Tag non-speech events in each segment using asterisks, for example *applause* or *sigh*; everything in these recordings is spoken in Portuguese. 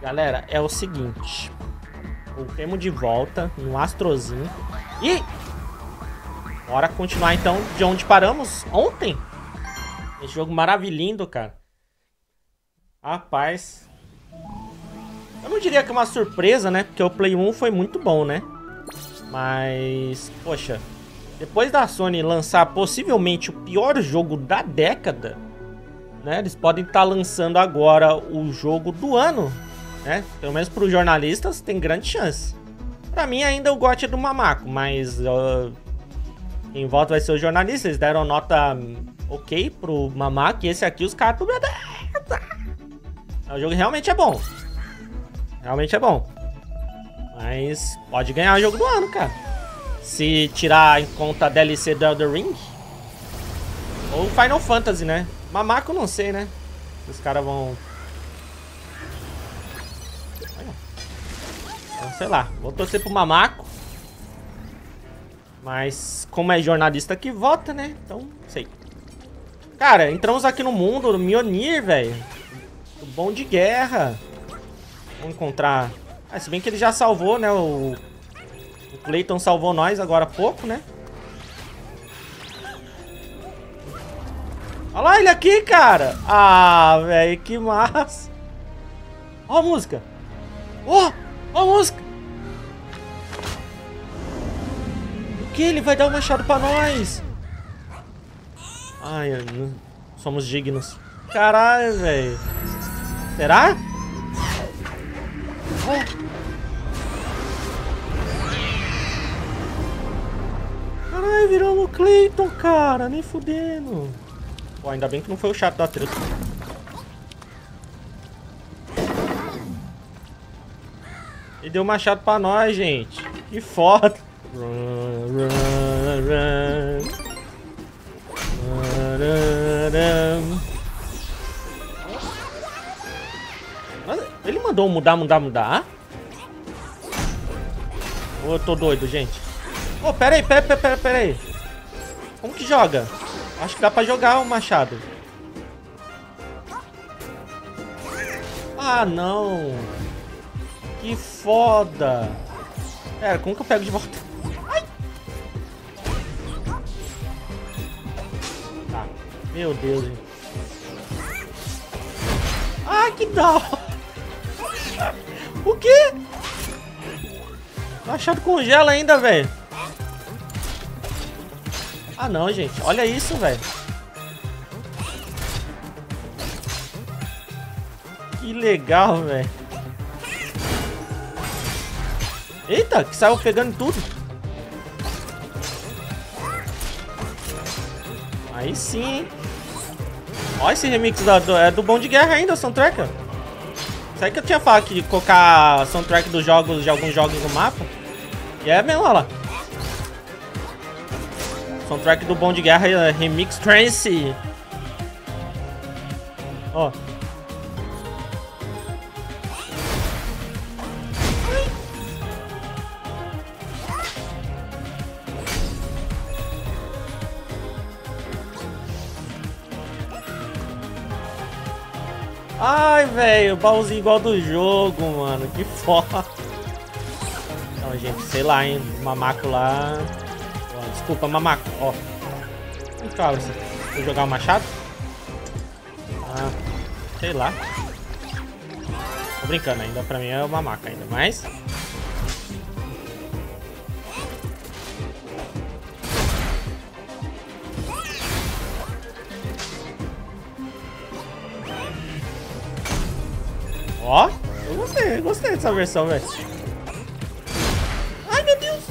Galera, é o seguinte. Voltemos de volta no Astrozinho. E... Bora continuar então de onde paramos ontem. Esse jogo maravilhoso, cara. Rapaz. Eu não diria que é uma surpresa, né? Porque o Play 1 foi muito bom, né? Mas, poxa, depois da Sony lançar possivelmente o pior jogo da década, né? Eles podem estar tá lançando agora o jogo do ano, né? Pelo menos para os jornalistas tem grande chance. Para mim ainda o GOT é do Mamaco, mas uh, quem volta vai ser os jornalistas. Eles deram nota ok pro Mamaco e esse aqui os caras... O jogo realmente é bom. Realmente é bom. Mas pode ganhar o jogo do ano, cara. Se tirar em conta a DLC do Elder Ring. Ou Final Fantasy, né? Mamaco não sei, né? Os caras vão... Então, sei lá, vou torcer pro Mamaco. Mas como é jornalista que vota, né? Então, sei. Cara, entramos aqui no mundo do Mionir, velho. Bom de guerra. Vamos encontrar ah, se bem que ele já salvou, né? O, o Clayton salvou nós agora há pouco, né? Olha lá ele aqui, cara! Ah, velho, que massa! Ó a música! Ó! Ó a música! O que? Ele vai dar um machado pra nós! Ai, somos dignos. Caralho, velho. Será? Caralho, viramos o Clayton, cara. Nem fudendo. Pô, ainda bem que não foi o chato da treta. Ele deu machado pra nós, gente. Que foda. Ele mandou mudar, mudar, mudar? Ou eu tô doido, gente? Ô, oh, pera aí, pera, pera, pera, pera aí. Como que joga? Acho que dá pra jogar o machado. Ah, não. Que foda. Pera, como que eu pego de volta? Ai. Tá. Meu Deus, gente. Ai, que dó. O quê? Machado congela ainda, velho. Ah, não, gente. Olha isso, velho. Que legal, velho. Eita, que saiu pegando tudo. Aí sim, Olha esse remix da, do, é do Bom de Guerra ainda, o soundtrack. Sabe que eu tinha falado que colocar soundtrack dos jogos, de alguns jogos no mapa? E é mesmo, olha lá. Soundtrack do Bom de Guerra é Remix Trance. Ó. Ai, velho, baúzinho igual do jogo, mano. Que foda. Não, gente, sei lá, hein. Mamaco lá. desculpa, mamaco. Ó. Vem cá, você. Vou jogar o machado? Ah, sei lá. Tô brincando ainda. Pra mim é o mamaco ainda, mas... Ó, eu gostei, eu gostei dessa versão, velho. Ai, meu Deus.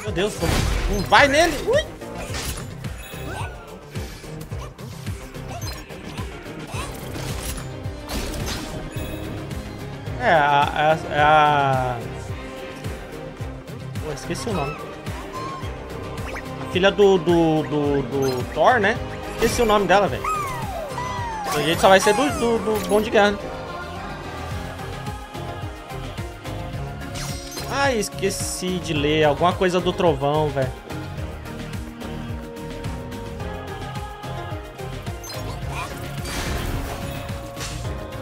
Meu Deus, não vai nele. Ui. É, a... a, é a... Pô, esqueci o nome. A filha do, do, do, do Thor, né? Esqueci o nome dela, velho. A gente só vai ser do, do, do bom de guerra. Ai, esqueci de ler alguma coisa do trovão, velho.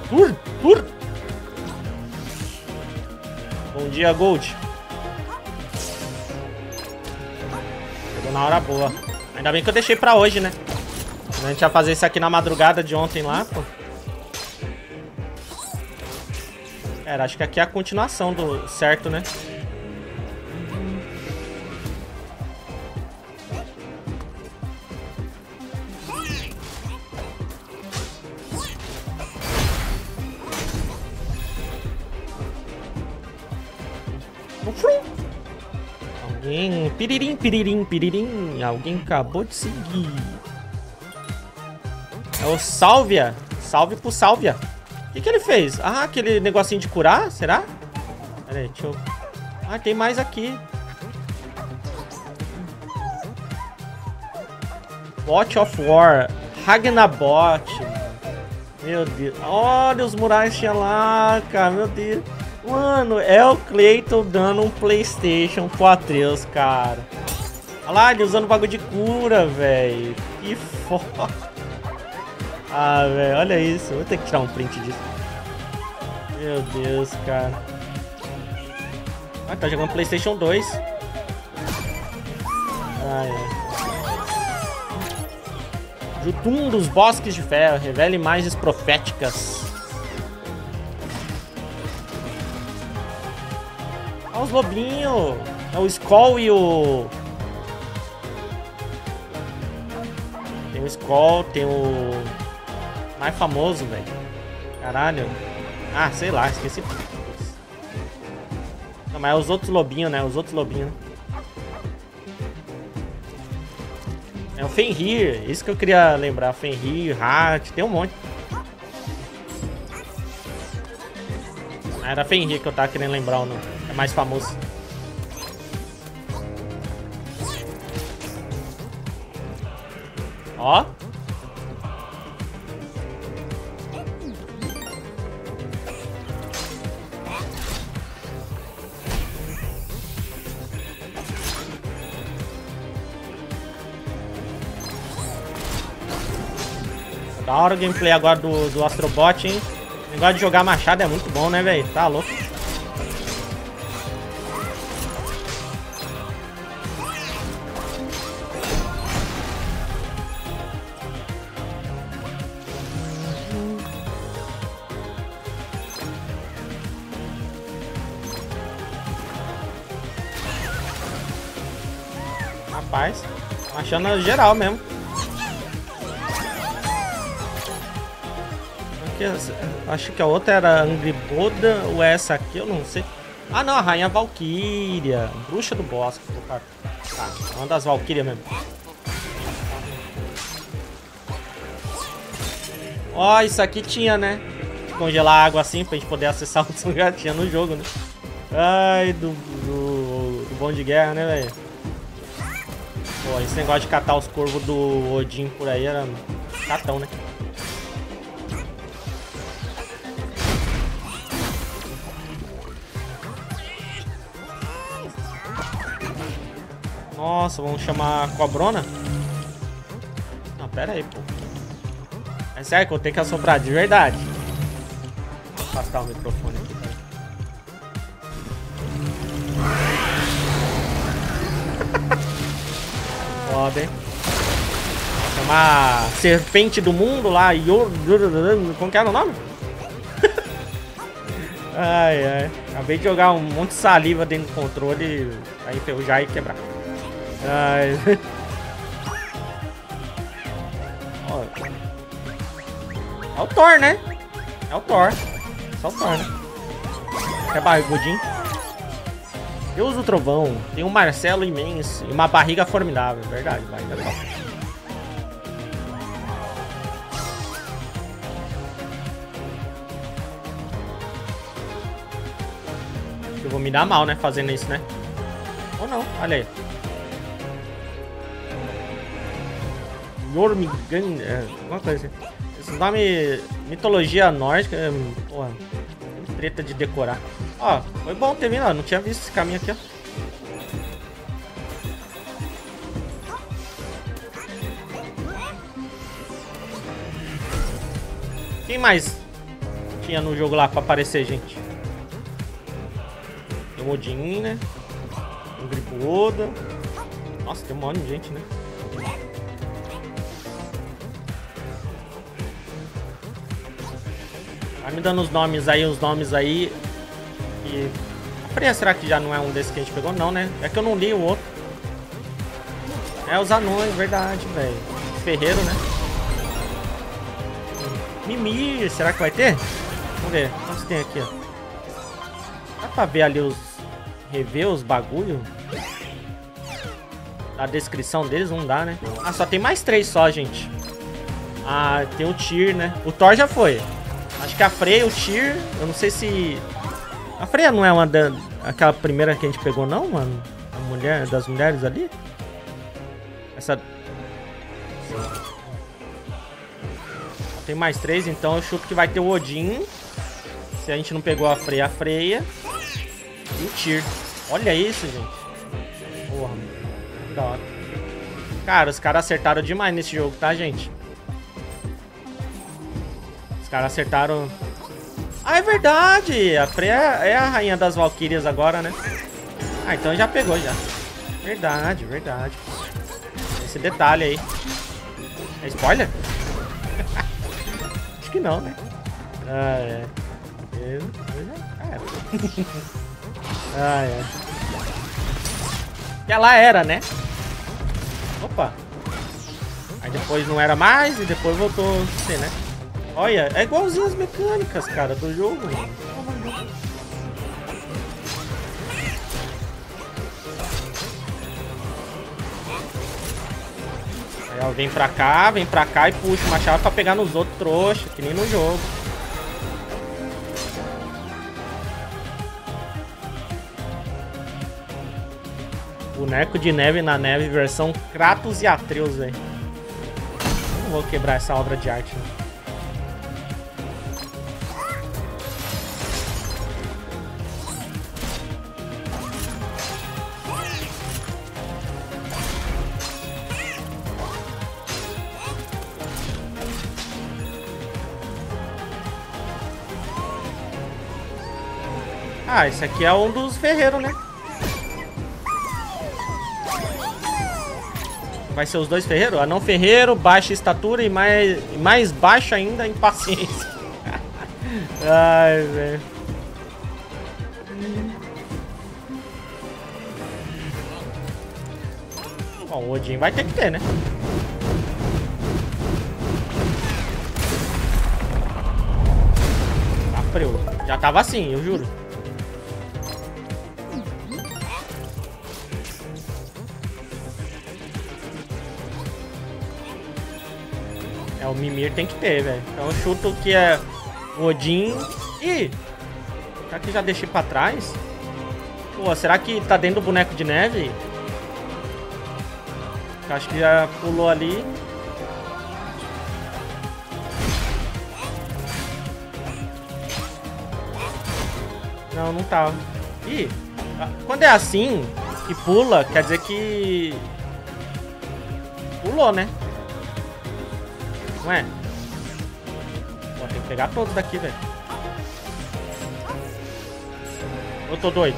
Tur, tur. Bom dia, Gold. Chegou na hora boa. Ainda bem que eu deixei pra hoje, né? A gente ia fazer isso aqui na madrugada de ontem lá, pô. Era, acho que aqui é a continuação do certo, né? Alguém... Piririm, piririm, piririm. Alguém acabou de seguir. O Sálvia. Salve pro Sálvia. O que, que ele fez? Ah, aquele negocinho de curar? Será? Pera aí, deixa eu... Ah, tem mais aqui. Bot of War. Ragnabot. Meu Deus. Olha os murais tinha lá, cara. Meu Deus. Mano, é o Clayton dando um Playstation pro Atreus, cara. Olha lá, ele usando bagulho de cura, velho. Que *laughs* foda. Ah, velho, olha isso. Vou ter que tirar um print disso. Meu Deus, cara. Ah, tá jogando Playstation 2. Ai, ai. Jutum dos Bosques de Ferro. Revela imagens proféticas. Olha os lobinhos. É o Skull e o... Tem o Skull, tem o... Mais famoso, velho. Caralho. Ah, sei lá, esqueci. Não, mas é os outros lobinhos, né? Os outros lobinhos. É o Fenrir, isso que eu queria lembrar. Fenrir, Hat, tem um monte. Ah, era Fenrir que eu tava querendo lembrar o nome. É mais famoso. Ó. Da hora o gameplay agora do, do Astrobot, hein? O negócio de jogar machado é muito bom, né, velho? Tá louco. Rapaz, achando geral mesmo. Acho que a outra era Angry Boda, ou essa aqui, eu não sei. Ah não, a Rainha Valkyria, Bruxa do Bosque. Tá, uma das Valkyrias mesmo. Ó, oh, isso aqui tinha, né? Congelar água assim pra gente poder acessar *laughs* o som já tinha no jogo, né? Ai, do, do, do bom de guerra, né, velho? Pô, esse negócio de catar os corvos do Odin por aí era catão, né? Nossa, vamos chamar a Cobrona? Não, pera aí, pô. É sério que eu tenho que assoprar de verdade. Vou afastar o microfone aqui, cara. Foda, hein? Chamar Serpente do Mundo lá. Como que era o nome? *laughs* ai, ai. Acabei de jogar um monte de saliva dentro do controle, aí enferrujar e quebrar. Ai. É o Thor, né? É o Thor. Só o Thor, né? É barrigudinho. Deus do Trovão. Tem um Marcelo imenso e uma barriga formidável. Verdade, barriga top. Eu vou me dar mal, né? Fazendo isso, né? Ou não, olha aí. Jormungand, é, alguma coisa assim. Esse nome, mitologia nórdica, é, porra, treta de decorar. Ó, foi bom ter vindo, ó, não tinha visto esse caminho aqui, ó. Quem mais tinha no jogo lá pra aparecer, gente? Tem o Odin, né? O Gripo Oda. Nossa, tem um monte de gente, né? Vai me dando os nomes aí, os nomes aí. E. A Freya, será que já não é um desses que a gente pegou? Não, né? É que eu não li o outro. É os anões, verdade, velho. Ferreiro, né? Mimir, será que vai ter? Vamos ver. Quantos tem aqui, ó? Dá pra ver ali os... Rever os bagulho? A descrição deles não dá, né? Ah, só tem mais três só, gente. Ah, tem o Tyr, né? O Thor já foi. Acho que a Freya, o Tyr... Eu não sei se... A Freya não é uma da... Aquela primeira que a gente pegou, não, mano? A mulher... Das mulheres ali? Essa... Tem mais três, então eu chuto que vai ter o Odin. Se a gente não pegou a Freya, a Freya. E o Tyr. Olha isso, gente. Porra, da hora. Cara, os caras acertaram demais nesse jogo, tá, gente? Os caras acertaram... Ah, é verdade! A Freya é a rainha das Valkyrias agora, né? Ah, então já pegou, já. Verdade, verdade. Esse detalhe aí. É spoiler? *laughs* Acho que não, né? Ah, é. Eu, eu já... É. *laughs* ah, é. Ela era, né? Opa. Aí depois não era mais e depois voltou a ser, né? Olha, é igualzinho as mecânicas, cara, do jogo. Aí, ó, vem pra cá, vem pra cá e puxa o machado pra pegar nos outros trouxa, que nem no jogo. Boneco de neve na neve, versão Kratos e Atreus, velho. Não vou quebrar essa obra de arte, né? Ah, esse aqui é um dos ferreiros, né? Vai ser os dois ferreiros? Anão ferreiro, baixa estatura e mais, mais baixa ainda impaciência. *laughs* Ai, velho. Bom, o Odin vai ter que ter, né? Tá frio. Já tava assim, eu juro. O Mimir tem que ter, velho. Então eu chuto que é Odin. Ih! Será que já deixei pra trás? Pô, será que tá dentro do boneco de neve? Acho que já pulou ali. Não, não tá. Ih, quando é assim e pula, quer dizer que... Pulou, né? Não é? Pô, tem que pegar todos daqui, velho. Eu tô doido.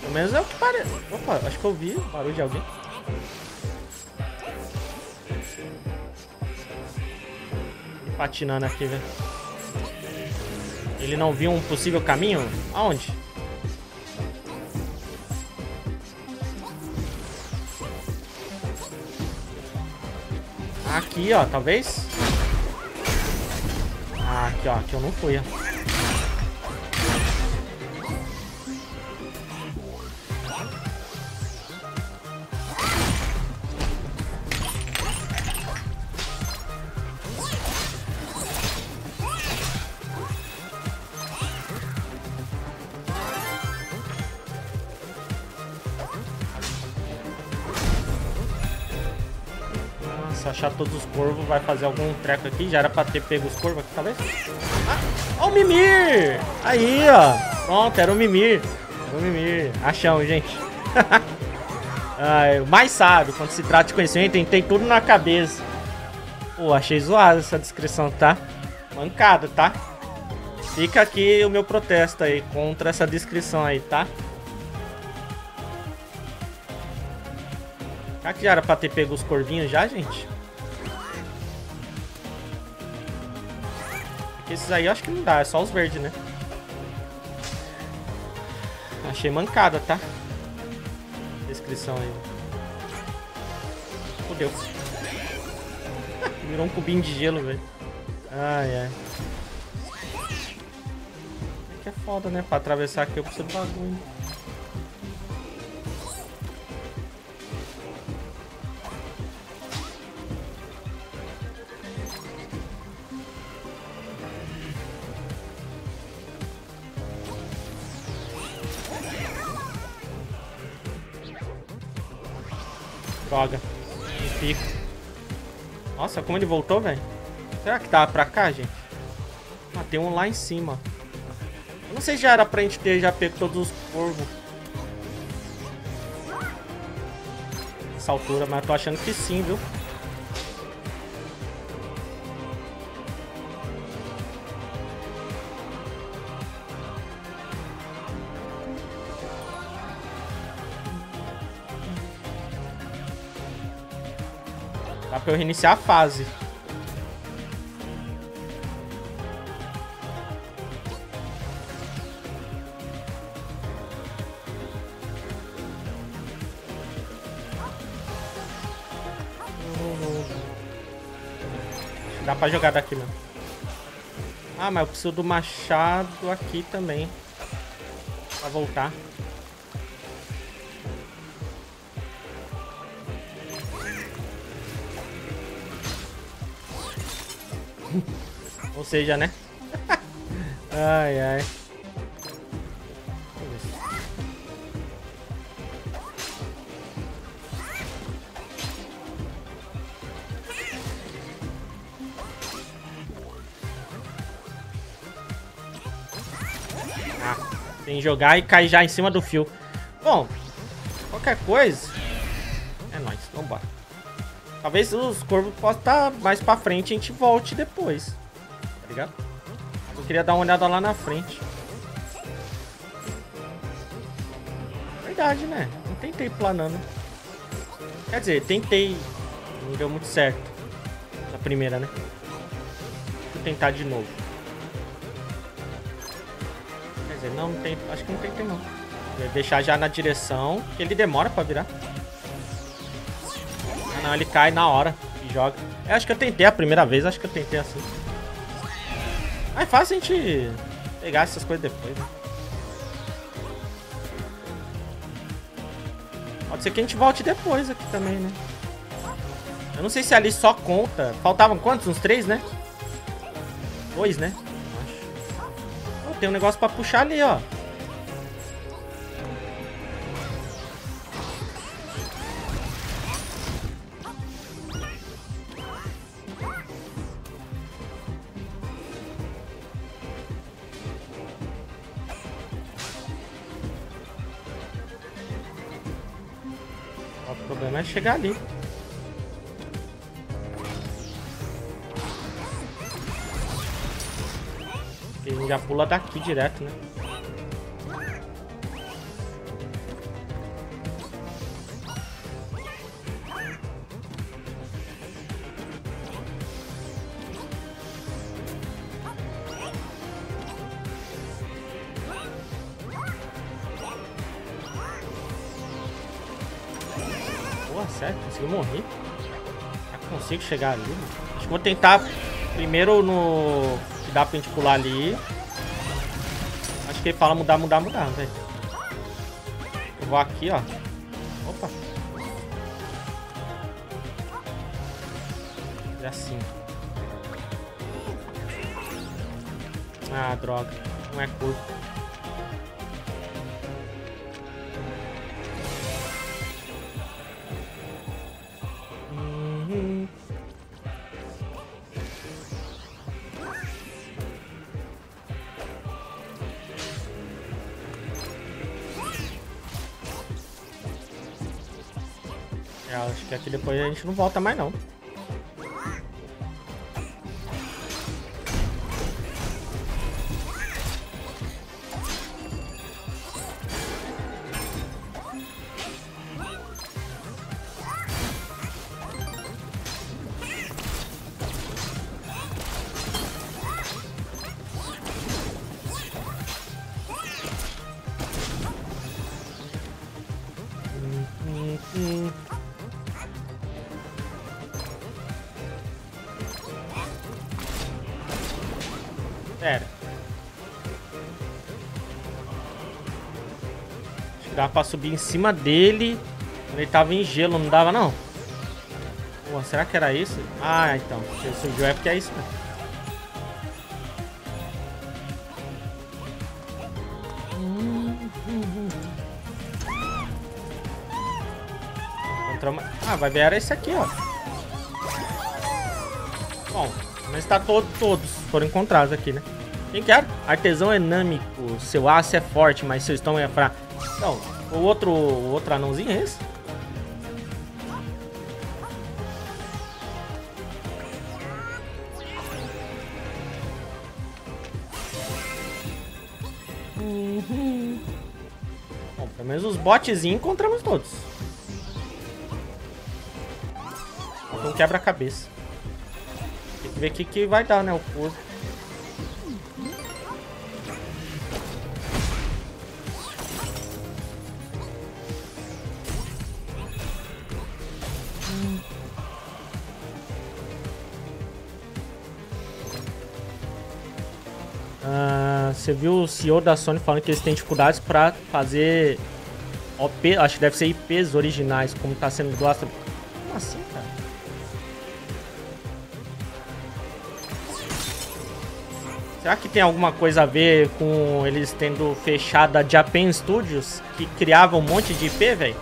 Pelo menos é o que parece. Opa, acho que eu vi o barulho de alguém. Patinando aqui, velho. Ele não viu um possível caminho? Aonde? Aqui, ó, talvez. Ah, aqui, ó. Aqui eu não fui, ó. Achar todos os corvos, vai fazer algum treco aqui. Já era pra ter pego os corvos aqui, talvez. Ah, ó o Mimir! Aí, ó. Pronto, era o Mimir. Era o Mimir. Achão, gente. *laughs* ah, mais sábio, quando se trata de conhecimento, tem tudo na cabeça. Pô, achei zoada essa descrição, tá? Mancada, tá? Fica aqui o meu protesto aí contra essa descrição aí, tá? Será que já era pra ter pego os corvinhos já, gente? Esses aí eu acho que não dá, é só os verdes, né? Achei mancada, tá? Descrição aí. Fudeu. *laughs* Virou um cubinho de gelo, velho. Ai, ai. É que é foda, né? Pra atravessar aqui eu preciso do bagulho. Droga. Pico. Nossa, como ele voltou, velho? Será que tava pra cá, gente? Ah, tem um lá em cima. Eu não sei se já era pra gente ter já pego todos os corvos. Nessa altura, mas eu tô achando que sim, viu? Dá pra eu reiniciar a fase. Dá pra jogar daqui mesmo. Ah, mas eu preciso do machado aqui também. Pra voltar. Ou seja, né? ai, ai. Ah, tem que jogar e cair já em cima do fio. Bom, qualquer coisa. Talvez os corvos possam estar mais pra frente e a gente volte depois. Tá ligado? Eu queria dar uma olhada lá na frente. Verdade, né? Não tentei planando. Quer dizer, tentei. Não deu muito certo. Na primeira, né? Vou tentar de novo. Quer dizer, não, não tem. Acho que não tentei não. Vou deixar já na direção, que ele demora pra virar. Não, ele cai na hora e joga. Eu acho que eu tentei a primeira vez, acho que eu tentei assim. Ah, é fácil a gente pegar essas coisas depois, né? Pode ser que a gente volte depois aqui também, né? Eu não sei se ali só conta. Faltavam quantos? Uns três, né? Dois, né? Acho. Oh, tem um negócio pra puxar ali, ó. Chegar ali. Gente já pula daqui direto, né? Conseguiu morrer? Já consigo chegar ali? Acho que vou tentar primeiro no... Que dá pra gente pular ali. Acho que ele fala mudar, mudar, mudar, velho. Eu vou aqui, ó. Opa. É assim. Ah, droga. Não é curto. Depois a gente não volta mais não. Subir em cima dele ele tava em gelo, não dava não? Pô, será que era isso? Ah, então. Se surgiu é porque é isso mesmo. Ah, vai ver era esse aqui, ó. Bom, mas tá todo, todos foram encontrados aqui, né? Quem que era? Artesão enâmico. Seu aço é forte, mas seu estômago é fraco. Então, o outro, o outro anãozinho é esse? Uhum. Bom, pelo menos os botezinhos encontramos todos. Então quebra-cabeça. Tem que ver o que, que vai dar, né? O pouso. Viu o CEO da Sony falando que eles têm dificuldades para fazer OP, acho que deve ser IPs originais, como está sendo do Como assim, cara? Será que tem alguma coisa a ver com eles tendo fechado a Japan Studios, que criava um monte de IP, velho?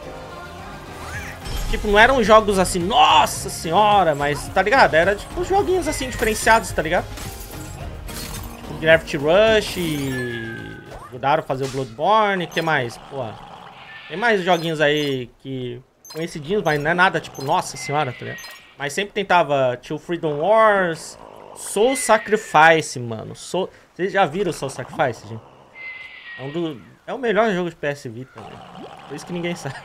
Tipo, não eram jogos assim, nossa senhora, mas tá ligado? Era tipo joguinhos assim diferenciados, tá ligado? Gravity Rush, ajudaram a fazer o Bloodborne, que mais? Pô, tem mais joguinhos aí que conhecidinhos, mas não é nada tipo, nossa senhora, tá ligado? Mas sempre tentava, tinha o Freedom Wars, Soul Sacrifice, mano. Soul... Vocês já viram Soul Sacrifice, gente? É, um do... é o melhor jogo de PS Vita, velho. Por isso que ninguém *laughs* sabe.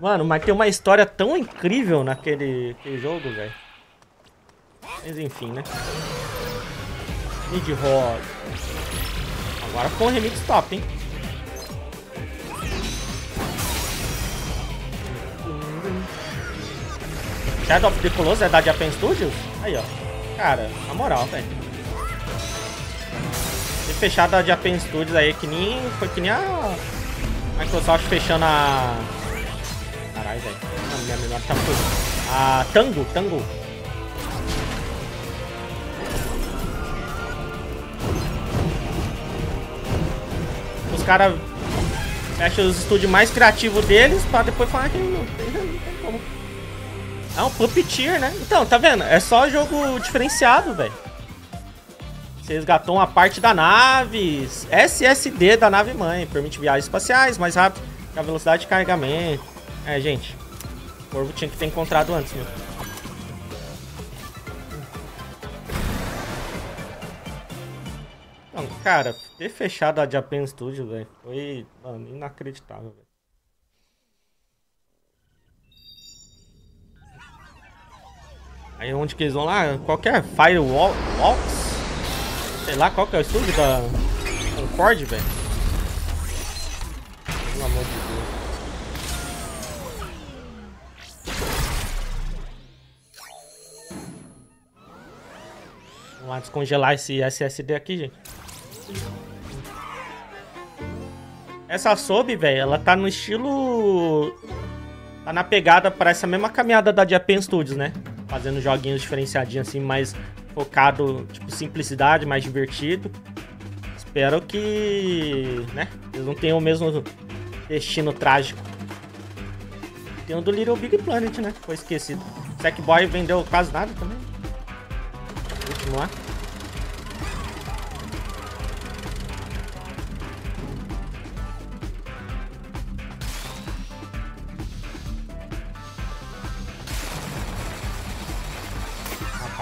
Mano, mas tem uma história tão incrível naquele jogo, velho. Mas enfim, né? Rock. Agora com um remix top, hein? Shadow of the Colossus é da Japan Studios? Aí, ó. Cara, na moral, velho. Ter fechado a Japan Studios aí que nem. Foi que nem a Microsoft fechando a. Caralho, velho. Minha memória tá. A Tango, Tango. Caras fecham os estúdios mais criativos deles pra depois falar que não tem como. É um puppeteer, né? Então, tá vendo? É só jogo diferenciado, velho. Você resgatou uma parte da nave. SSD da nave mãe. Permite viagens espaciais mais rápido que a velocidade de carregamento. É, gente. O Corvo tinha que ter encontrado antes, meu. Não, cara, ter fechado a Japan Studio, velho, foi, mano, inacreditável, velho. Aí onde que eles vão lá? Qualquer Firewall Walks? Sei lá qual que é o estúdio da Concorde, velho. Pelo amor de Deus. Vamos lá descongelar esse SSD aqui, gente. Essa sob, velho, ela tá no estilo... Tá na pegada para essa mesma caminhada da Japan Studios, né? fazendo joguinhos diferenciadinhos assim, mais focado, tipo, simplicidade, mais divertido. Espero que, né, eles não tenham o mesmo destino trágico. Tem o do Little Big Planet, né, foi esquecido. Sackboy vendeu quase nada também. Último lá.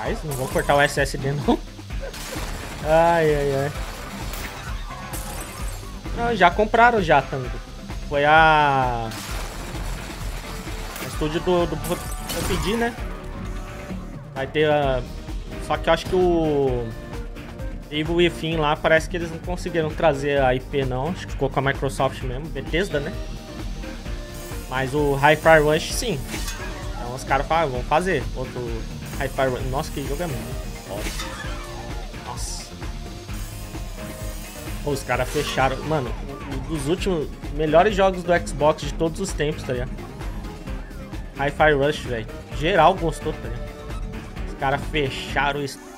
Rapaz, não vou cortar o SSD não. Ai, ai, ai. Não, já compraram já, Tango. Foi a... Estúdio do, do... Eu pedi, né? Vai ter a... Só que eu acho que o... Evil Within lá, parece que eles não conseguiram trazer a IP não. Acho que ficou com a Microsoft mesmo. Bethesda, né? Mas o Hi-Fi Rush, sim. Então os caras falam, vamos fazer outro Hi-Fi Rush. Nossa, que jogo é muito. Nossa. Os caras fecharam. Mano, um dos últimos melhores jogos do Xbox de todos os tempos, tá ligado? Hi-Fi Rush, velho. Geral gostou, tá ligado? Os caras fecharam o estúdio.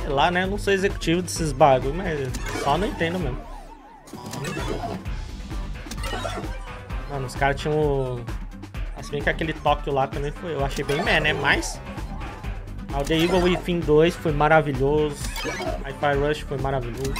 Sei lá, né? Eu não sou executivo desses bagulho, mas só não entendo mesmo. Mano, os caras tinham. Se bem que aquele Tóquio lá também foi. Eu achei bem meh, né? Mas. O The Evil Within 2 foi maravilhoso. Hi-Fi Rush foi maravilhoso.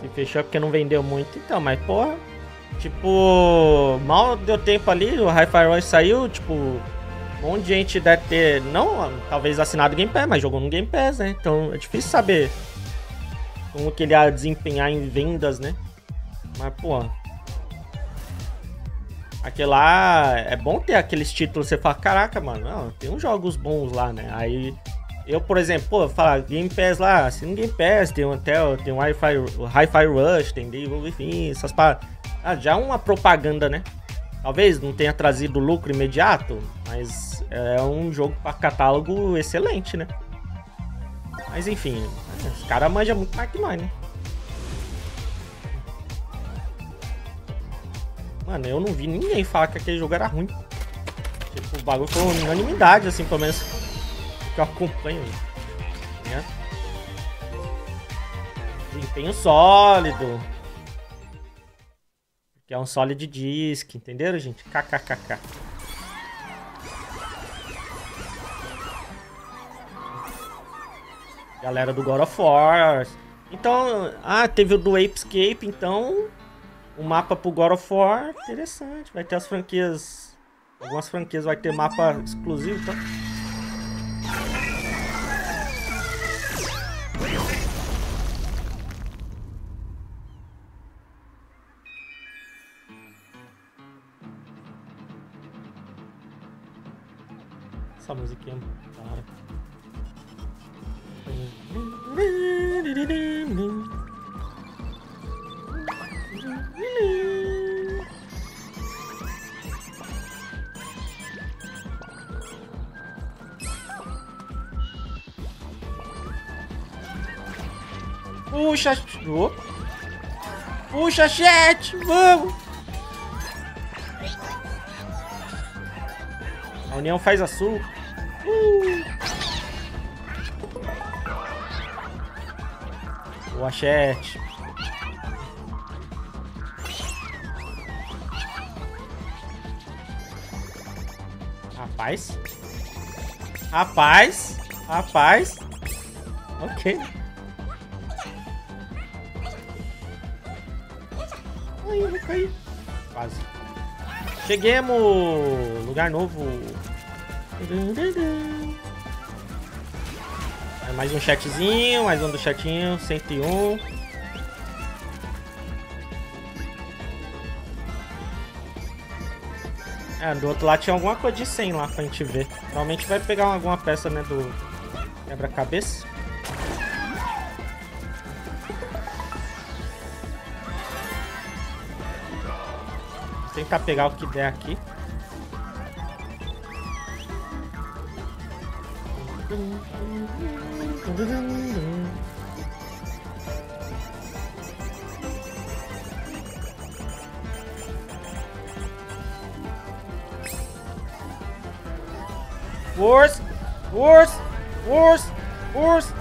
Se fechou porque não vendeu muito, então, mas porra. Tipo, mal deu tempo ali, o Hi-Fi Rush saiu, tipo, um monte de gente deve ter, não talvez assinado Game Pass, mas jogou no Game Pass, né? Então é difícil saber como que ele ia desempenhar em vendas, né? Mas, pô. Aquele lá é bom ter aqueles títulos, você fala, caraca, mano, não, tem uns jogos bons lá, né? Aí eu, por exemplo, pô, falar Game Pass lá, assim, Game Pass, tem até tem o Hi-Fi Hi Rush, tem Devil enfim, essas paradas. Ah, já uma propaganda, né? Talvez não tenha trazido lucro imediato, mas é um jogo para catálogo excelente, né? Mas enfim, os caras manjam muito mais que nós, né? Mano, eu não vi ninguém falar que aquele jogo era ruim. Tipo, o bagulho foi unanimidade, assim, pelo menos que eu acompanho. Né? Desempenho sólido. Que é um Solid Disc, entenderam, gente? KKKK. Galera do God of War. Então, ah, teve o do Apescape, então o mapa pro God of War, interessante. Vai ter as franquias, algumas franquias vai ter mapa exclusivo, tá? Essa musiquinha cara. Puxa, puxa, chat, vamos. A união faz açúcar. O Achete. Rapaz. Rapaz. Rapaz. Ok. Ai, eu cair. Quase. Cheguemos. Lugar novo. Mais um chatzinho, mais um do chatinho, 101. É, do outro lado tinha alguma coisa de 100 lá pra gente ver. Provavelmente vai pegar alguma peça, né, do quebra-cabeça. Tentar pegar o que der aqui. Wars! Wars! Wars! Wars!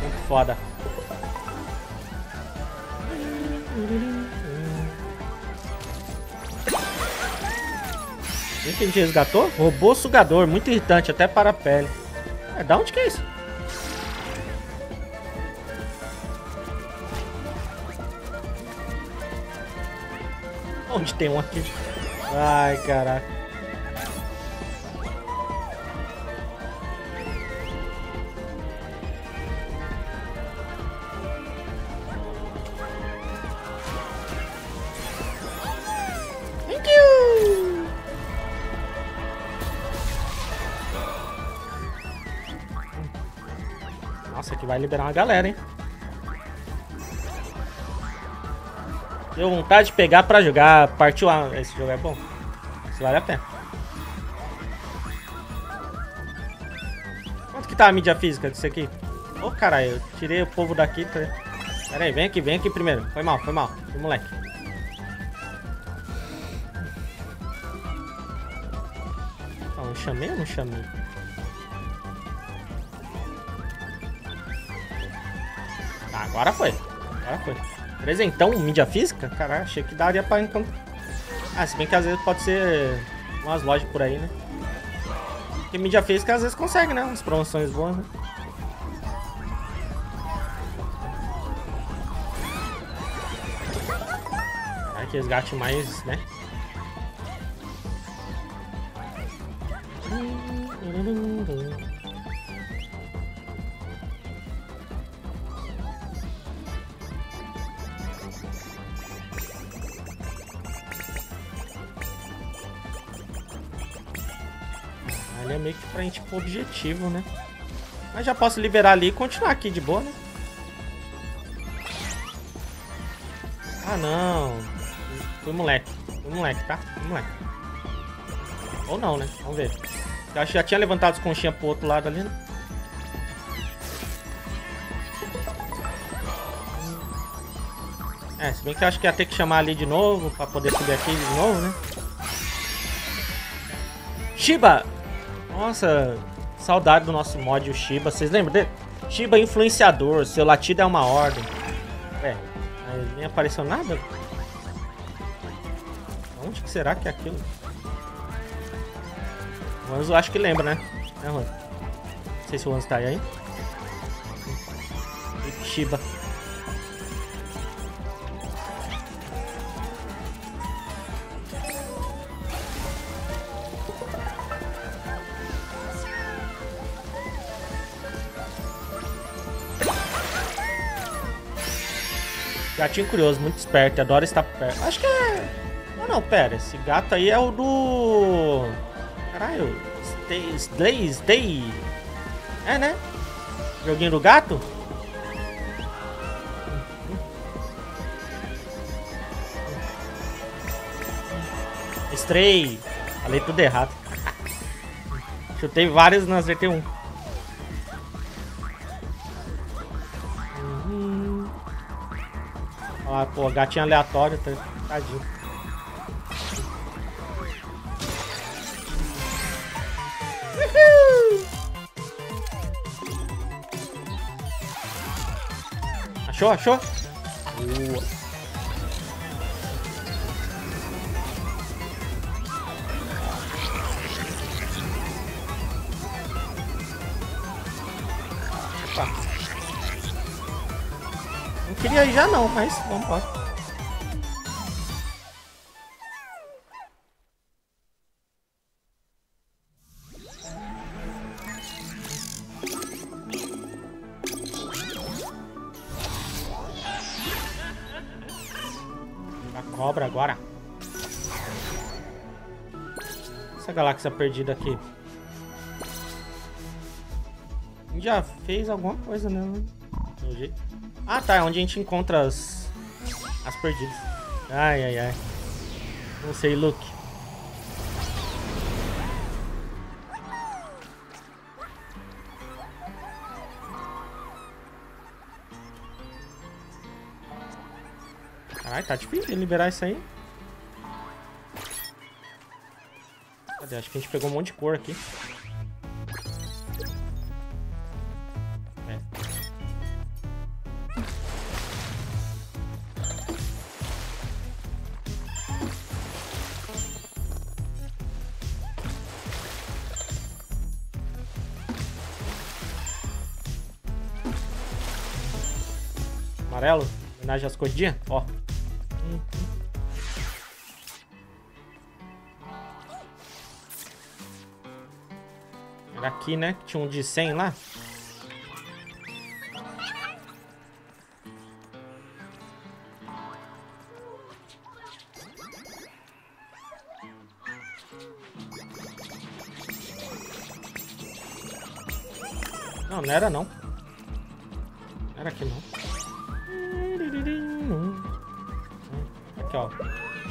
Godfather. *laughs* que a gente resgatou? Robô sugador, muito irritante, até para a pele. É, da onde que é isso? Onde tem um aqui? Ai, caraca. Liberar uma galera, hein? Deu vontade de pegar pra jogar. Partiu A. Esse jogo é bom. Isso vale a pena. Quanto que tá a mídia física disso aqui? Ô, oh, caralho, eu tirei o povo daqui. Pera aí, vem aqui, vem aqui primeiro. Foi mal, foi mal. Foi moleque. Não, eu chamei ou não chamei? Agora foi. Agora foi. Presentão, mídia física? Caralho, achei que daria pra encontrar. Ah, se bem que às vezes pode ser umas lojas por aí, né? Porque mídia física às vezes consegue, né? Umas promoções boas, né? Que resgate mais, né? Objetivo, né? Mas já posso liberar ali e continuar aqui de boa, né? Ah, não. Foi moleque. Foi moleque, tá? Foi moleque. Ou não, né? Vamos ver. Acho que já tinha levantado as conchinhas pro outro lado ali, né? É, se bem que eu acho que ia ter que chamar ali de novo pra poder subir aqui de novo, né? Shiba! Nossa, saudade do nosso mod, o Shiba. Vocês lembram dele? Shiba influenciador, seu latido é uma ordem. É, nem apareceu nada? Onde que será que é aquilo? O Anzo acho que lembra, né? É, Não sei se o Anzo tá aí. Shiba. Gatinho curioso, muito esperto, adora estar perto. Acho que é... Não, não, pera. Esse gato aí é o do... Caralho. Stay... Stay... Stay... É, né? Joguinho do gato? Stray. Falei tudo errado. *laughs* Chutei vários, não acertei um. Pô, gatinho aleatório, tá... tadinho. Achou, achou? Boa. Queria ir já não, mas vamos embora. A cobra agora. Essa galáxia perdida aqui. Já fez alguma coisa, né? Pelo jeito. Ah, tá. É onde a gente encontra as... As perdidas. Ai, ai, ai. Não sei, Luke. Caralho, tá difícil liberar isso aí. Cadê? Acho que a gente pegou um monte de cor aqui. Homenagem às cordinhas. Ó. Era aqui, né? Tinha um de 100 lá. Não, não era não.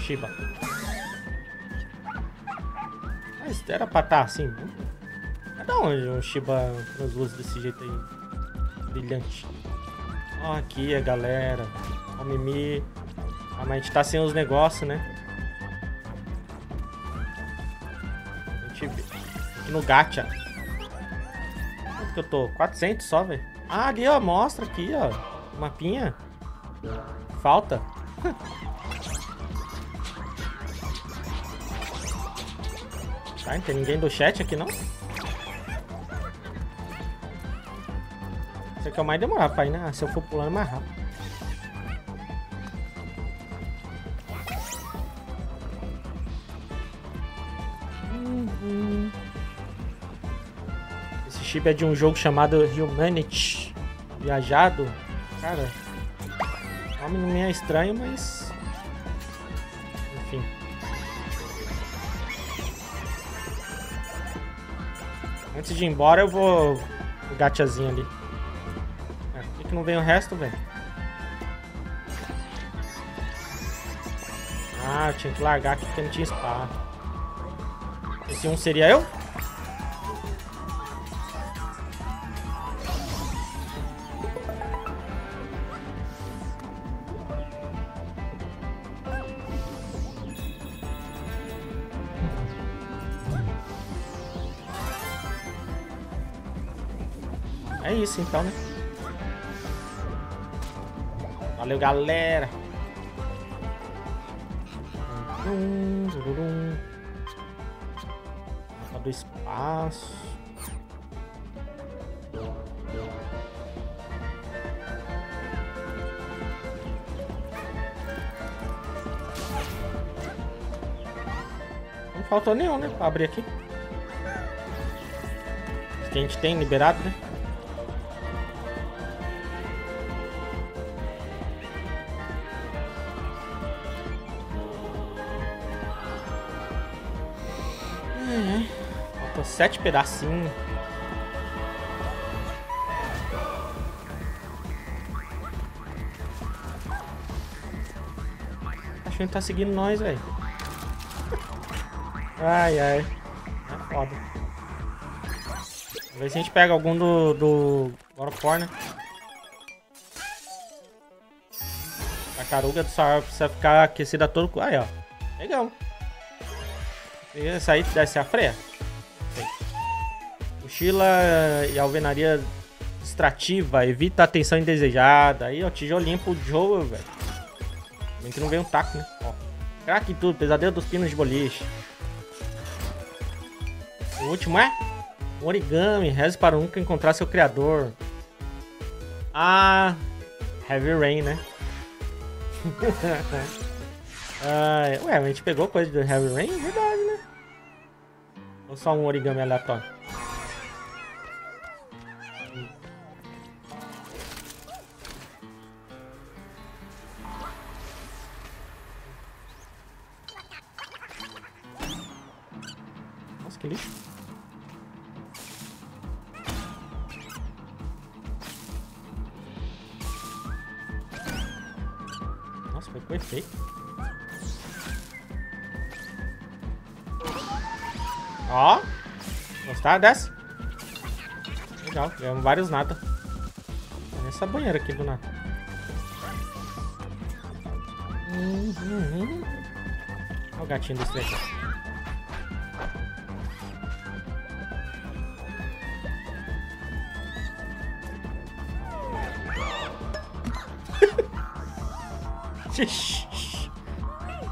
Shiba. Mas era pra estar tá assim. É da onde um Shiba translúcido desse jeito aí? Brilhante. Ó, aqui a galera. Ó, Mimi. Ah, mas a gente tá sem os negócios, né? A gente vê. Aqui no gacha. Quanto que eu tô? 400 só, velho. Ah, ali, ó. Mostra aqui, ó. Mapinha. Falta. *laughs* Tá, não tem ninguém do chat aqui, não? Isso aqui é o mais demorado pra ir, né? Se eu for pulando, é mais rápido. Uhum. Esse chip é de um jogo chamado Humanity. Viajado. Cara, o nome não é estranho, mas... Antes de ir embora, eu vou... O gachazinho ali. É, por que, que não vem o resto, velho? Ah, eu tinha que largar aqui porque não tinha espada. Esse um seria eu? Isso então, né? Valeu, galera! Mapa do espaço. Não faltou nenhum, né? Pra abrir aqui. Que a gente tem liberado, né? Sete pedacinhos. Acho que ele tá seguindo nós, velho. Ai, ai. É foda. Vamos ver se a gente pega algum do, do God of War, né? A caruga do Sour precisa ficar aquecida todo... Aí, ó. Legal. E aí deve ser a freia. Mochila e alvenaria extrativa. Evita atenção indesejada. Aí, ó. Tijolinho pro Joe, velho. Bem que não veio um taco, né? Ó. Crack e tudo. Pesadelo dos pinos de boliche. O último é... Origami. Reze para nunca encontrar seu criador. Ah... Heavy Rain, né? *laughs* ué, a gente pegou coisa do Heavy Rain? Verdade, né? Ou só um origami aleatório? Que lixo. Nossa, foi perfeito. Ó. Gostaram dessa? Legal, ganhamos vários nada. Nessa banheira aqui do nada. Uhum. Olha o gatinho desse aqui.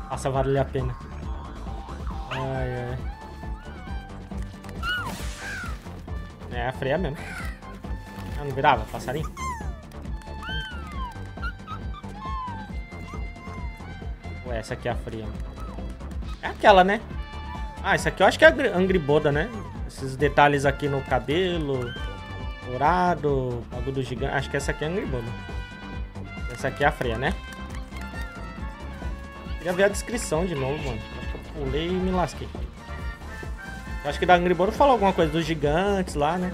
Nossa, valeu a pena. Ai, ai. É a freia mesmo. Ah, não virava? Passarinho? Ué, essa aqui é a freia. É aquela, né? Ah, essa aqui eu acho que é a Angriboda, né? Esses detalhes aqui no cabelo. Dourado. Bagulho gigante. Acho que essa aqui é a Angriboda. Essa aqui é a freia, né? Queria ver a descrição de novo, mano. Eu pulei e me lasquei. Acho que da Angry Birds falou alguma coisa dos gigantes lá, né?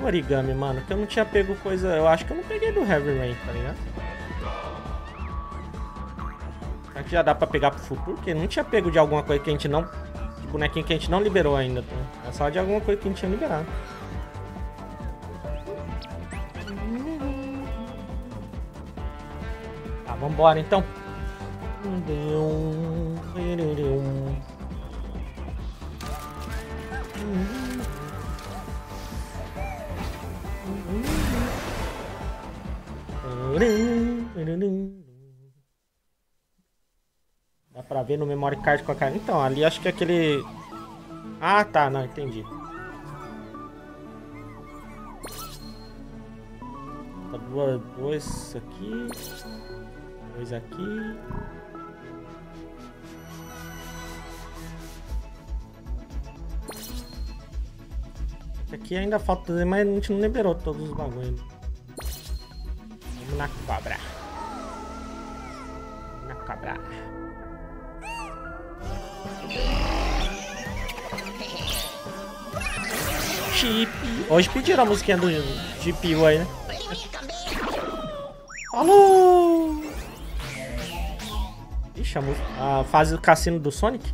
o origami, mano. Que eu não tinha pego coisa. Eu acho que eu não peguei do Heavy Rain, tá ligado? Será que já dá pra pegar pro futuro? Porque não tinha pego de alguma coisa que a gente não. De bonequinho que a gente não liberou ainda. Tá? É só de alguma coisa que a gente tinha liberado. Vambora então. Dá pra ver no memory card com a cara. Então, ali acho que é aquele. Ah, tá, não, entendi. Tá duas, dois aqui. Dois aqui. Aqui ainda falta, mas a gente não liberou todos os bagulhos. Vamos na cobra. Na cobra. Chip. Hoje pediram a musiquinha do GPU aí, né? Alô! Música, a fase do cassino do Sonic?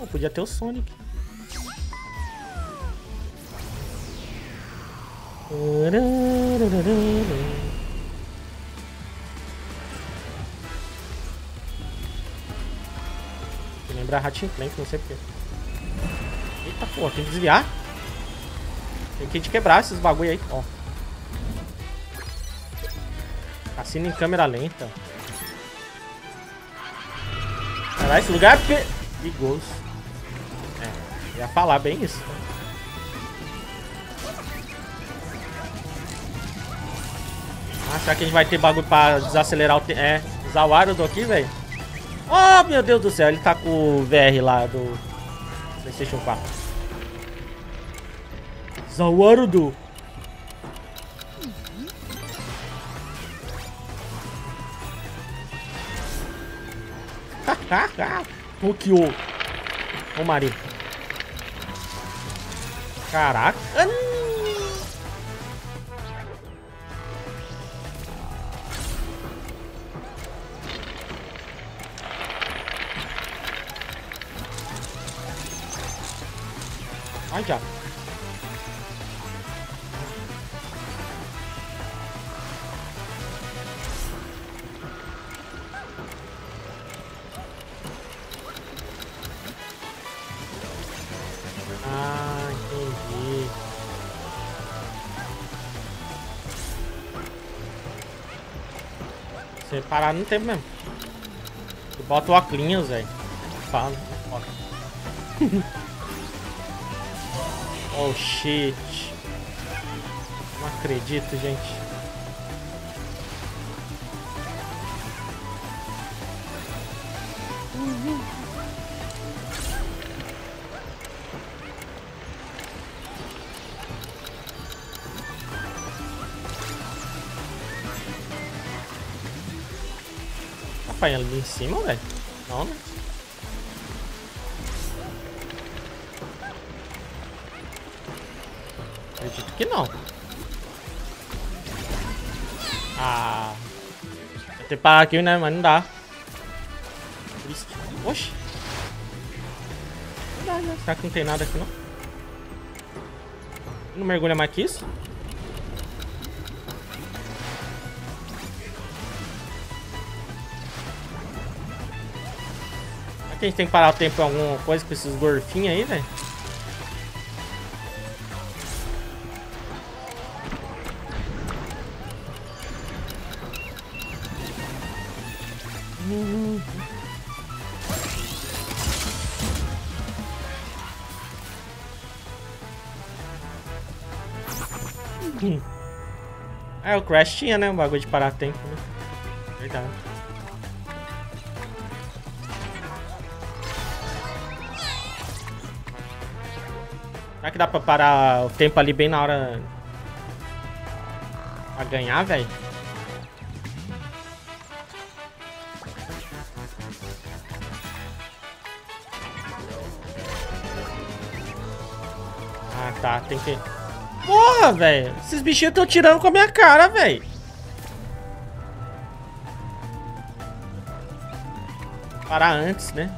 Oh, podia ter o Sonic. Lembrar Ratinho Clank, não sei porquê. Eita porra, tem que desviar. Tem que te quebrar esses bagulho aí, ó. Assina em câmera lenta. Caralho, esse lugar é perigoso. É, ia falar bem isso. Ah, será que a gente vai ter bagulho pra desacelerar o tempo? É, usar o aqui, velho. Oh, meu Deus do céu, ele tá com o VR lá do Playstation 4. Zawarudo. Tokyo. Ô, Maria. Caraca. Parar no tempo mesmo. E bota o óculos, velho. Fala. *laughs* Oh shit. Não acredito, gente. Apanhando ali em cima, velho? Não, né? Acredito que não. Ah. Vou ter parar aqui, né? Mas não dá. Oxi. Não dá, né? Será que não tem nada aqui, não? Não mergulha mais que isso? Que a gente tem que parar o tempo em alguma coisa com esses gorfinhos aí, velho? É, o Crash tinha, né? Um bagulho de parar tempo, né? Verdade. Será que dá pra parar o tempo ali bem na hora pra ganhar, velho? Ah, tá. Tem que... Porra, velho. Esses bichinhos estão tirando com a minha cara, velho. Parar antes, né?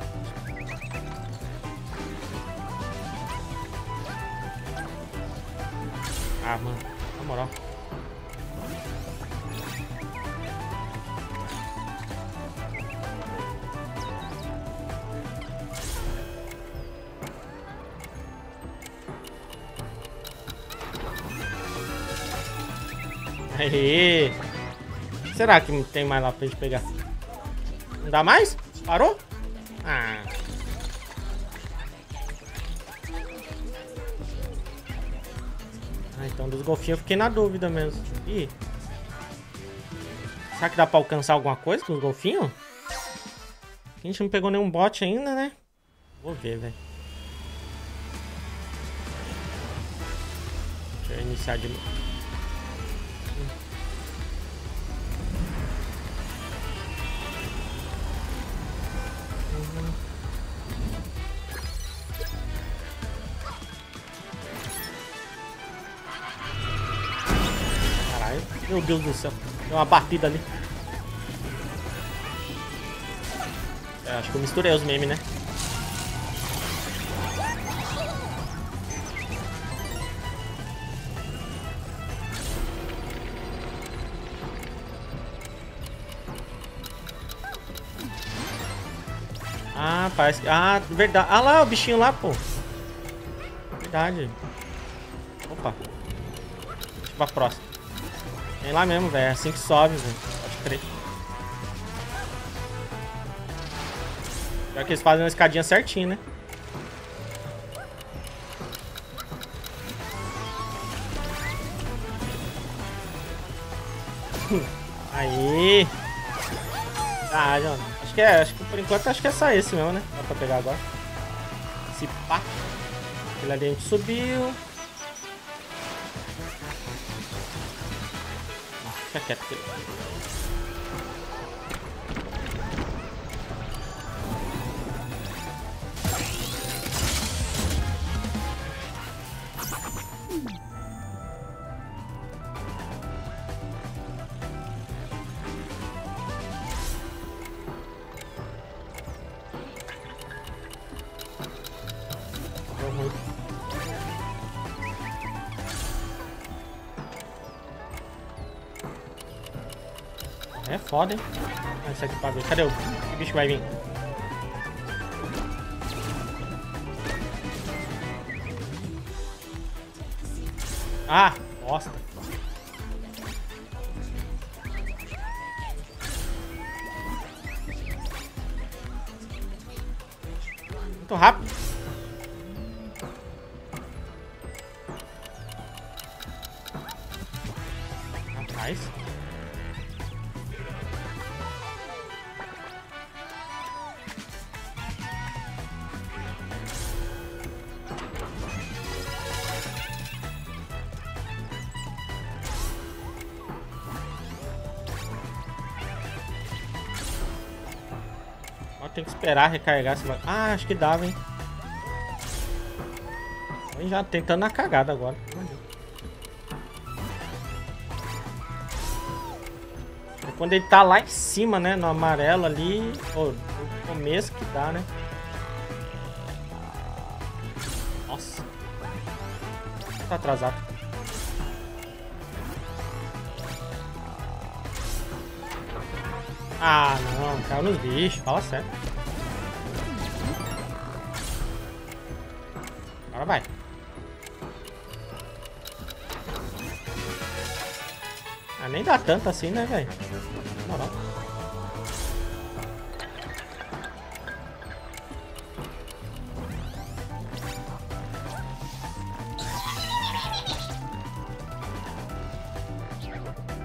Será que tem mais lá pra gente pegar? Não dá mais? Parou? Ah. Ah, então dos golfinhos eu fiquei na dúvida mesmo. Ih. Será que dá pra alcançar alguma coisa com os golfinhos? A gente não pegou nenhum bot ainda, né? Vou ver, velho. Deixa eu iniciar de novo. Deus do céu. Deu uma batida ali. É, acho que eu misturei os memes, né? Ah, parece que... Ah, verdade. Ah lá, o bichinho lá, pô. Verdade. Opa. Deixa pra próxima. Vem lá mesmo, velho. É assim que sobe, velho. Pode crer. Pior que eles fazem uma escadinha certinho, né? *laughs* Aí. Ah, já. Acho que é, acho que por enquanto acho que é só esse mesmo, né? Dá pra pegar agora. Esse pá. Aquele ali a gente subiu. Fica quieto. filho. Deu Ver. Cadê o que bicho vai vir? Ah, Esperar recarregar. bagulho. Ah, acho que dava, hein? Já tentando na cagada agora. É quando ele tá lá em cima, né? No amarelo ali. Ou no começo que dá, né? Nossa. Tá atrasado. Ah, não. Caiu nos bichos. Fala sério. Nem dá tanto assim, né, velho? Moral.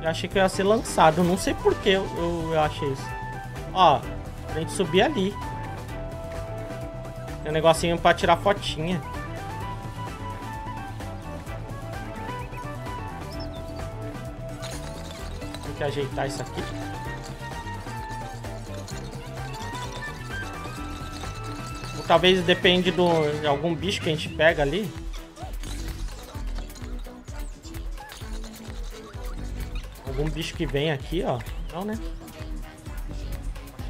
Eu achei que eu ia ser lançado. Não sei por que eu, eu, eu achei isso. Ó, a gente subir ali. Tem um negocinho pra tirar fotinha. Que ajeitar isso aqui. Ou talvez depende do, de algum bicho que a gente pega ali. algum bicho que vem aqui, ó. Não, né?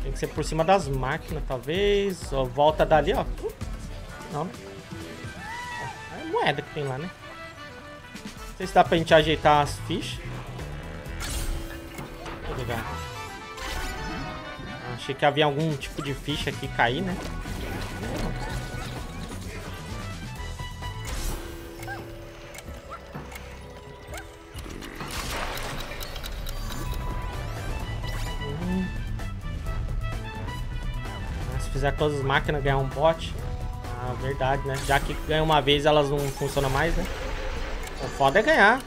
Tem que ser por cima das máquinas, talvez. Ou volta dali, ó. Não, né? É moeda que tem lá, né? Não sei se dá pra gente ajeitar as fichas. Achei que havia algum tipo de ficha aqui cair, né? fizer todas as máquinas ganhar um bot. Ah, verdade, né? Já que ganha uma vez, elas não funcionam mais, né? O foda é ganhar.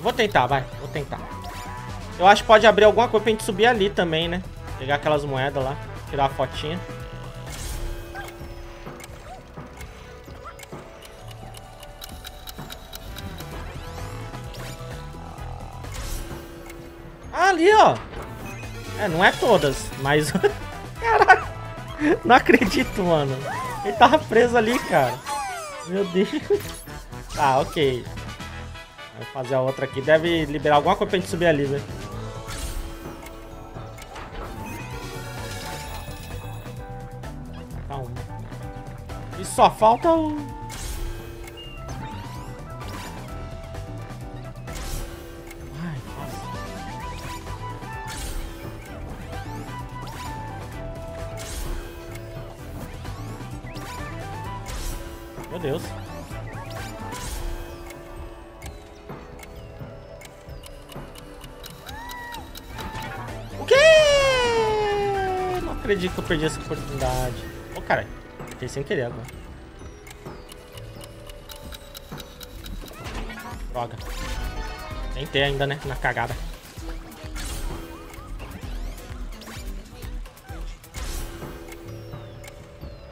Vou tentar, vai. Vou tentar. Eu acho que pode abrir alguma coisa pra gente subir ali também, né? Pegar aquelas moedas lá. Tirar a fotinha. Ah, ali, ó. É, não é todas, mas... *laughs* Caraca. Não acredito, mano. Ele tava preso ali, cara. Meu Deus. Tá, *laughs* ok. Vou fazer a outra aqui. Deve liberar alguma coisa pra gente subir ali, velho. Só falta o... Meu Deus. O quê? Não acredito que eu perdi essa oportunidade. Ô, oh, caralho. Sem querer agora. Droga. Tentei ainda, né? Na cagada.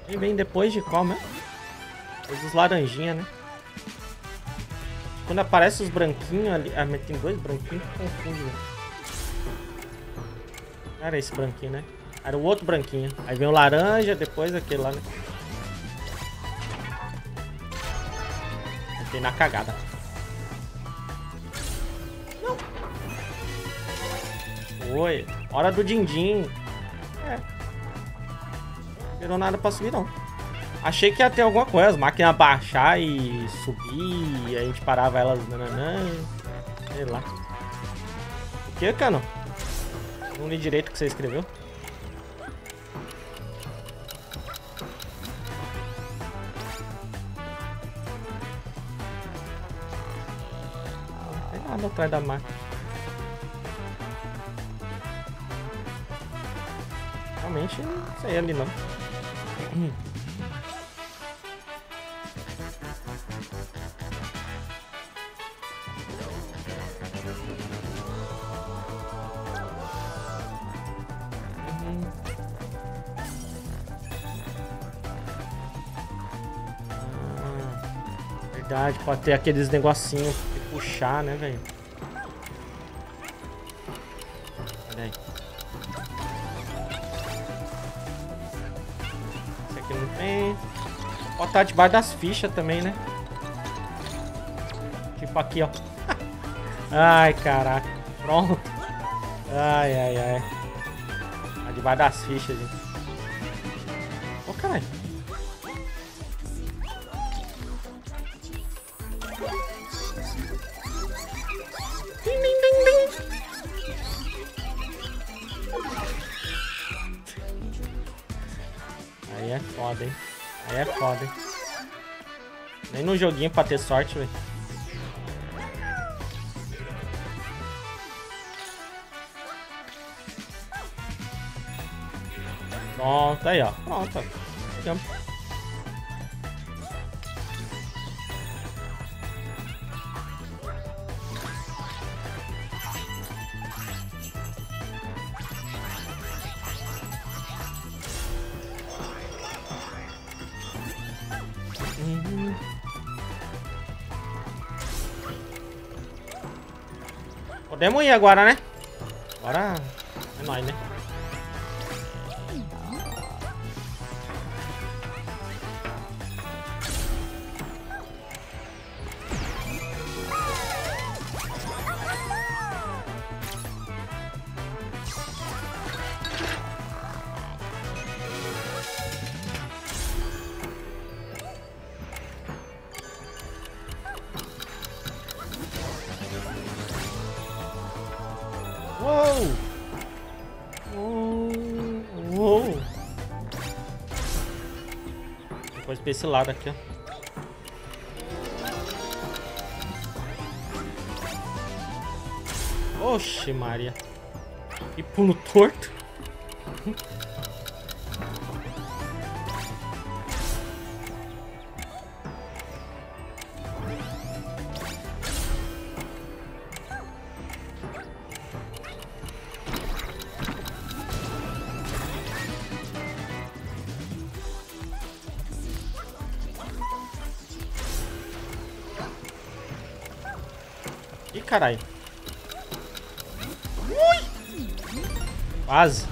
E vem depois de qual mesmo? Os laranjinha, né? Quando aparece os branquinhos ali... Ah, mas tem dois branquinhos que confunde, né? Era esse branquinho, né? Era o outro branquinho. Aí vem o laranja, depois aquele lá, né? Na cagada. Não. Oi. Hora do din-din. É. Não virou nada pra subir, não. Achei que ia ter alguma coisa, as máquinas baixar e subir, e a gente parava elas, nananã, sei lá. O que, Cano? Não li direito o que você escreveu. Nada atrás da máquina. Realmente não sei ali não. Verdade, pode ter aqueles negocinhos puxar, né, velho? Olha aí. Esse aqui não tem. Pode estar debaixo das fichas também, né? Tipo aqui, ó. *laughs* ai, caraca. Pronto. Ai, ai, ai. Tá debaixo das fichas, gente. Joguinho pra ter sorte, velho. Pronto, aí, ó. Pronto. Podemos ir agora, né? Agora Uou! Uou! Uou! Depois pra esse lado aqui, ó. Oxe, Maria. E pulo torto. Caralho. Ui! Quase.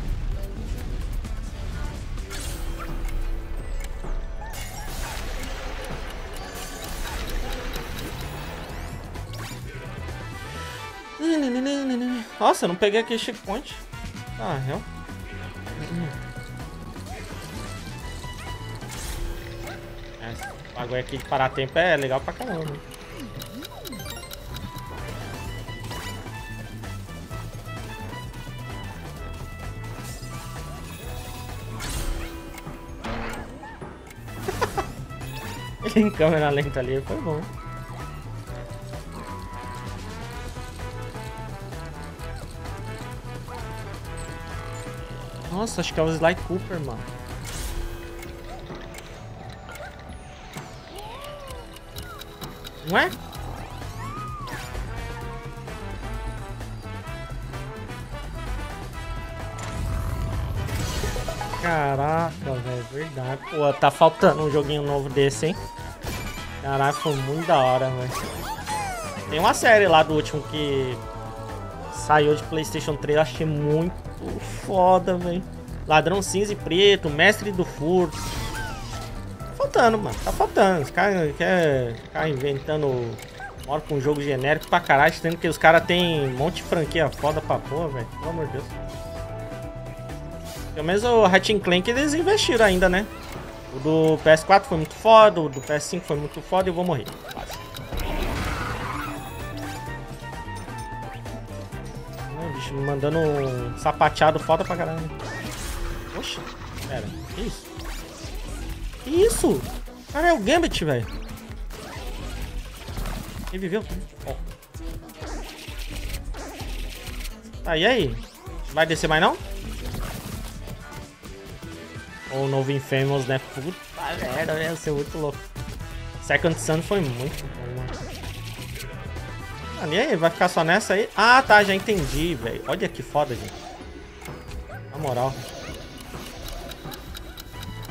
Nossa, eu não peguei aquele checkpoint. Ah, real. É, aqui de parar tempo é legal pra caramba. Em câmera lenta ali foi bom. Nossa, acho que é o Sly Cooper, mano. Não é? Caraca, velho, verdade. Pô, tá faltando um joguinho novo desse, hein? Caraca, foi muito da hora, velho. Tem uma série lá do último que saiu de Playstation 3, achei muito foda, velho. Ladrão cinza e preto, mestre do furto. Tá faltando, mano. Tá faltando. Os caras querem ficar inventando mora com um jogo genérico pra caralho, sendo que os caras têm um monte de franquia foda pra porra, velho. Pelo amor de Deus. Pelo menos o Ratchet Clank eles investiram ainda, né? O do PS4 foi muito foda, o do PS5 foi muito foda e eu vou morrer. Quase. Bicho, me mandando um sapateado foda pra caramba. Oxe, pera, que isso? Que isso? Cara, é o Gambit, velho. Ele viveu? Ó. Tá, e aí? Vai descer mais não? Ou o novo Infamous, né? Puta merda, ia ser muito louco. Second Sun foi muito bom, mano. E aí? Vai ficar só nessa aí? Ah, tá, já entendi, velho. Olha que foda, gente. Na moral.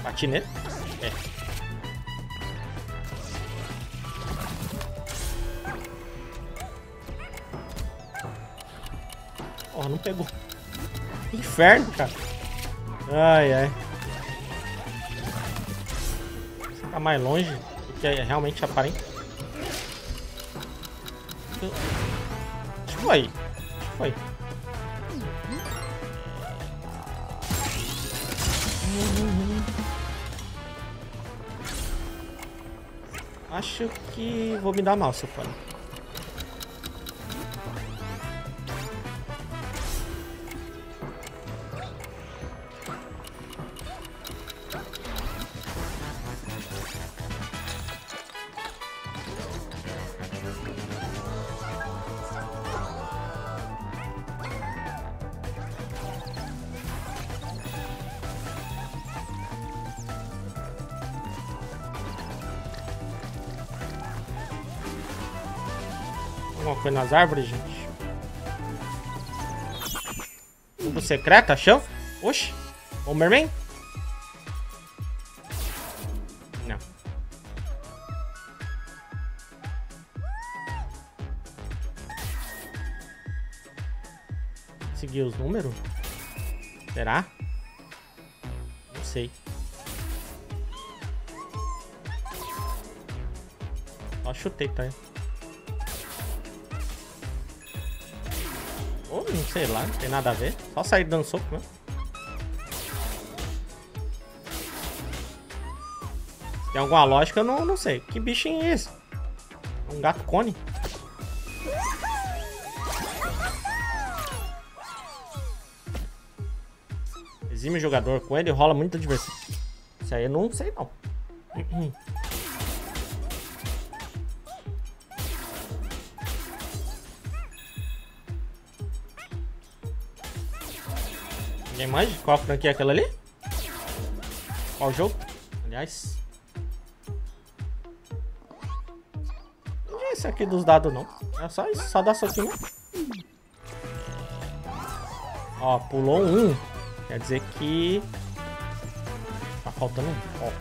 Bati nele? É. Porra, não pegou. Inferno, cara. Ai, ai. Mais longe do que é realmente aparente. Foi. Que foi. Acho que vou me dar mal se eu. Nas árvores, gente? Tubo secreto, achou? Oxi. Bomberman? Não. Seguir os números? Será? Não sei. Só chutei, tá? Sei lá, não tem nada a ver. Só sair dando soco. Se tem alguma lógica, eu não, não sei. Que bichinho é esse? É um gato cone? Exime jogador com ele rola muita diversão. Isso aí eu não sei não. *clears throat* Ninguém mais? Qual franquia é aquela ali? Qual jogo? Aliás. Não é esse aqui dos dados, não. É só isso, só dá soquinho. Ó, pulou um. Quer dizer que... Tá faltando um. Ó.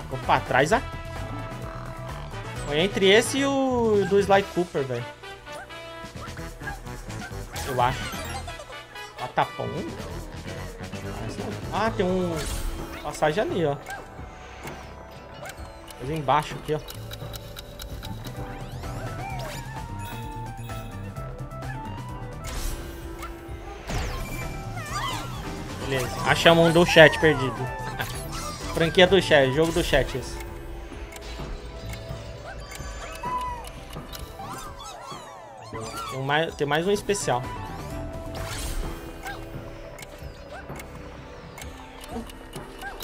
Ficou pra trás aqui. Foi entre esse e o do Sly Cooper, velho. Eu acho. Ah, tapão. Ah, tem um... Passagem ali, ó. Coisa embaixo aqui, ó. Beleza. Achamos um do chat perdido. *laughs* Franquia do chat, jogo do chat esse. Mais, tem mais um especial.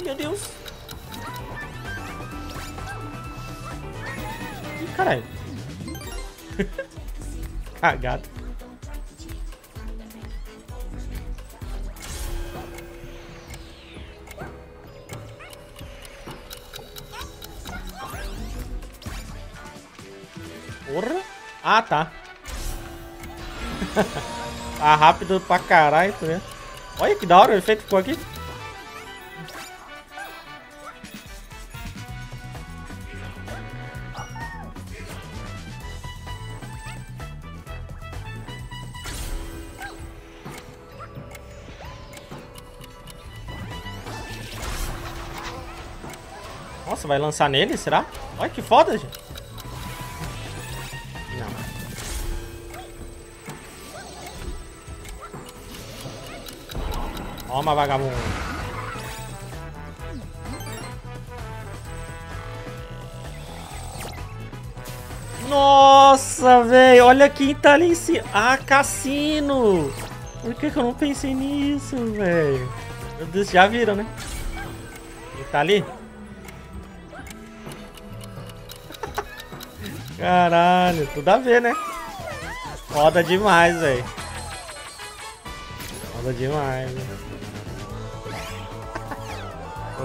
Meu Deus. Ih, caralho. *laughs* Cagado. Tá rápido pra caralho, tá vendo? Olha que da hora o efeito ficou aqui. Nossa, vai lançar nele, será? Olha que foda, gente. Toma, vagabundo. Nossa, velho. Olha quem tá ali em cima. Ah, cassino. Por que, que eu não pensei nisso, velho? Meu Deus, já viram, né? Ele tá ali? *laughs* Caralho, tudo a ver, né? Foda demais, velho. Foda demais, velho.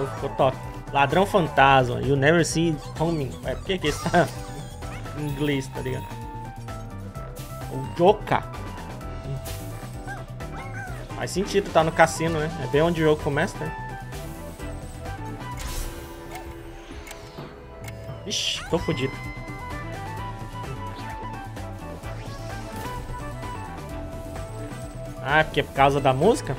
Ficou top. Ladrão fantasma. You never see coming. É, por que que esse tá em inglês, tá ligado? O Joka. Faz sentido, tá no cassino, né? É bem onde o jogo começa, né? Ixi, tô fodido. Ah, porque é por causa da música?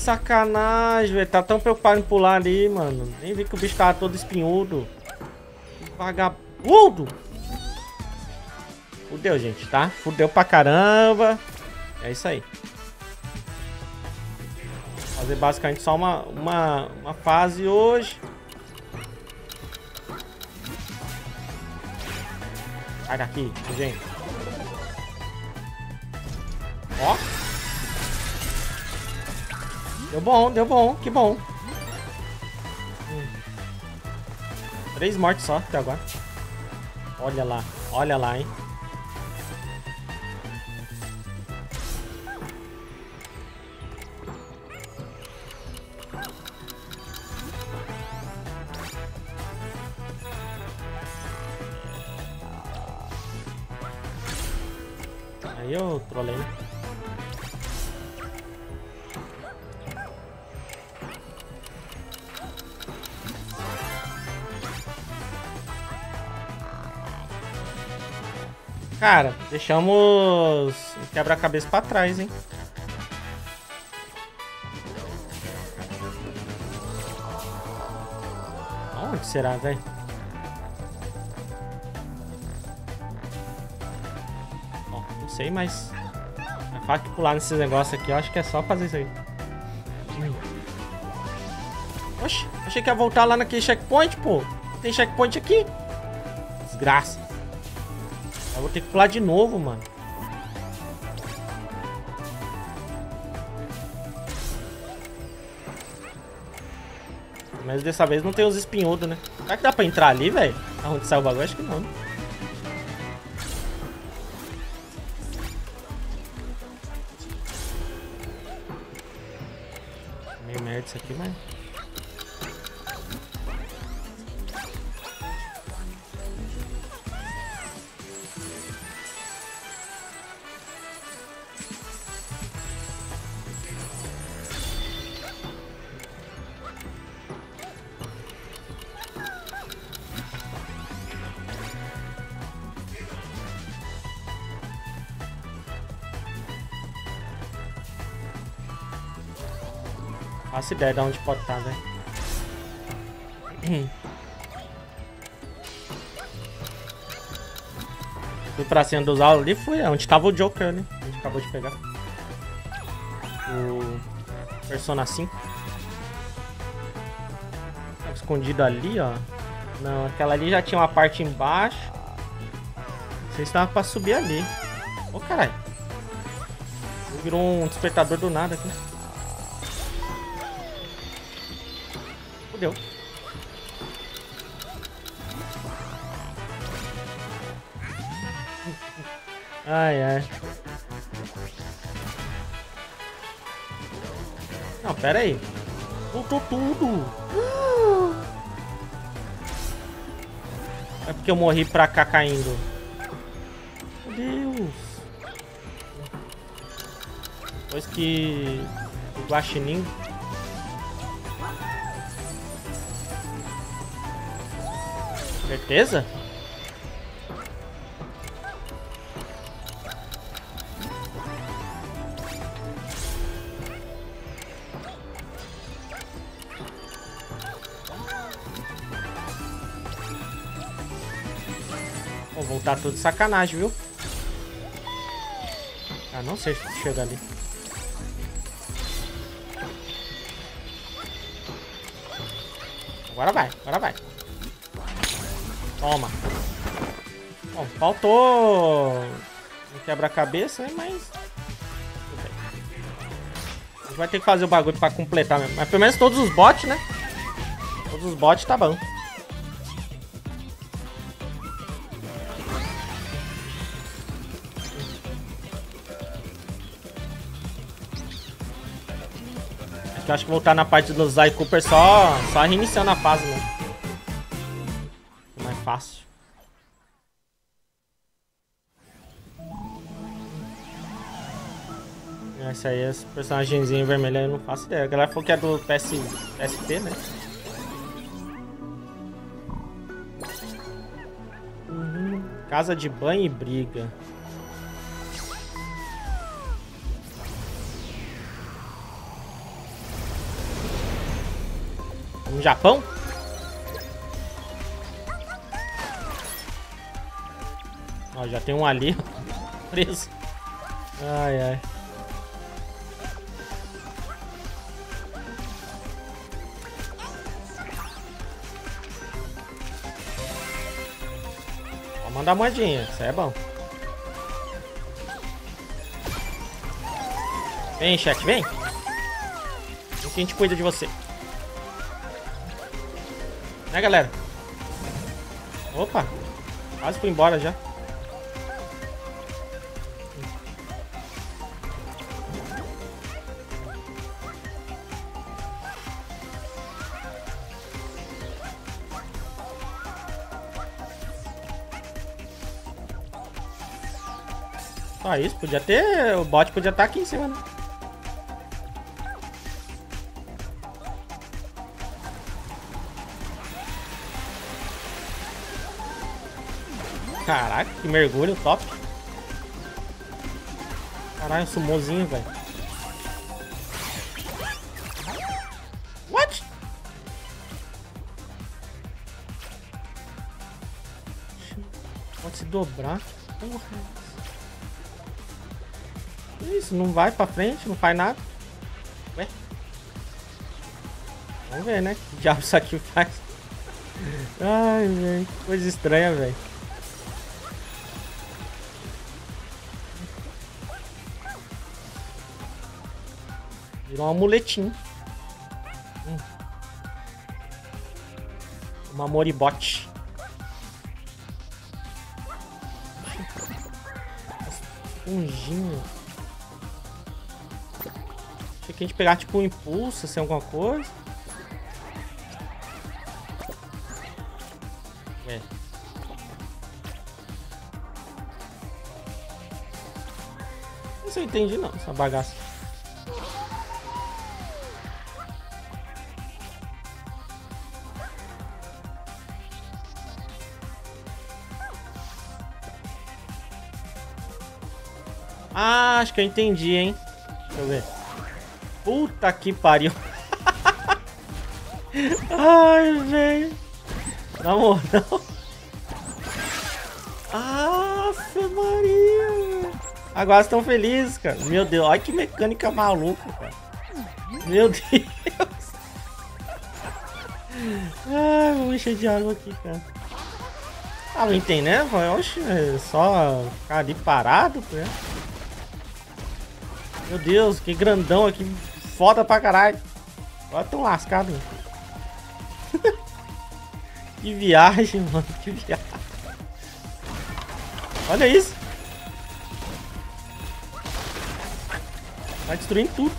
Sacanagem, velho. Tá tão preocupado em pular ali, mano. Nem vi que o bicho tava todo espinhudo. Vagabundo! Fudeu, gente, tá? Fudeu pra caramba. É isso aí. Fazer basicamente só uma, uma, uma fase hoje. Sai daqui, gente. Deu bom, deu bom, que bom. Hum. Três mortes só até agora. Olha lá, olha lá, hein. Deixamos quebra-cabeça pra trás, hein? Onde será, velho? Não sei, mas... É fácil pular nesses negócios aqui, eu acho que é só fazer isso aí. Oxe, achei que ia voltar lá naquele checkpoint, pô. Tem checkpoint aqui. Desgraça. Vou ter que pular de novo, mano. Mas dessa vez não tem os espinhudos, né? Será que dá pra entrar ali, velho? Aonde sai o bagulho? Acho que não, né? Faço ideia de onde pode estar, *clears throat* velho. Fui pra cima dos aulas ali, fui onde tava o Joker, né? A gente acabou de pegar. O Persona 5. Tava escondido ali, ó. Não, aquela ali já tinha uma parte embaixo. Se dava pra subir ali. Ô, oh, caralho. Virou um despertador do nada aqui. Fudeu. Ai, ai. Não, pera aí. Voltou tudo. É porque eu morri pra cá caindo. Meu Deus. Depois que o Guaxinim Certeza? Vou voltar tudo sacanagem, viu? Ah, não sei se chega ali. Agora vai, agora vai. Toma. Bom, faltou um quebra-cabeça, né? Mas... A gente vai ter que fazer o bagulho pra completar mesmo. Mas pelo menos todos os bots, né? Todos os bots tá bom. eu acho que voltar na parte do Zay Cooper só, só reiniciando a fase, né? Fácil. Essa aí, esse personagemzinho vermelho eu não faço ideia. A galera falou que é do PS, PSP, né? Uhum. Casa de banho e briga. No Japão? Já tem um ali, *laughs* preso. Ai, ai. Vou mandar moedinha, isso é bom. Vem, chat, vem. Que a gente cuida de você. Né, galera? Opa, quase fui embora já. Só isso, podia ter. O bot podia estar tá aqui em cima, né? Caraca, que mergulho top. Caralho, um sumozinho, velho. What? Pode se dobrar. Porra. Isso, não vai pra frente, não faz nada. Ué? Vamos ver, né? Que diabo isso aqui faz. Ai, velho. Coisa estranha, velho. Virou um amuletinho. Hum. Uma moribote. Esponjinha. A gente pegar tipo um impulso, assim, alguma coisa. É. Não sei, entendi não, essa bagaça. Ah, acho que eu entendi, hein? Deixa eu ver. Puta que pariu. *laughs* Ai, velho. Na moral. Aff, Maria. Agora estão felizes, cara. Meu Deus, olha que mecânica maluca, cara. Meu Deus. Ai, vou encher de água aqui, cara. Tava entendendo? Oxe, é só ficar ali parado, né? Meu Deus, que grandão aqui. Foda pra caralho. Agora tão lascado. *laughs* que viagem, mano. Que viagem. Olha isso. Vai destruindo tudo.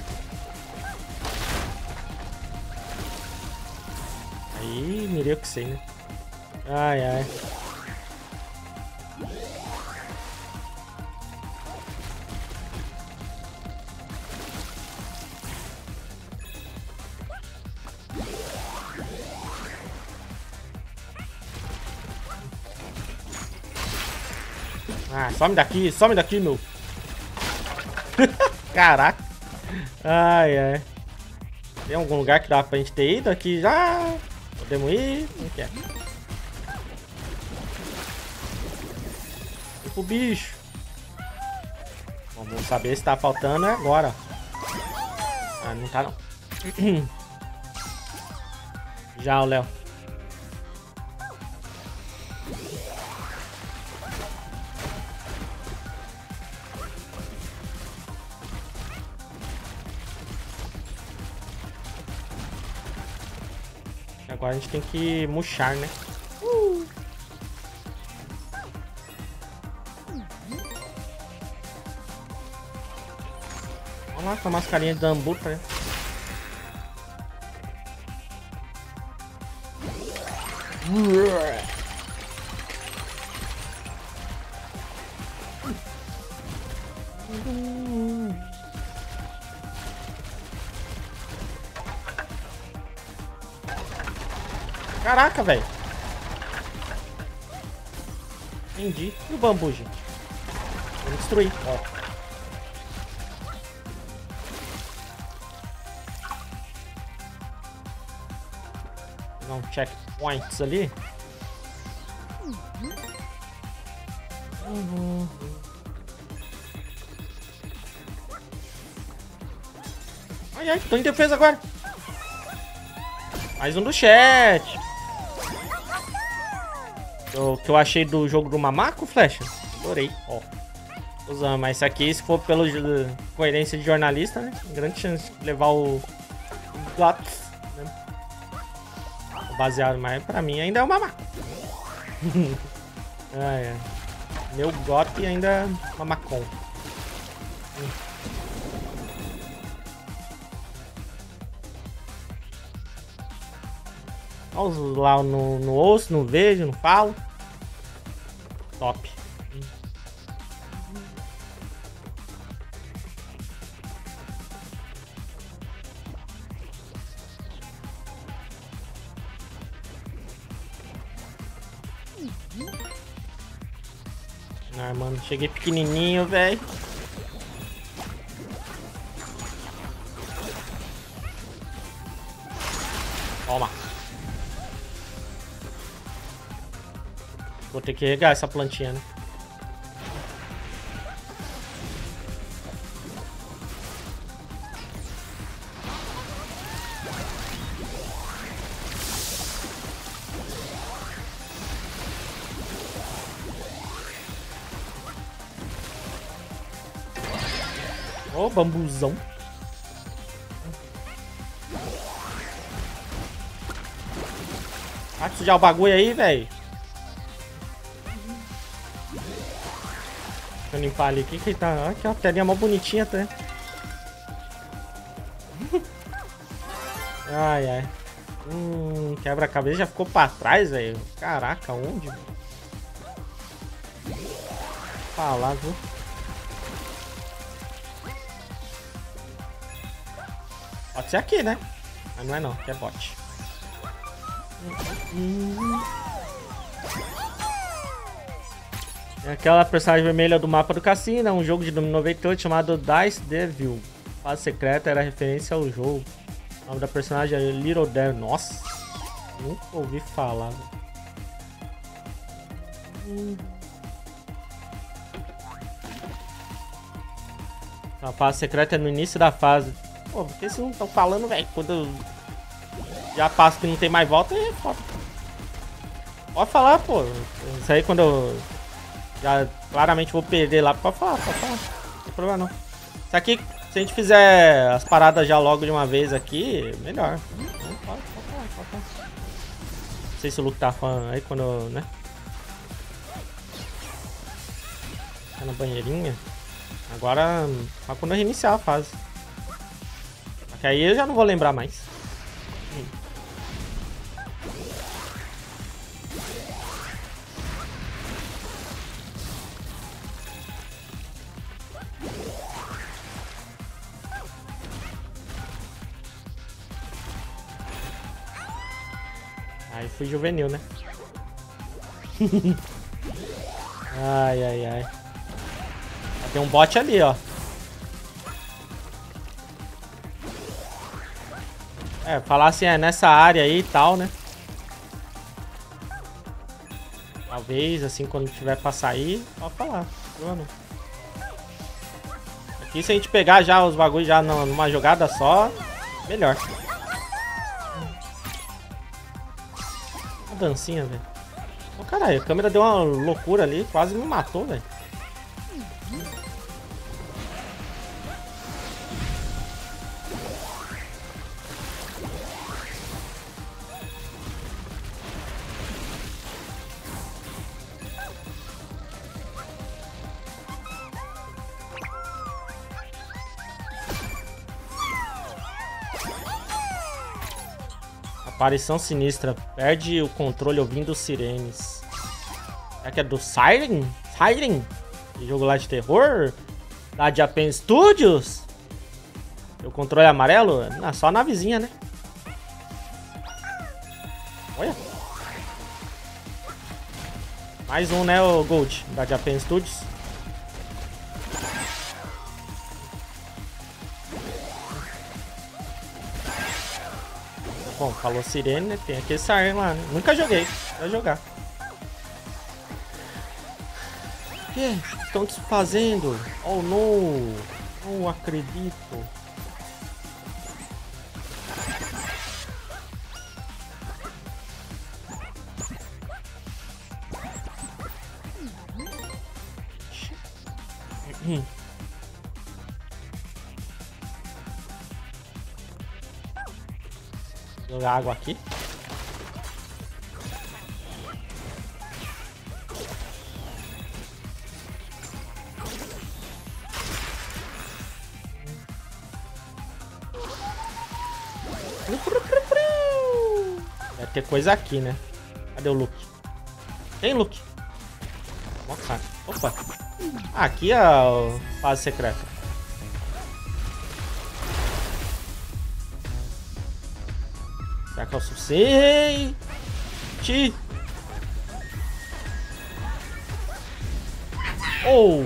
Aí, mirei o que sei, né? Ai, ai. Some daqui, some daqui, meu. *laughs* Caraca. Ai, ai. Tem algum lugar que dá pra gente ter ido aqui já? Podemos ir? Como que é? E bicho. Vamos saber se tá faltando agora. Ah, não tá não. *clears throat* já, o Léo. Gente tem que murchar, né? Uh. Lá com a mascarinha de Dambuta, né? Caraca, bambu, gente? Vamos destruir, ó. Um checkpoints ali. Uhum. Ai, ai, tô em defesa agora. Mais um do chat. O que eu achei do jogo do Mamaco, Flecha? Adorei, ó. Usando, mas isso aqui, se for pela coerência de jornalista, né? Grande chance de levar o Guts, né? Baseado, mas pra mim ainda é o Mamaco. *laughs* ah, é. Meu GOT ainda é Mamacon. Lá no, osso, não vejo, não falo. Top. Ah, mano, cheguei pequenininho, velho. ter que regar essa plantinha, né? Ó, oh, bambuzão. Vai sujar o bagulho aí, velho. Limpar ali. O que que tá? Aqui, ó. Telinha mó bonitinha até. *laughs* ai, ai. Hum, quebra-cabeça já ficou pra trás, velho. Caraca, onde? Falar, viu? Pode ser aqui, né? Mas não é não, que é bot. É aquela personagem vermelha do mapa do cassino, é um jogo de 98 chamado Dice Devil. Fase secreta era referência ao jogo. O nome da personagem é Little Devil. Nossa, nunca ouvi falar. A fase secreta é no início da fase. Pô, por que vocês não estão falando, velho? Quando já passa que não tem mais volta, é foda. Pode falar, pô. Isso aí quando eu já claramente vou perder lá, pode falar, pode falar. Não tem problema não. Isso aqui, se a gente fizer as paradas já logo de uma vez aqui, melhor. Pode, pode falar, pode falar. Não sei se o Luke tá falando aí quando, né? Tá na banheirinha. Agora, só quando eu reiniciar a fase. Porque aí eu já não vou lembrar mais. Fui juvenil, né? *laughs* ai, ai, ai. Tem um bot ali, ó. É, falar assim, é nessa área aí e tal, né? Talvez, assim, quando tiver pra sair, pode falar. Mano. Aqui, se a gente pegar já os bagulhos já numa jogada só, melhor. Dancinha, velho. Ô, oh, caralho, a câmera deu uma loucura ali, quase me matou, velho. Aparição sinistra. Perde o controle ouvindo sirenes. Será que é do Siren? Siren? Que jogo lá de terror? Da Japan Studios? O controle é amarelo? Não, só a navezinha, né? Olha. Mais um, né, o Gold, da Japan Studios. Falou sirene, né? Tem aquele siren lá, né? Nunca joguei. Vai jogar. O que estão fazendo? Oh, não. Não acredito. Jogar água aqui. Deve ter coisa aqui, né? Cadê o Luke? Tem Luke? Opa. Ah, aqui é a fase secreta. Suficiente? Oh!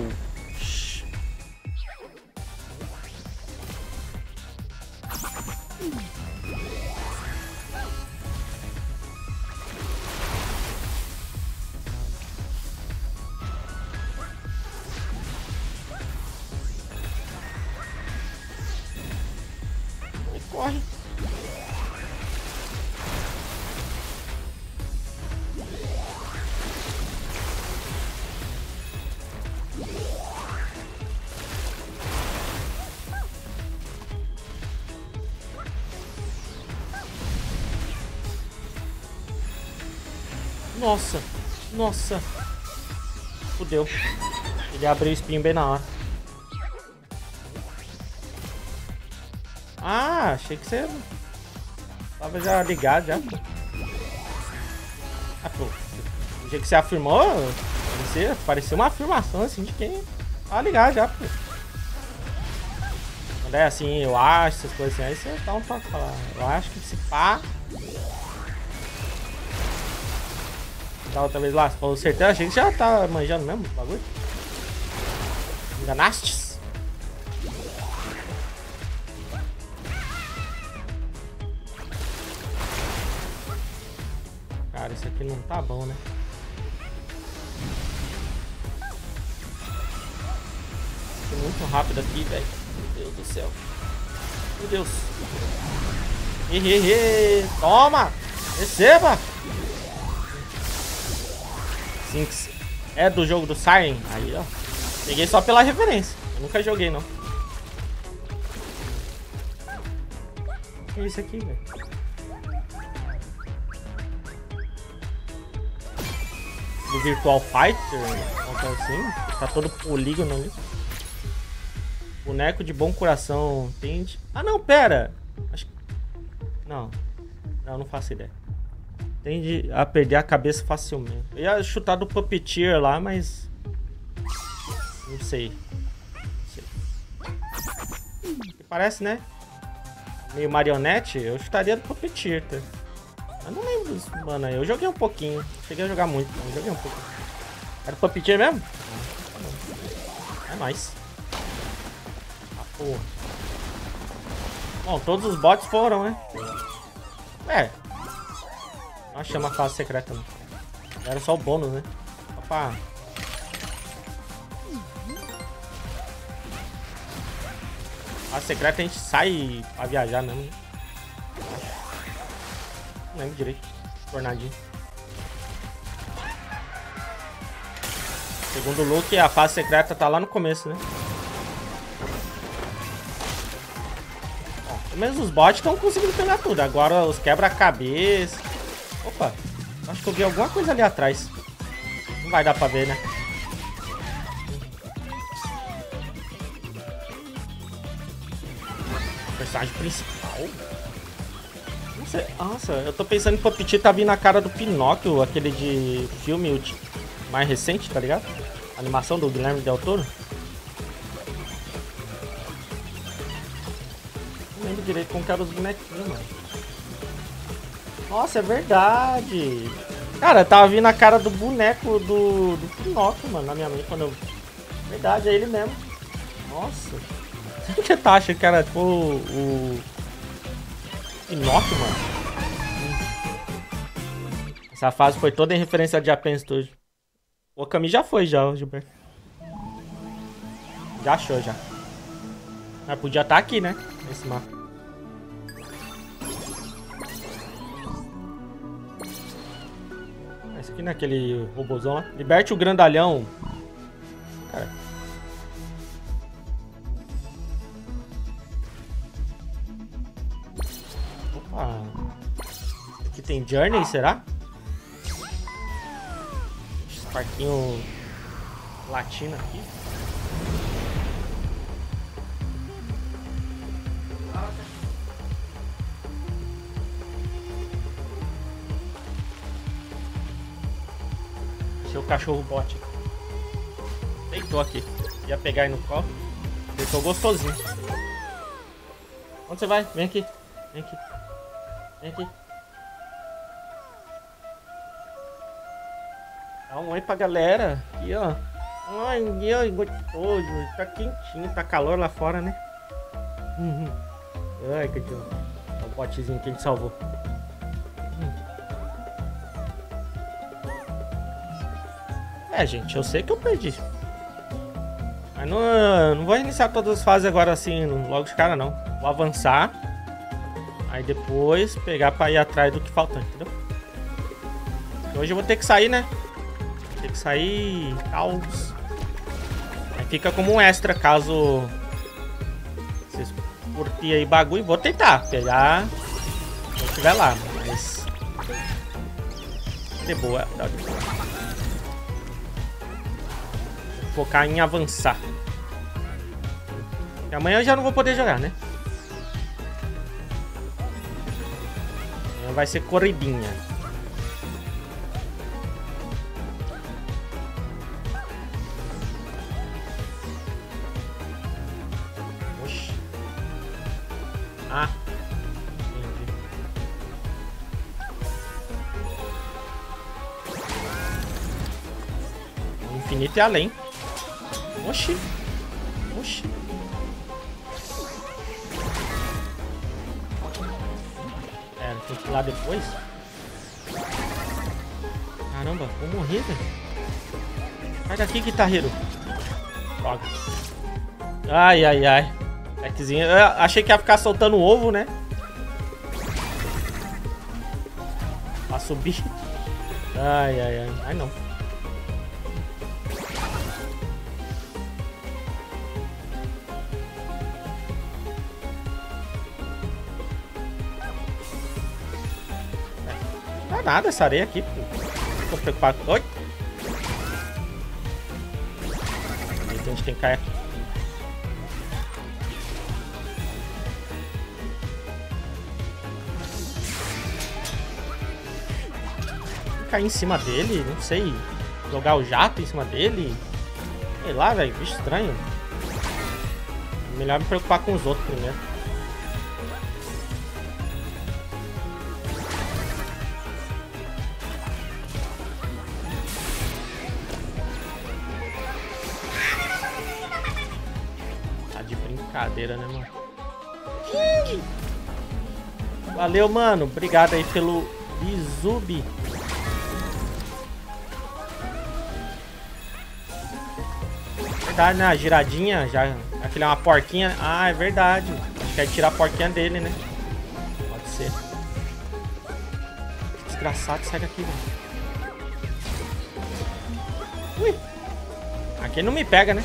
Nossa. Fudeu. Ele abriu o espinho bem na hora. Ah, achei que você tava já ligado já. Ah, pô. Jeito que você afirmou, parecia, parecia uma afirmação assim de quem tava ligado já, pô. Quando é assim, eu acho, essas coisas assim, aí você dá um toque falar. Eu acho que se pá. Da outra vez lá, falou certeza, achei que já tá manjando mesmo o bagulho. Enganastes? Cara, isso aqui não tá bom, né? Tô muito rápido aqui, velho. Meu Deus do céu. Meu Deus. Hehehe. Toma! Receba! É do jogo do Siren. Aí, ó. Peguei só pela referência. Eu nunca joguei, não. O que é isso aqui, velho? Do Virtual Fighter, algo assim. Tá todo polígono ali. Boneco de bom coração. Tende. Ah, não, pera. Acho... Não. Não, não faço ideia. Tende a perder a cabeça facilmente. Eu ia chutar do Puppeteer lá, mas... Não sei. Não sei. Parece, né? Meio marionete. Eu chutaria do Puppeteer, tá? Eu não lembro disso, mano. Eu joguei um pouquinho. Cheguei a jogar muito, mas joguei um pouco. Era o Puppeteer mesmo? É nóis. Ah, porra. Bom, todos os bots foram, né? É. Não chama fase secreta, não. Era só o bônus, né? Opa. A secreta a gente sai pra viajar mesmo. Né? Não lembro direito. Tornadinho. Segundo o Luke, a fase secreta tá lá no começo, né? Pelo menos os bots estão conseguindo pegar tudo. Agora os quebra-cabeça. Opa, acho que eu vi alguma coisa ali atrás. Não vai dar pra ver, né? personagem principal? Não sei. Nossa, eu tô pensando que o Puppeteer tá vindo na cara do Pinóquio, aquele de filme mais recente, tá ligado? A animação do Guilherme Del Toro. Não lembro direito como que eram os bonequinhos, mano. Nossa, é verdade. Cara, tava vindo a cara do boneco do, do Pinóquio, mano, na minha mente quando eu... Verdade, é ele mesmo. Nossa. O que tá achando que era tipo o. Pinóquio, mano? Essa fase foi toda em referência a Japan Studio. O Okami já foi, já, Gilberto. Já achou, já. Mas podia estar tá aqui, né? Nesse mapa. Aqui não é aquele robôzão lá. Liberte o grandalhão. Cara. Ah. Aqui tem Journey, será? Parquinho latino aqui. Seu cachorro bote. Deitou aqui. Ia pegar aí no colo. Deitou gostosinho. Onde você vai? Vem aqui. Vem aqui. Vem aqui. Dá um oi pra galera. Aqui, ó. Ai, ai, gostoso. Tá quentinho, tá calor lá fora, né? Uhum. Ai, que tio. É o botezinho que a gente salvou. É, gente, eu sei que eu perdi. Mas não, não vou iniciar todas as fases agora assim, logo de cara, não. Vou avançar. Aí depois pegar pra ir atrás do que falta, entendeu? Hoje eu vou ter que sair, né? Vou ter que sair caos. Aí fica como um extra, caso vocês curtirem aí bagulho. Vou tentar pegar se eu estiver lá, mas... de boa. Vou focar em avançar. E amanhã eu já não vou poder jogar, né? Amanhã vai ser corridinha. Oxi. Ah. Infinito e além. Oxi. Oxi. É, tem que lá depois. Caramba, vou morrer, velho. Sai daqui, guitarreiro. Droga. Ai, ai, ai. Packzinho. Eu achei que ia ficar soltando ovo, né? Pra subir. Ai, ai, ai. Ai, não. Nada essa areia aqui. Tô preocupado. Oi! A gente tem que cair aqui. cair em cima dele, não sei. Jogar o jato em cima dele. Sei lá, velho, bicho estranho. Melhor me preocupar com os outros primeiro. Brincadeira, né, mano? Valeu, mano. Obrigado aí pelo Bizubi. Verdade, né? A giradinha, já. Aquele é uma porquinha. Ah, é verdade. Acho que é tirar a porquinha dele, né? Pode ser. Que desgraçado, sai daqui, velho. Ui. Aqui não me pega, né?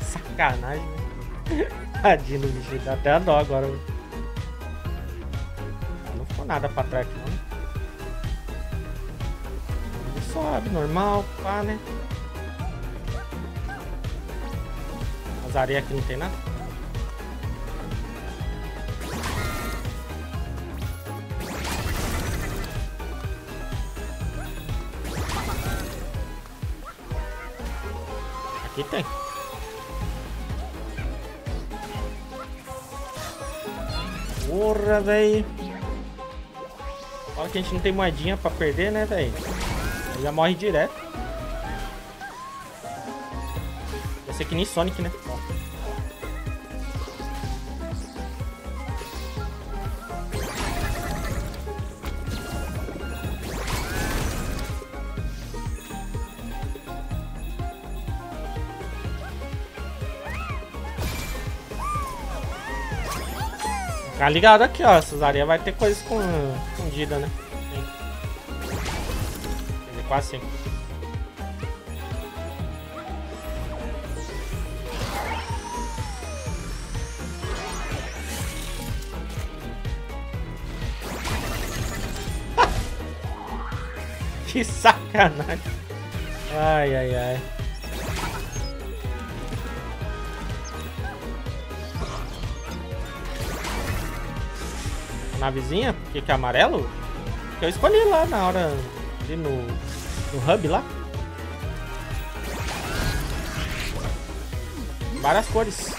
Sacanagem? Tadinho do bicho, dá até a dó agora. Não ficou nada pra trás aqui, não. Ele sobe, normal, pá, né? As areias aqui não tem nada. Aqui tem. Porra, velho. Fala que a gente não tem moedinha pra perder, né, velho? Já morre direto. Vai ser que nem Sonic, né? Ficar ligado aqui, ó. Essas areias vai ter coisa escon- escondida, né? Quer dizer, quase *laughs* que sacanagem. Ai, ai, ai. Navezinha, porque que é amarelo, eu escolhi lá na hora, ali no, no hub lá. Várias cores.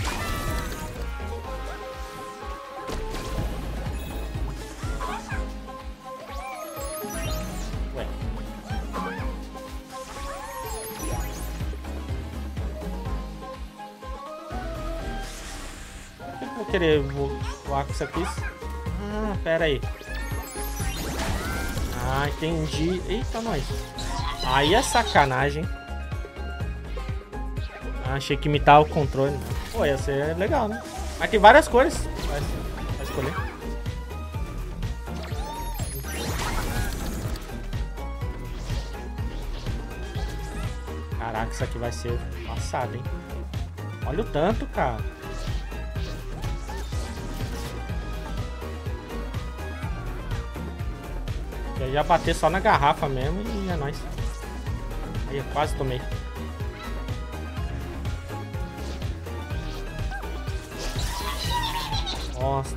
Por que eu vou querer vo- voar com isso aqui? Pera aí. Ah, entendi. Eita, nós. Aí é sacanagem. Ah, achei que imitar o controle. Pô, ia ser legal, né? Mas tem várias cores. Vai, vai escolher. Caraca, isso aqui vai ser passado, hein? Olha o tanto, cara. Ia bater só na garrafa mesmo e é nóis. Aí, eu quase tomei. Nossa.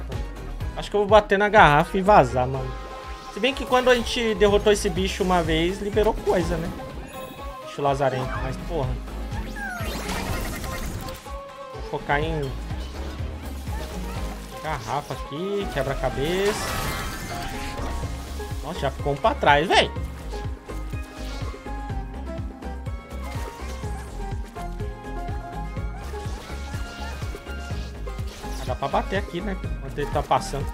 Acho que eu vou bater na garrafa e vazar, mano. Se bem que quando a gente derrotou esse bicho uma vez, liberou coisa, né? Bicho lazarento. Mas, porra. Vou focar em... Garrafa aqui, quebra-cabeça. Nossa, já ficou um pra trás, velho. Dá pra bater aqui, né? Enquanto ele tá passando.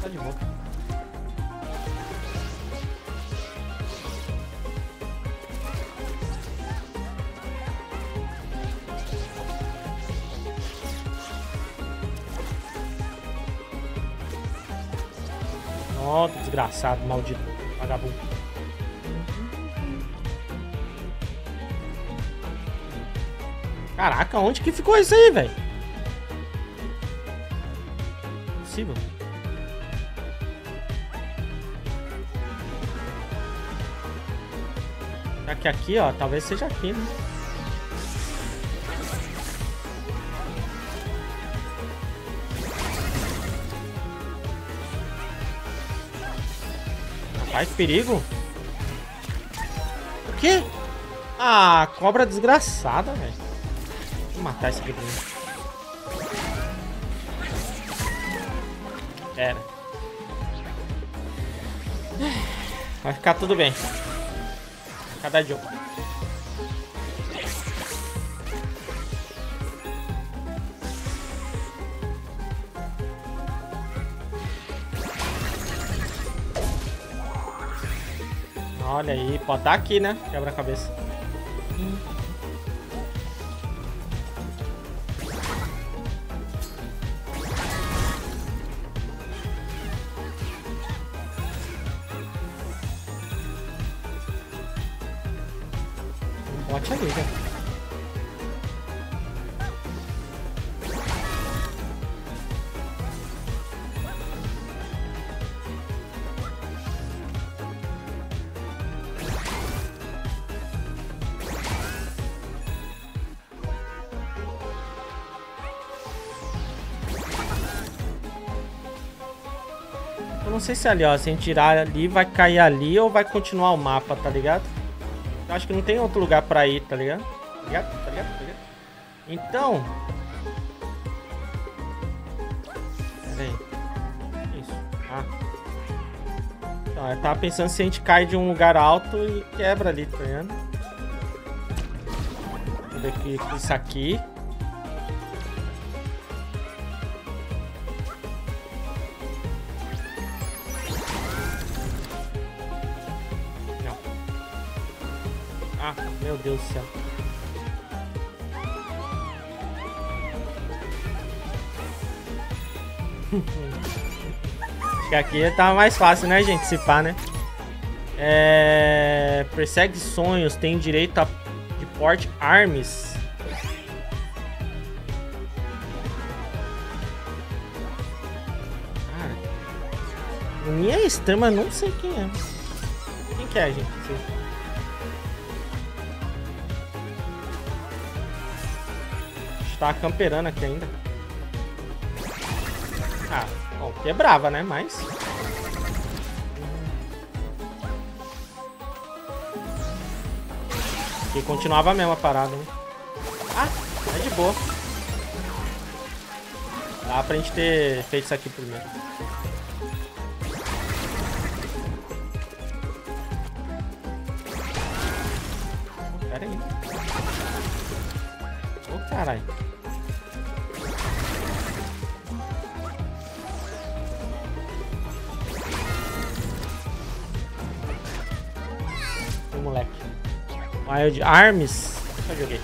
Tá de volta. Desgraçado, maldito, vagabundo. Caraca, onde que ficou isso aí, velho? Possível. Já que aqui, ó, talvez seja aqui, né? Rapaz, perigo. O quê? Ah, cobra desgraçada, velho. Vou matar esse aqui primeiro. Era. Vai ficar tudo bem. Cada jogo. Aí, pode estar aqui, né? Quebra-cabeça. Sei se ali, ó, se a gente tirar ali, vai cair ali ou vai continuar o mapa, tá ligado? Eu acho que não tem outro lugar pra ir, tá ligado? Tá ligado? Tá ligado? Tá ligado? Então... Pera aí. Isso. Ah. Então, eu tava pensando se a gente cai de um lugar alto e quebra ali, tá ligado? Ver aqui, isso aqui. Deus do céu. *laughs* Que aqui tá mais fácil, né, gente? Se pá, né? É... Persegue sonhos, tem direito a de porte arms. Cara, minha extrema, não sei quem é. Quem que é, gente? Tá camperando aqui ainda. Ah, bom, que é né? Mas. Aqui continuava a mesma parada, né? Ah, é de boa. Dá pra gente ter feito isso aqui primeiro. Pera aí. Ô, oh, caralho. Wild Arms. Eu joguei.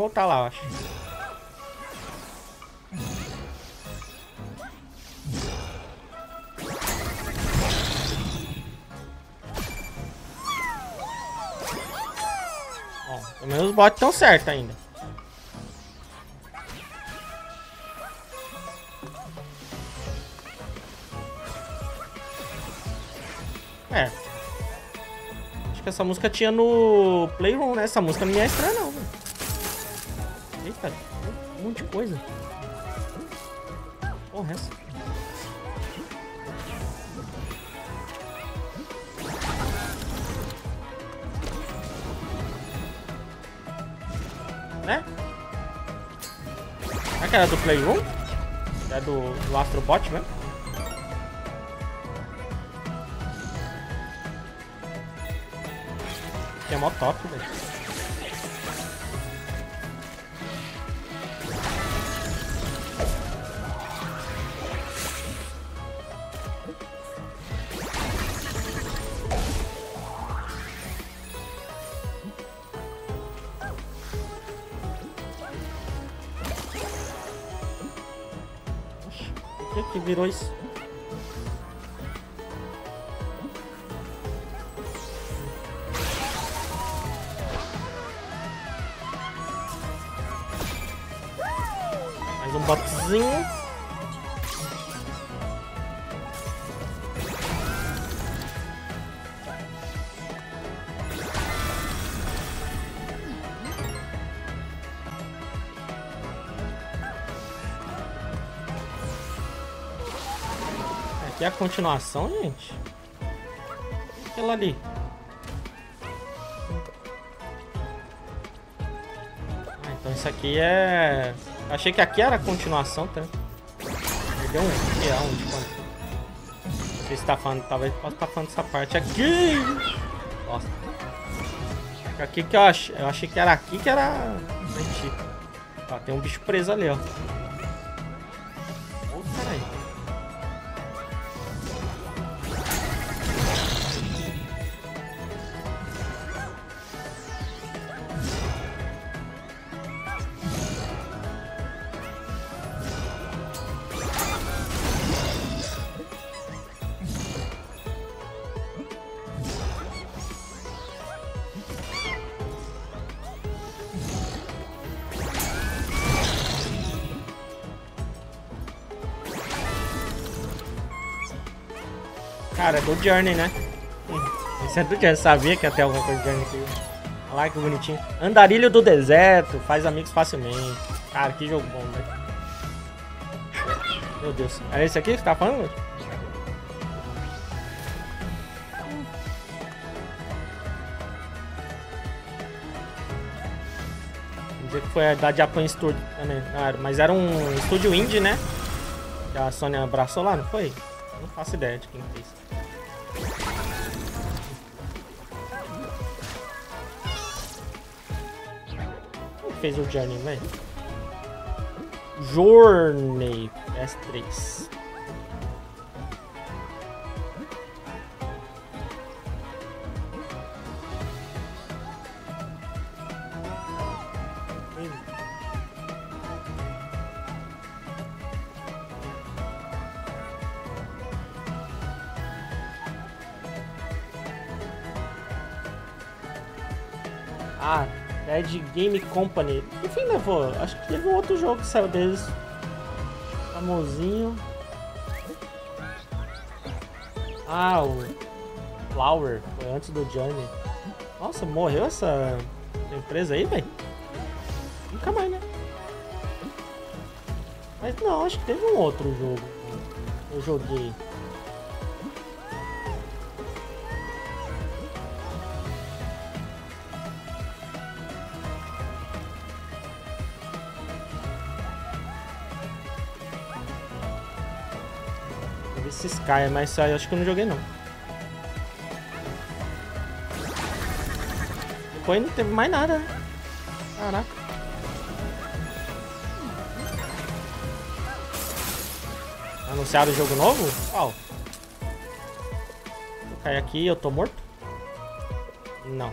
Voltar lá, eu acho. Bom, pelo menos os bots estão certos ainda. É. Acho que essa música tinha no Playroom, né? Essa música não me é estranha, não, de coisa. Porra, é essa. Né? Será que era do Playroom? É do, do Astrobot mesmo? Que é mó top, velho. Por que que continuação, gente. Aquela ali. Ah, então isso aqui é... Achei que aqui era a continuação, tá? Perdeu um. Que é onde? Quando? Não sei se tá falando, talvez possa estar falando dessa parte aqui. Nossa. Aqui que eu achei. Eu achei que era aqui que era. Mentira. Tem um bicho preso ali, ó. Do Journey, né? Esse é do Journey. Sabia que ter alguma coisa do Journey aqui. Olha lá que bonitinho. Andarilho do deserto. Faz amigos facilmente. Cara, que jogo bom, velho. Meu Deus. É esse aqui que você tá falando? dizer que foi da Japan Studio também. Não, era- mas era um estúdio indie, né? Que a Sony abraçou lá, não foi? Não faço ideia de quem fez. Fez o Journey, velho? Journey S3. Ah, Dead Game Company. Enfim, levou. Acho que teve um outro jogo que saiu deles. Famosinho. Ah, o Flower. Foi antes do Johnny. Nossa, morreu essa empresa aí, velho? Nunca mais, né? Mas não, acho que teve um outro jogo. Eu joguei. Sky, mas isso aí acho que eu não joguei não. Depois não teve mais nada, né? Caraca. Anunciaram o jogo novo? Qual? Eu cair aqui eu tô morto? Não.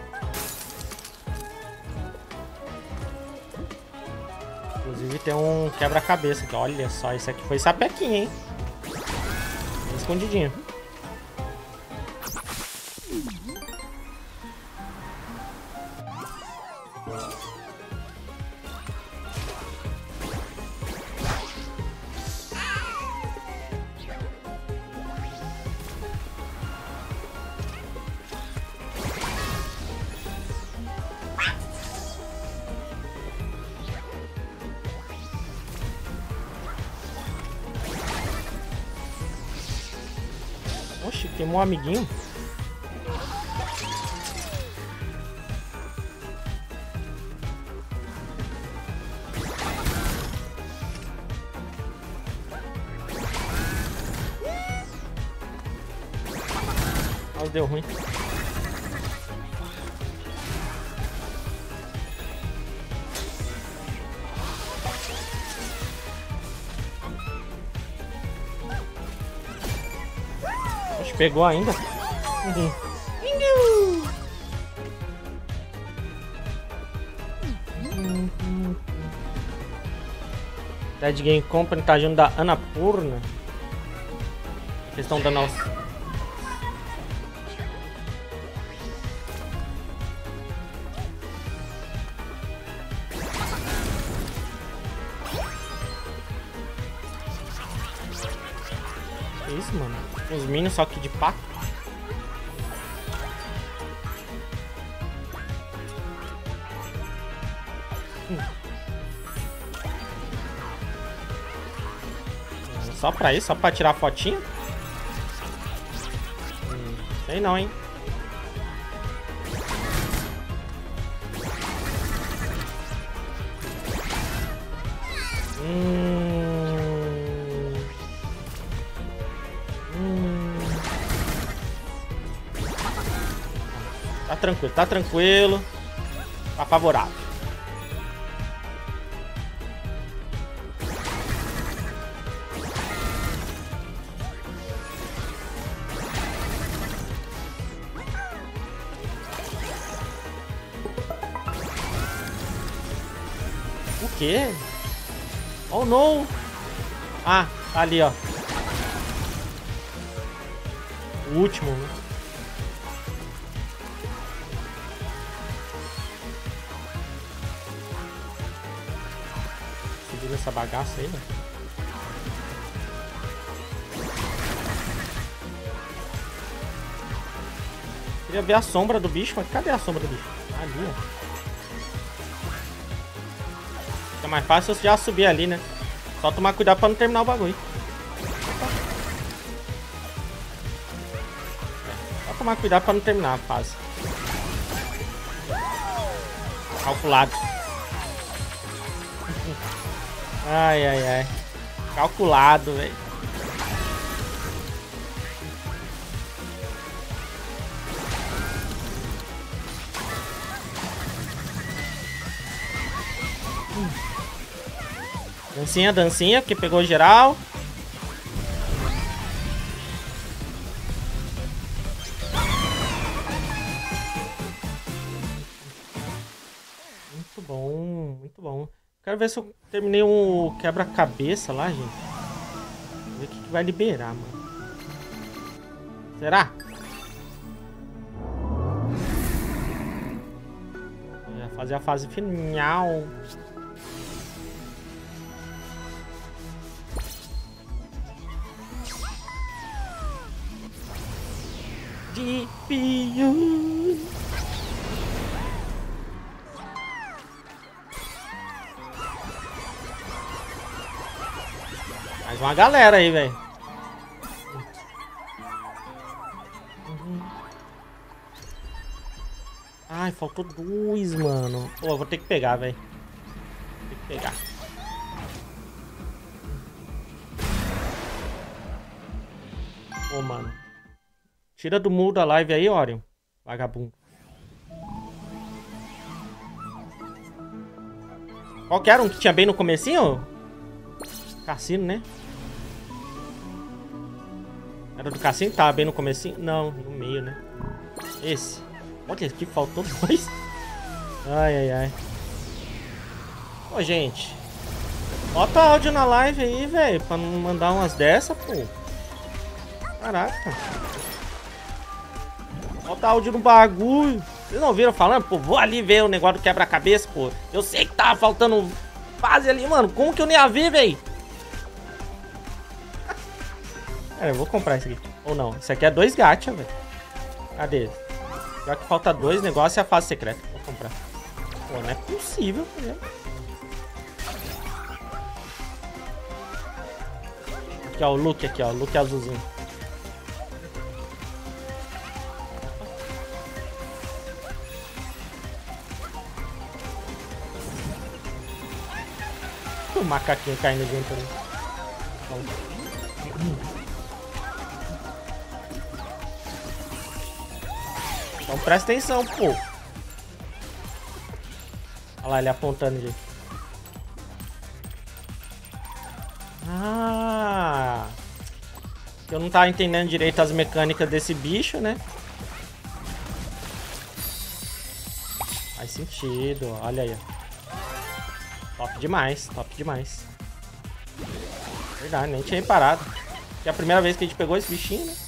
Inclusive tem um quebra-cabeça aqui. Olha só, isso aqui foi sapequinho, hein? Bem um amiguinho. Pegou ainda. Dead Game Company tá agindo da Anapurna. Eles estão dando aos... Só pra isso? Só pra tirar fotinha? Hum, sei não, hein? Hum... Hum... Tá tranquilo, tá tranquilo. Tá favorável. Não! Ah, tá ali, ó. O último, né? Segura essa bagaça aí, né? Queria ver a sombra do bicho, mas cadê a sombra do bicho? Ali, ó. Fica mais fácil eu já subir ali, né? Só tomar cuidado pra não terminar o bagulho. Só tomar cuidado pra não terminar a fase. Calculado. *laughs* Ai, ai, ai. Calculado, velho. Dancinha, dancinha, porque pegou geral. Muito bom, muito bom. Quero ver se eu terminei um quebra-cabeça lá, gente. Ver o que, que vai liberar, mano. Será? Fazer a fase final. Uma galera aí, velho. Ai, faltou dois, mano. Pô, eu vou ter que pegar, velho. Tem que pegar. Pô, mano. Tira do mundo da live aí, Orion. Vagabundo. Qual que era um que tinha bem no comecinho? Cassino, né? Era do cassino que tava bem no comecinho? Não, no meio, né? Esse. Olha aqui, faltou dois. Ai, ai, ai. Ô, gente. Bota áudio na live aí, velho, pra não mandar umas dessa, pô. Caraca. Bota áudio no bagulho. Vocês não viram falando? Pô, vou ali ver o negócio do quebra-cabeça, pô. Eu sei que tava faltando fase ali, mano. Como que eu nem a vi, velho? Cara, eu vou comprar isso aqui. Ou não. Isso aqui é dois gacha, velho. Cadê? Já que falta dois negócios e a fase secreta. Vou comprar. Pô, não é possível, velho. Aqui, ó, o look aqui, ó. O look azulzinho. O macaquinho caindo junto ali. Então presta atenção, pô. Olha lá ele apontando, gente. Ah! Eu não tava entendendo direito as mecânicas desse bicho, né? Faz sentido, olha aí. Top demais, top demais. Verdade, nem tinha reparado. É a primeira vez que a gente pegou esse bichinho, né?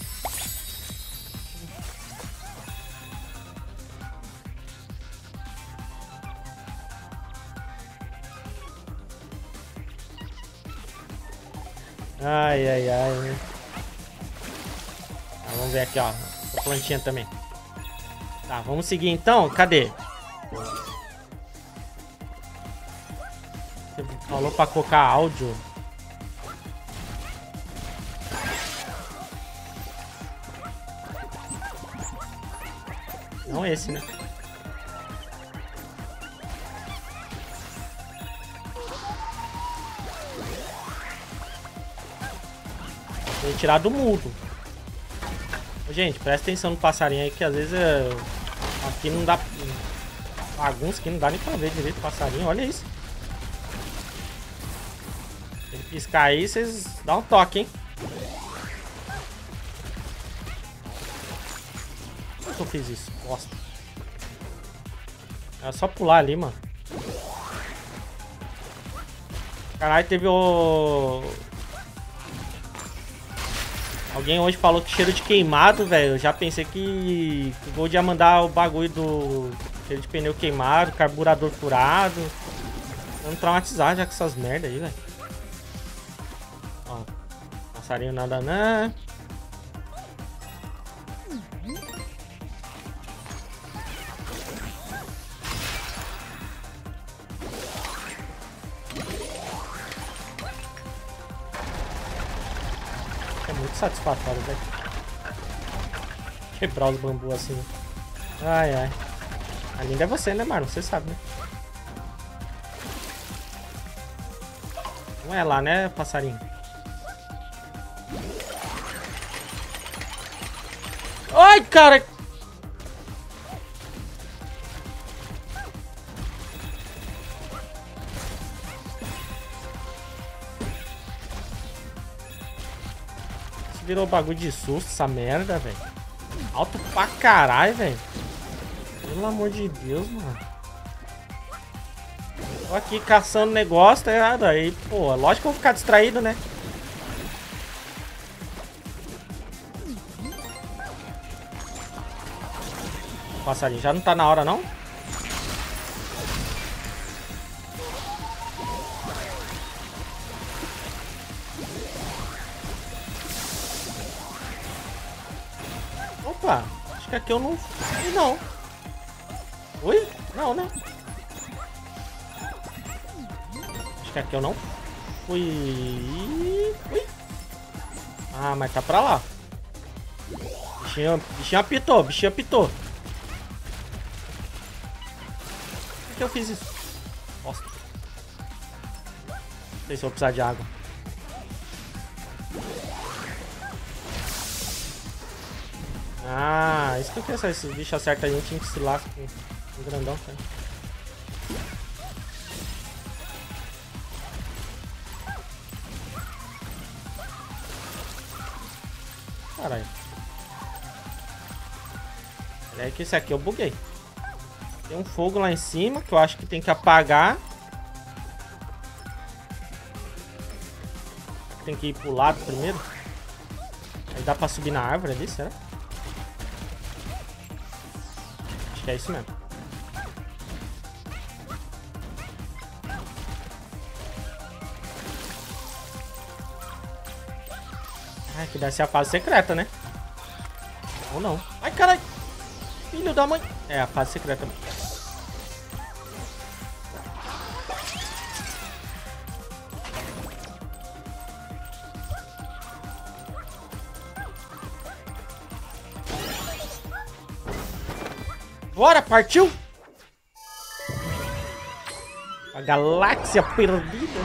Ai, ai, ai. Tá, vamos ver aqui, ó. A plantinha também. Tá, vamos seguir então. Cadê? Você falou pra colocar áudio. Não esse, né? Tem tirar do mudo. Gente, presta atenção no passarinho aí, que às vezes é... aqui não dá... Bagunça que não dá nem pra ver direito o passarinho. Olha isso. Se ele piscar aí, vocês dão um toque, hein? Por que eu fiz isso? Bosta. É só pular ali, mano. Caralho, teve o... Alguém hoje falou que cheiro de queimado, velho. Eu já pensei que, o Gold ia mandar o bagulho do cheiro de pneu queimado, carburador furado. Vamos traumatizar já com essas merda aí, velho. Ó, passarinho nada não. Satisfatório, velho. Quebrar os bambus assim. Ai, ai. A linda é você, né, mano? Você sabe, né? Não é lá, né, passarinho? Ai, cara! Virou bagulho de susto, essa merda, velho. Alto pra caralho, velho. Pelo amor de Deus, mano. Tô aqui caçando negócio, tá errado. Aí, pô, lógico que eu vou ficar distraído, né? Passarinho, já não tá na hora, não? Acho que aqui eu não não. Oi? Não, né? Acho que aqui eu não fui. Ui. Ah, mas tá pra lá. Bichinho, bichinho apitou, bichinho apitou. Por que eu fiz isso? Nossa. Não sei se eu vou precisar de água. Ah, isso que eu. Se os bichos acertam a gente, a gente se lasca com o grandão, cara. Caralho. É que esse aqui eu buguei. Tem um fogo lá em cima que eu acho que tem que apagar. que tem que ir pro lado primeiro. Aí dá pra subir na árvore ali, será? Que é isso mesmo. Ai, que deve ser a fase secreta, né? Ou não. Ai, caralho! Filho da mãe! É, a fase secreta. Bora, partiu! A galáxia perdida.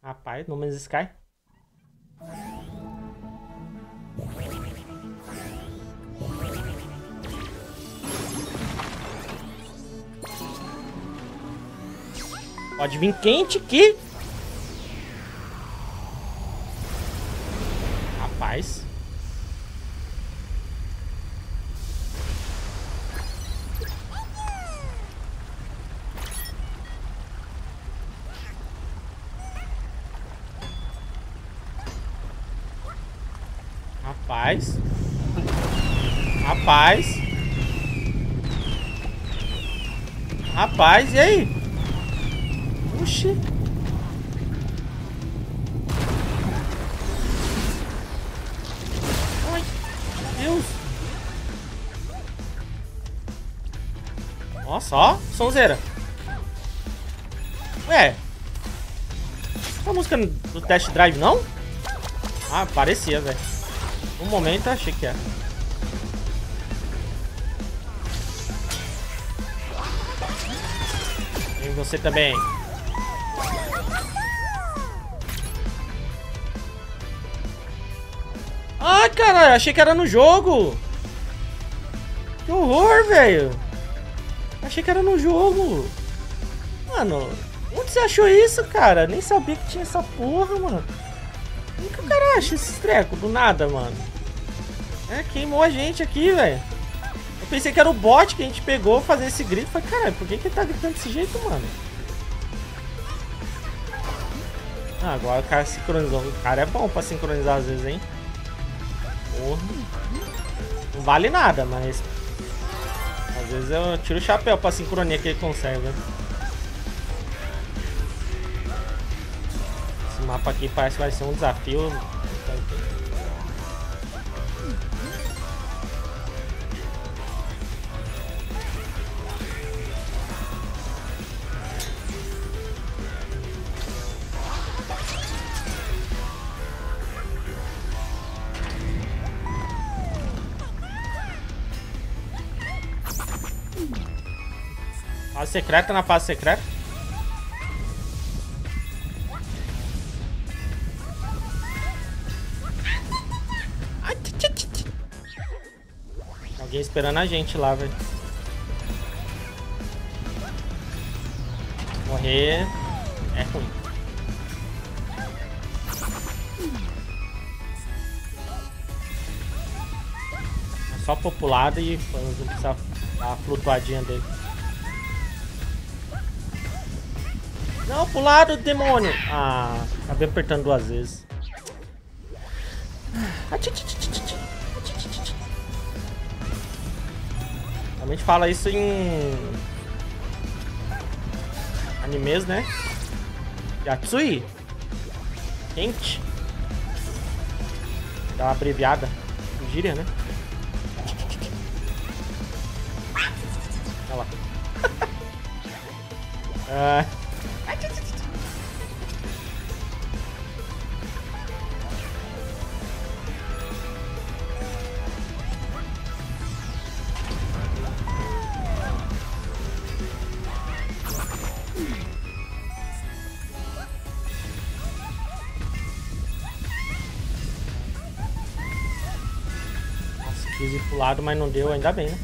Rapaz, No Man's Sky. Pode vir quente aqui. Rapaz. Rapaz. Rapaz. Rapaz, e aí? Oxi. Ai, Deus. Nossa, ó, sonzeira. Ué. Essa música do test drive, não? Ah, parecia, velho. Um momento achei que era. Você também. Ai, caralho, achei que era no jogo. Que horror, velho. Achei que era no jogo. Mano, onde você achou isso, cara? Nem sabia que tinha essa porra, mano. Como que o cara acha esse treco do nada, mano? É, queimou a gente aqui, velho. Pensei que era o bot que a gente pegou fazer esse grito. Falei, caralho, por que, que ele tá gritando desse jeito, mano? Ah, agora o cara sincronizou. O cara é bom pra sincronizar às vezes, hein? Porra. Não vale nada, mas... Às vezes eu tiro o chapéu pra sincronia que ele consegue? Esse mapa aqui parece que vai ser um desafio. Secreta na fase secreta. Alguém esperando a gente lá, velho. Morrer é ruim. É só populada e não precisa a flutuadinha dele. Não, pro lado, demônio! Ah, acabei apertando duas vezes. Realmente fala isso em animes, né? Yatsui. Quente. Dá uma abreviada. Gíria, né? Olha lá. *laughs* ah. Lado, mas não deu, ainda bem, né?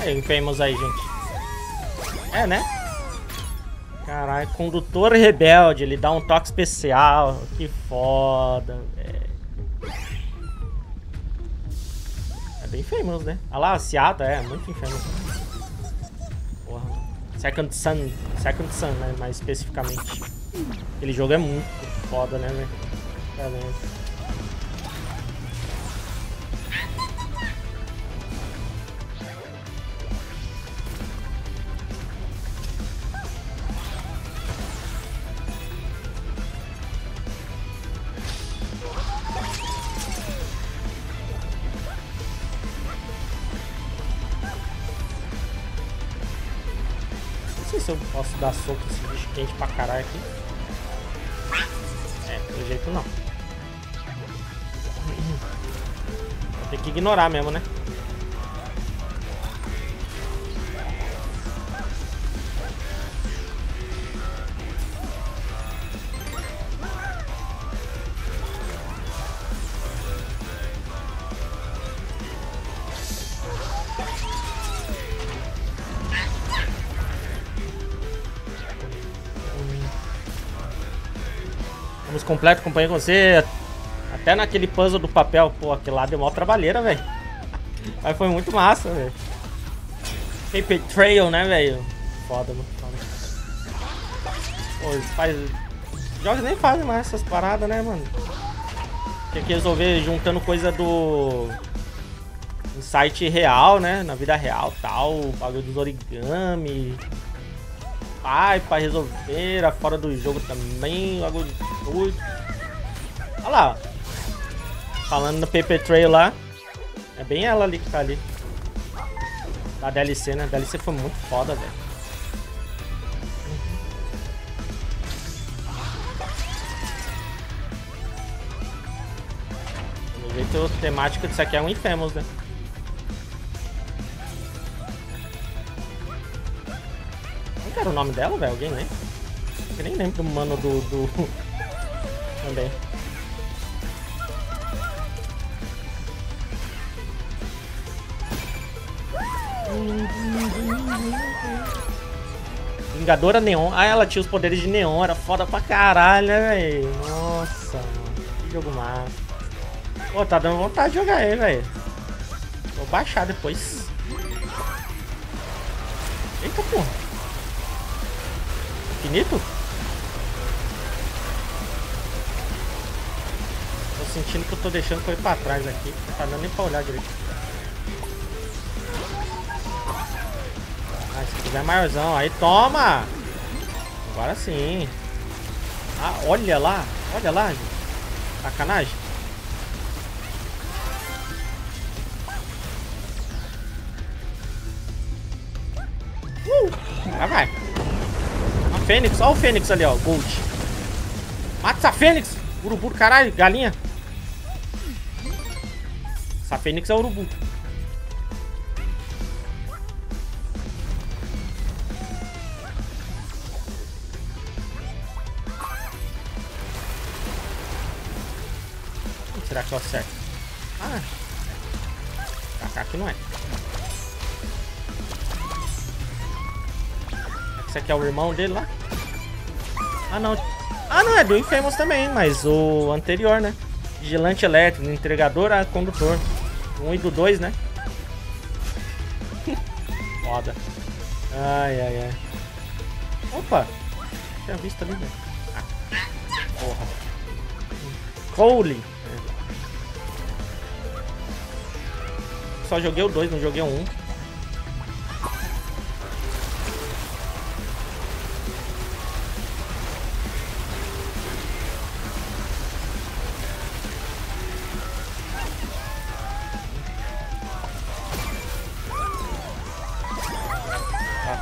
Aí, Infamous aí, gente. É, né? Caralho, condutor rebelde, ele dá um toque especial. Que foda, velho. É bem famous, né? Olha lá, Seattle, é, muito famous. Porra. Second Sun, Second Sun, né? Mais especificamente. Aquele jogo é muito foda, né, velho? Tá vendo? Se eu posso dar soco nesse bicho quente pra caralho aqui. É, pelo jeito não. Ter que ignorar mesmo, né? Completo, acompanhei com você. Até naquele puzzle do papel. Pô, aquele lá deu mó trabalheira, velho. Mas foi muito massa, velho. Paper Trail, né, velho? Foda, mano. Pô, faz... Jogos nem fazem mais essas paradas, né, mano? Tem que resolver juntando coisa do... Site real, né? Na vida real, tal. Bagulho dos origami pai pra resolver, fora do jogo também, bagulho doido. Olha lá, falando no Paper Trail lá, é bem ela ali que tá ali. Da DLC, né? A DLC foi muito foda, velho. Pelo jeito, a temática disso aqui é um Infamous, né? que era o nome dela, velho? Alguém lembra? Eu nem lembro do mano do... do... Também. Vingadora Neon. Ah, ela tinha os poderes de Neon. Era foda pra caralho, né, velho? Nossa, mano. Que jogo massa. Pô, tá dando vontade de jogar aí, velho. Vou baixar depois. Eita, porra infinito? Sentindo que eu tô deixando correr pra trás aqui. Não tá dando nem pra olhar direito. Ah, se quiser maiorzão. Aí, toma! Agora sim. Ah, olha lá. Olha lá, gente. Sacanagem. Uh, já vai. Fênix, olha o Fênix ali, ó, Gold. Mata essa Fênix! Urubu caralho, galinha. Essa Fênix é urubu. Será que eu acerto? Ah, que não é. Esse aqui é o irmão dele lá? Ah, não. Ah, não, é do Infamous também, mas o anterior, né? Vigilante elétrico, entregador a condutor. Um e do dois, né? Foda. Ai, ai, ai. Opa! Tinha visto ali, velho. Ah. Porra. Cole. Só joguei o dois, não joguei o um.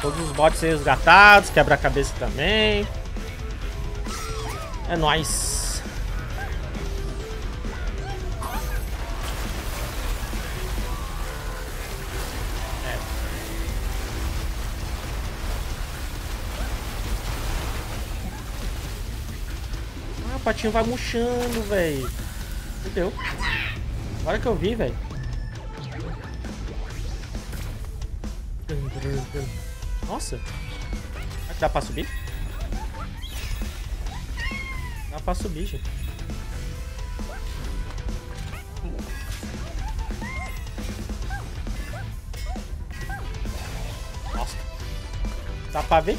Todos os bots resgatados, quebra-cabeça também. É nóis. É. Ah, o patinho vai murchando, velho. Entendeu? Agora que eu vi, velho. Nossa. Dá pra subir? Dá pra subir, gente. Nossa. Dá pra ver?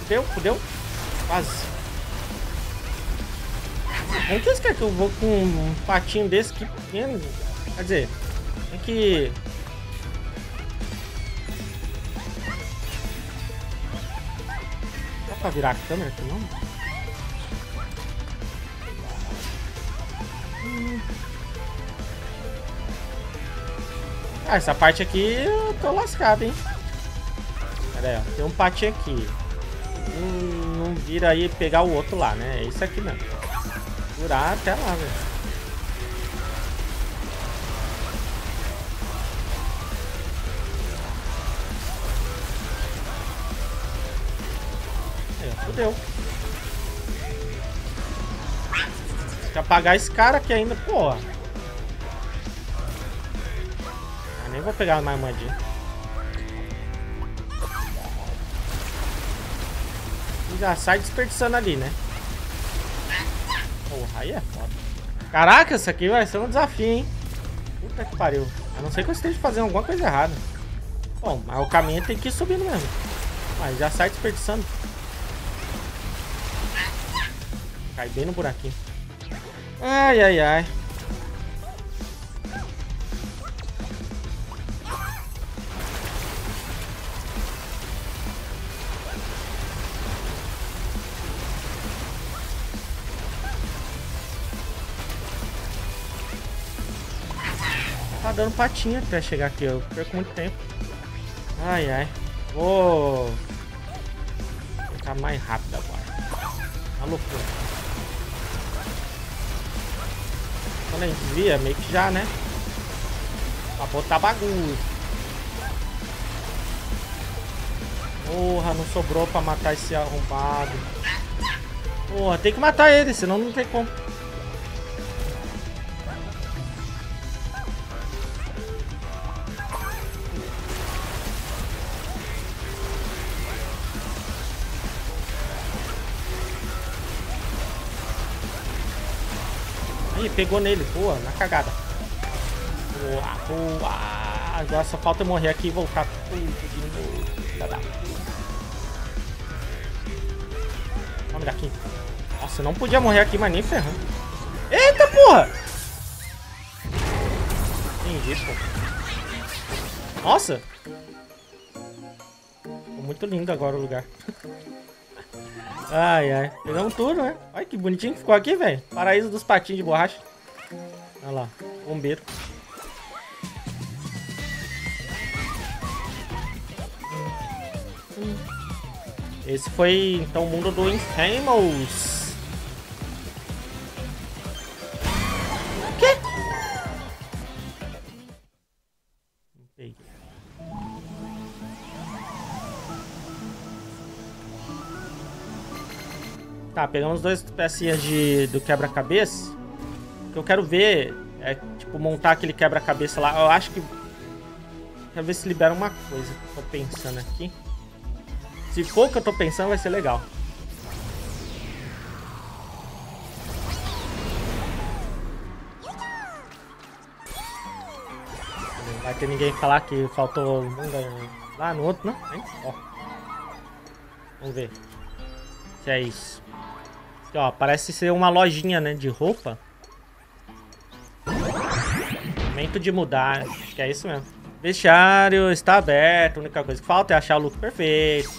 Fudeu, fudeu. Quase. Como que eles querem que eu vou com um patinho desse aqui pequeno? Quer dizer, tem que... Dá pra virar a câmera aqui não? Hum. Ah, essa parte aqui eu tô lascado, hein? Pera aí, ó. Tem um patinho aqui não, não vira aí pegar o outro lá, né? É isso aqui mesmo. Durar até lá, velho. fudeu. Tem que apagar esse cara aqui ainda, porra. Eu nem vou pegar mais moedinha. já sai desperdiçando ali, né? Porra, aí é foda. Caraca, isso aqui vai ser um desafio, hein? Puta que pariu. A não ser que eu esteja fazendo alguma coisa errada. Bom, mas o caminho tem que ir subindo mesmo. Mas já sai desperdiçando. Cai bem no buraquinho. Ai, ai, ai. Dando patinha até chegar aqui. Eu perco muito tempo. Ai, ai. Vou... Ficar mais rápido agora. Uma loucura. Quando a gente desvia, meio que já, né? Pra botar bagulho. Porra, não sobrou pra matar esse arrombado. Porra, tem que matar ele, senão não tem como. Pegou nele. Boa, na cagada. Boa, boa. Agora só falta eu morrer aqui e voltar tudo de novo. Vamos daqui. Nossa, eu não podia morrer aqui, mas nem ferrando. Eita, porra! Entendi, pô. Nossa! Ficou muito lindo agora o lugar. *laughs* Ai, ai. Pegamos tudo, né? Olha que bonitinho que ficou aqui, velho. Paraíso dos patinhos de borracha. Olha lá. Bombeiro. Esse foi, então, o mundo do Infamous. Tá, pegamos dois pecinhas de, do quebra-cabeça. que eu quero ver é, tipo, montar aquele quebra-cabeça lá. Eu acho que... Quero ver se libera uma coisa. Tô pensando aqui. Se for o que eu tô pensando, vai ser legal. Não vai ter ninguém falar que faltou lá no outro, não? Ó. Vamos ver. Se é isso. Ó, parece ser uma lojinha, né, de roupa. Momento de mudar, acho que é isso mesmo. Vestiário está aberto, a única coisa que falta é achar o look perfeito.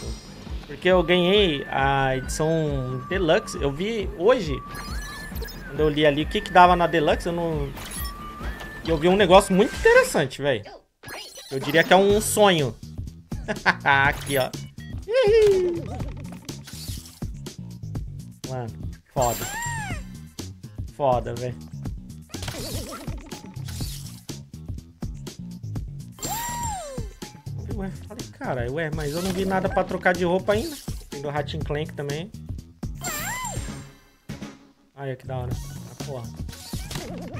Porque eu ganhei a edição Deluxe, eu vi hoje, quando eu li ali o que que dava na Deluxe, eu não... Eu vi um negócio muito interessante, velho. Eu diria que é um sonho. *laughs* Aqui, ó. Mano. Foda. Foda, velho. Ué, falei, cara, ué, mas eu não vi nada pra trocar de roupa ainda. Tem do Ratin Clank também. Olha que da hora. Ah, porra.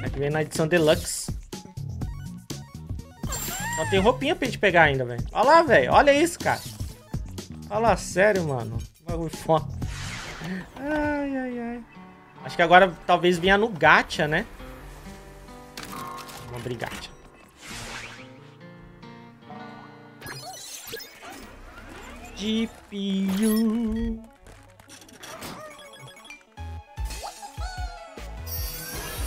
Aqui vem na edição Deluxe. Só tem roupinha pra gente pegar ainda, velho. Olha lá, velho. Olha isso, cara. Olha lá, sério, mano. Bagulho foda. Ai, ai, ai. Acho que agora talvez venha no gacha, né? Vamos abrir gacha. GPU.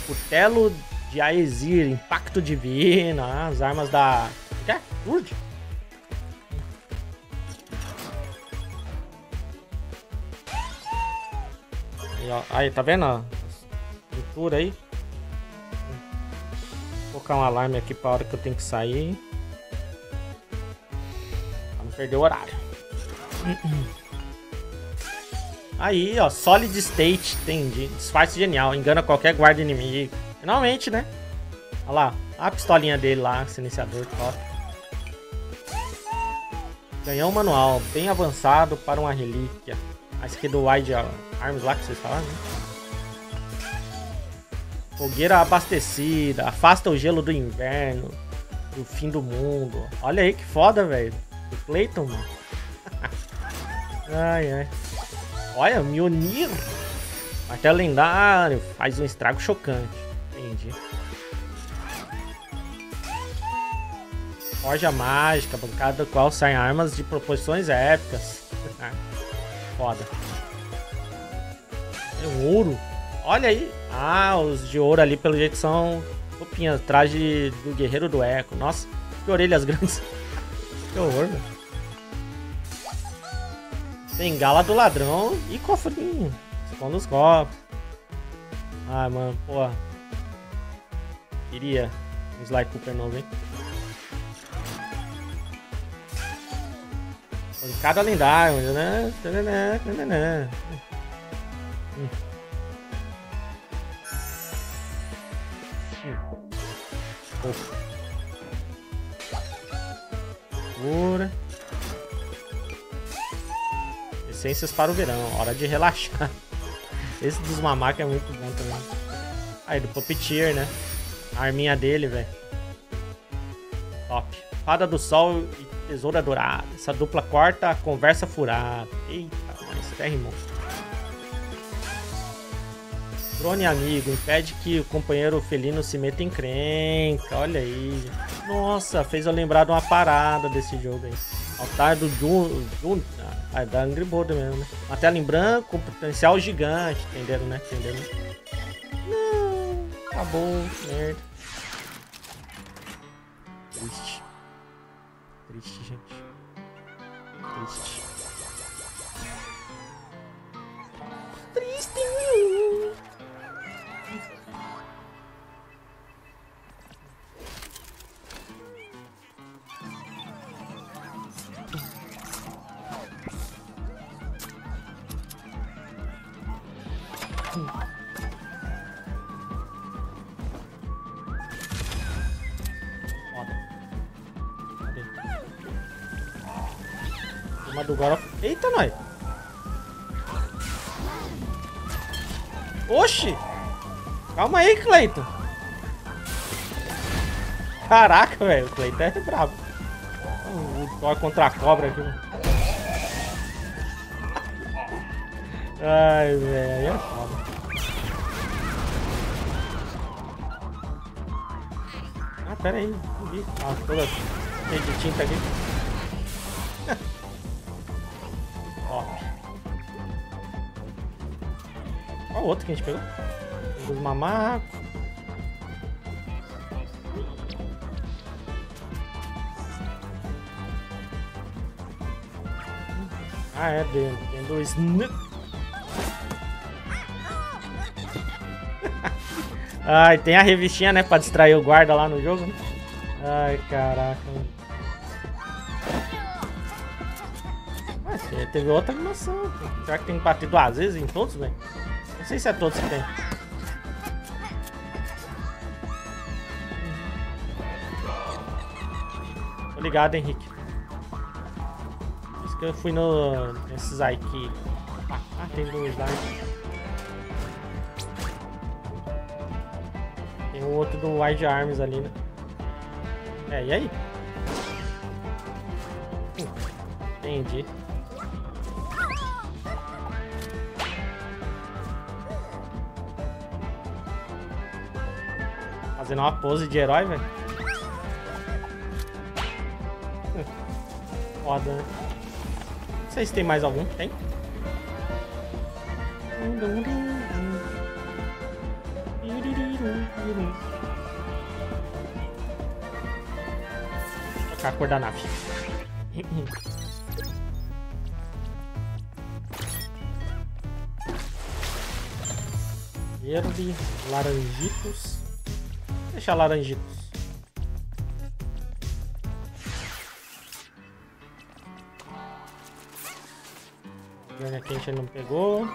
Cutelo de Aesir, Impacto Divino, as armas da... O que é? Urd? Aí, tá vendo a pintura aí? Vou colocar um alarme aqui pra hora que eu tenho que sair. Pra não perder o horário. *clears throat* Aí, ó, Solid State, entendi. Disfarce genial, engana qualquer guarda inimigo. Finalmente, né? Olha lá, a pistolinha dele lá, silenciador, top. Ganhou um manual bem avançado para uma relíquia. Esse aqui do Wide Arms lá que vocês falaram, né? Fogueira abastecida, afasta o gelo do inverno, do fim do mundo. Olha aí que foda, velho. O Clayton, mano. *laughs* ai, ai. Olha, Mionir. Martelo lendário, faz um estrago chocante. Entendi. Forja mágica, bancada do qual saem armas de proporções épicas. *laughs* Foda. É um ouro. Olha aí. Ah, os de ouro ali, pelo jeito, são roupinhas. Traje do guerreiro do eco. Nossa, que orelhas *laughs* grandes. que horror, velho. Bengala do ladrão e cofrinho. Esconda os cofres. Ah, mano, pô. Queria um Sly Cooper novo, hein? Cada lendário, né? Hum. Pura. Essências para o verão, hora de relaxar. Esse dos mamacos é muito bom também. Aí, do Puppeteer, né? A arminha dele, velho. Top. Fada do Sol e Tesoura Dourada. Essa dupla corta a conversa furada. Eita, mas até rimou. Drone amigo, impede que o companheiro felino se meta em crenca. Olha aí. Nossa, fez eu lembrar de uma parada desse jogo aí. Altar do Jun. Jun ah, é da Angry Bird mesmo, né? Uma tela em branco, potencial gigante. Entenderam, né? Entenderam? Não. Acabou. Merda. Triste. Triste, gente. Triste. Aí, Cleiton. Caraca, velho. O Cleiton é brabo. O Thor contra a cobra aqui. Ai, velho. Aí é foda. Ah, pera aí. Vi. Ah, toda cheia de tinta aqui. *laughs* Qual outro que a gente pegou? Dos mamacos. Ah, é dentro. Tem dois. *laughs* Ai, tem a revistinha, né? Pra distrair o guarda lá no jogo. Ai, caraca. Mas teve outra animação. Será que tem que bater duas vezes em todos, velho? Não sei se é todos que tem. Obrigado, Henrique. Por isso que eu fui no, nesses aí. Ah, tem dois lá. Tem o outro do Wide Arms ali, né? É, e aí? Entendi. Fazendo uma pose de herói, velho. Foda, né? Não sei se tem mais algum. Tem? Vou a cor da nave. *laughs* Verde, laranjitos. Vou deixar laranjitos. Grana aqui a gente não pegou.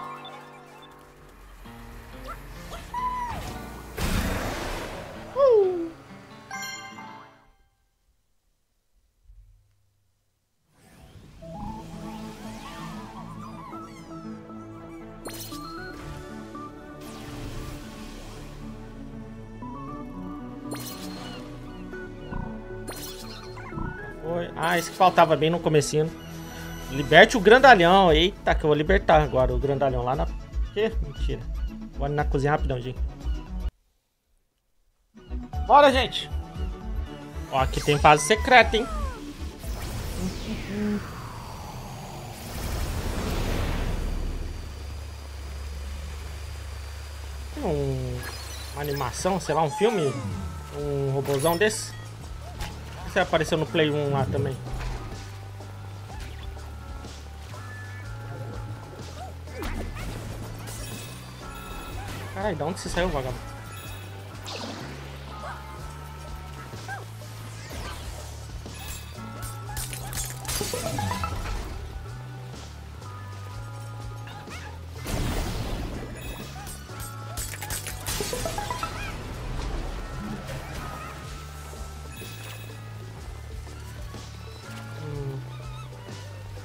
Foi. Ah, esse que faltava bem no comecinho. Liberte o grandalhão. Eita, que eu vou libertar agora o grandalhão lá na... Que? Mentira. Vou na cozinha rapidão, gente. Bora, gente. Ó, aqui tem fase secreta, hein? Tem um... Uma animação, sei lá, um filme? Um robôzão desse? Você apareceu no Play 1 lá também. Caralho, da onde você saiu, vagabundo? Hum.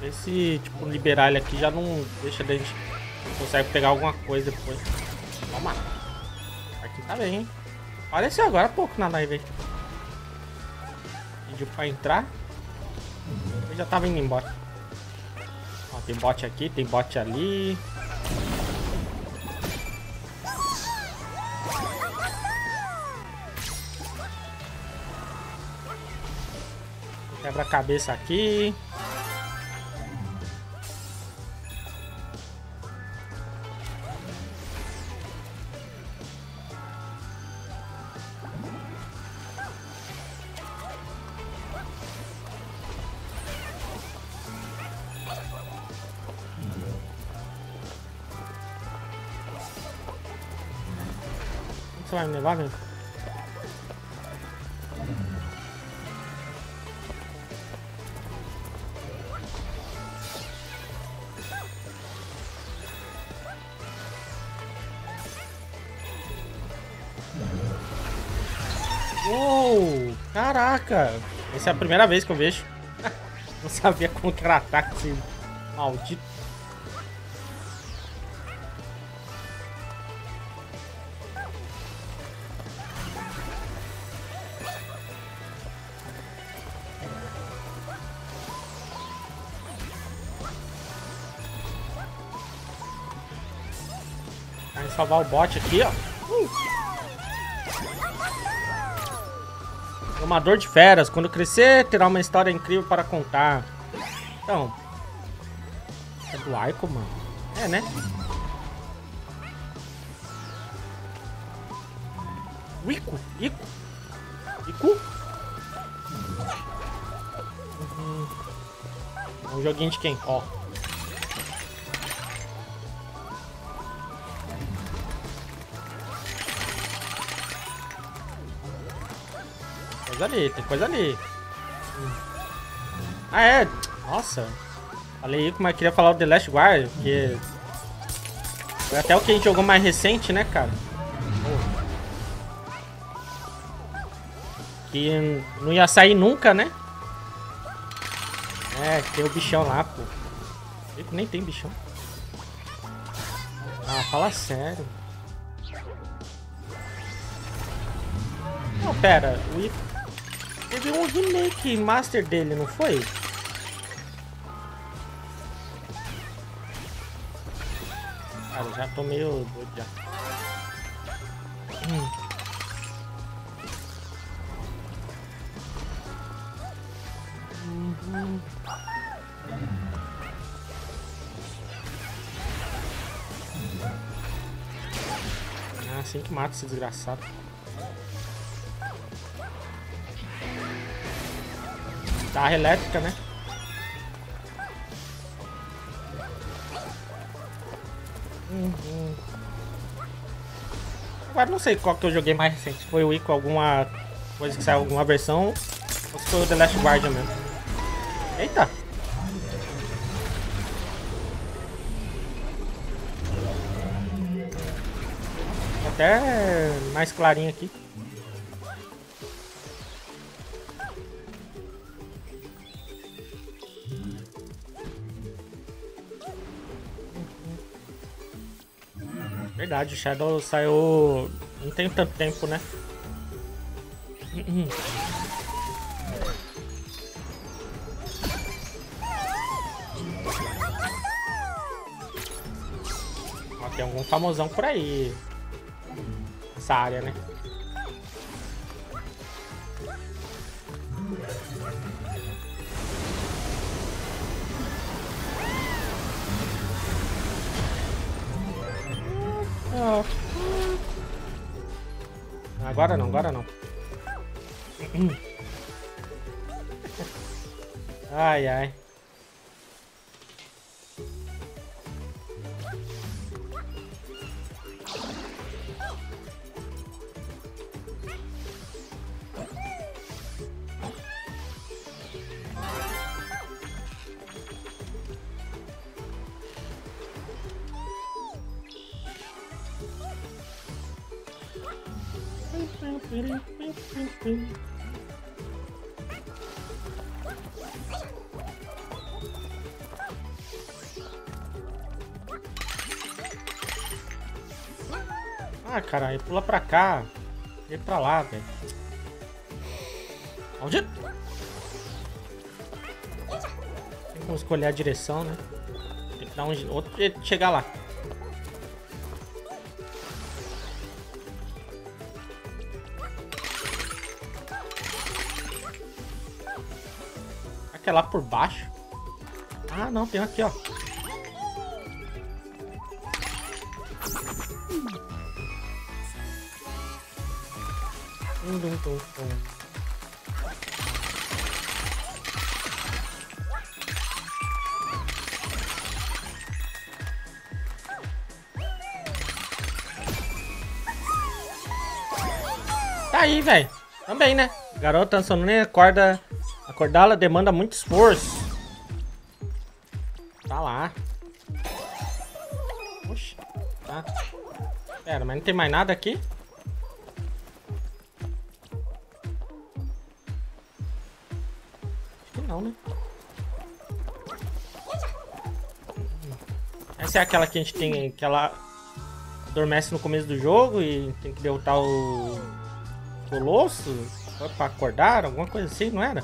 Vê se, tipo, liberar ele aqui já não deixa a gente consegue pegar alguma coisa depois. Toma. Aqui tá bem, hein? Apareceu agora há pouco na live aí. Pediu pra entrar. Eu já tava indo embora. Ó, tem bot aqui, tem bot ali. Quebra-cabeça aqui. Levar, velho? Uou! Caraca! Essa é a primeira vez que eu vejo. *laughs* Não sabia como que era ataque esse maldito. Salvar o bot aqui, ó. Domador de feras. Quando crescer, terá uma história incrível para contar. Então. É do Aiko, mano. É, né? Ico? Ico? Ico? Uhum. É um joguinho de quem? Ó. Coisa ali, tem coisa ali. Ah, é? Nossa. Falei como eu queria falar o The Last Guard, porque... Foi até o que a gente jogou mais recente, né, cara? Que não ia sair nunca, né? É, tem o bichão lá, pô. Nem tem bichão. Ah, fala sério. Não, pera. O I teve é um remake master dele, não foi? Cara, já tô meio doido já. Hum. Uhum. Ah, assim que mata esse desgraçado. Tarra elétrica, né? Uhum. Agora não sei qual que eu joguei mais recente. Foi o Wii com alguma coisa que saiu alguma versão ou se foi o The Last Guardian mesmo. Eita! Até mais clarinho aqui. Verdade, Shadow saiu. Não tem tanto tempo, né? Ó, tem algum famosão por aí. Essa área, né? Agora não, agora não. Ai, ai. Pula pra cá. E pra lá, velho. Onde? Tem como escolher a direção, né? Tem que dar um outro jeito de chegar lá. Aquela lá por baixo. Ah, não, tem aqui, ó. Tá aí, velho. Também, né? Garota sonolenta acorda. Acordá-la demanda muito esforço. Tá lá. Oxi. Tá. Pera, mas não tem mais nada aqui? É aquela que a gente tem. Que ela adormece no começo do jogo e tem que derrotar o. Colosso? Foi pra acordar? Alguma coisa assim, não era?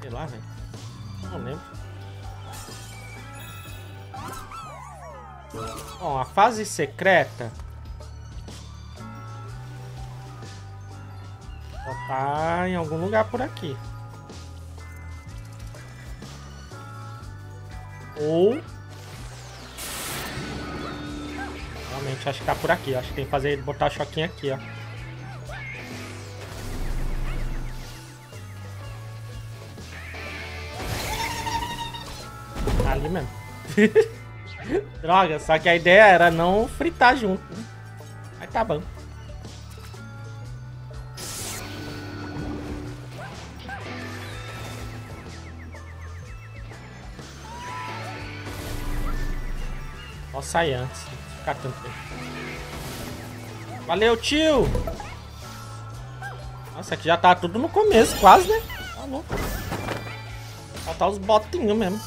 Sei lá, velho. Não lembro. Bom, a fase secreta. Só tá em algum lugar por aqui. Ou. Realmente, acho que tá por aqui. Acho que tem que fazer botar choquinho aqui, ó. Ali mesmo. *laughs* Droga, só que a ideia era não fritar junto. Né? Mas tá bom. Sai antes, ficar tanto tempo. Valeu, tio! Nossa, aqui já tá tudo no começo, quase, né? Tá louco. Faltar os botinhos mesmo.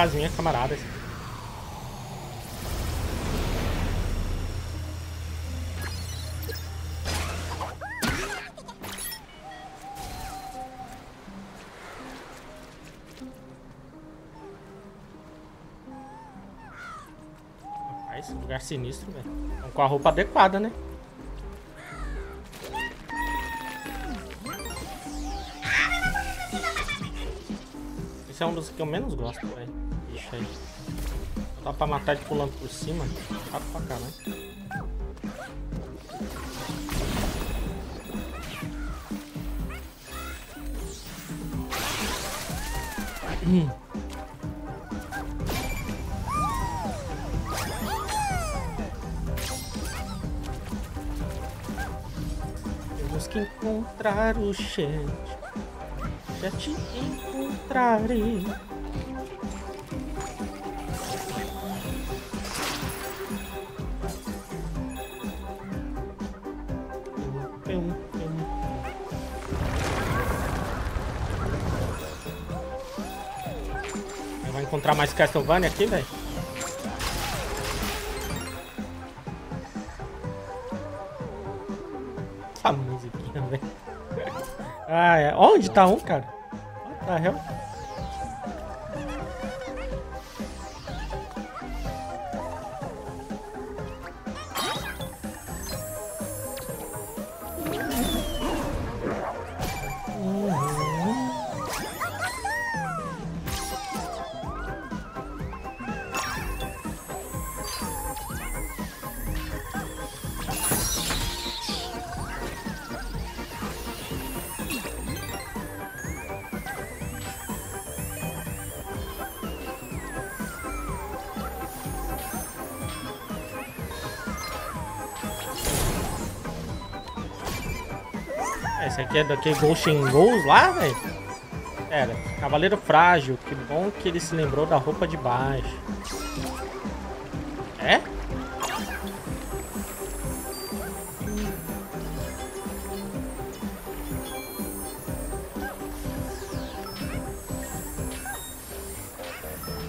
Fantasminha, camaradas. Rapaz, lugar sinistro, velho. Com a roupa adequada, né? É um dos que eu menos gosto, velho. Bicho aí. Dá pra matar ele pulando por cima. Chato pra caramba. Hum. Temos que encontrar o chat. Já te encontrarei. Encontrar mais Castlevania aqui, velho? Essa musiquinha, velho. Ah, é. Onde tá um, cara? What the hell? Daquele Ghost in Ghost lá, velho? Pera, Cavaleiro Frágil. Que bom que ele se lembrou da roupa de baixo. É?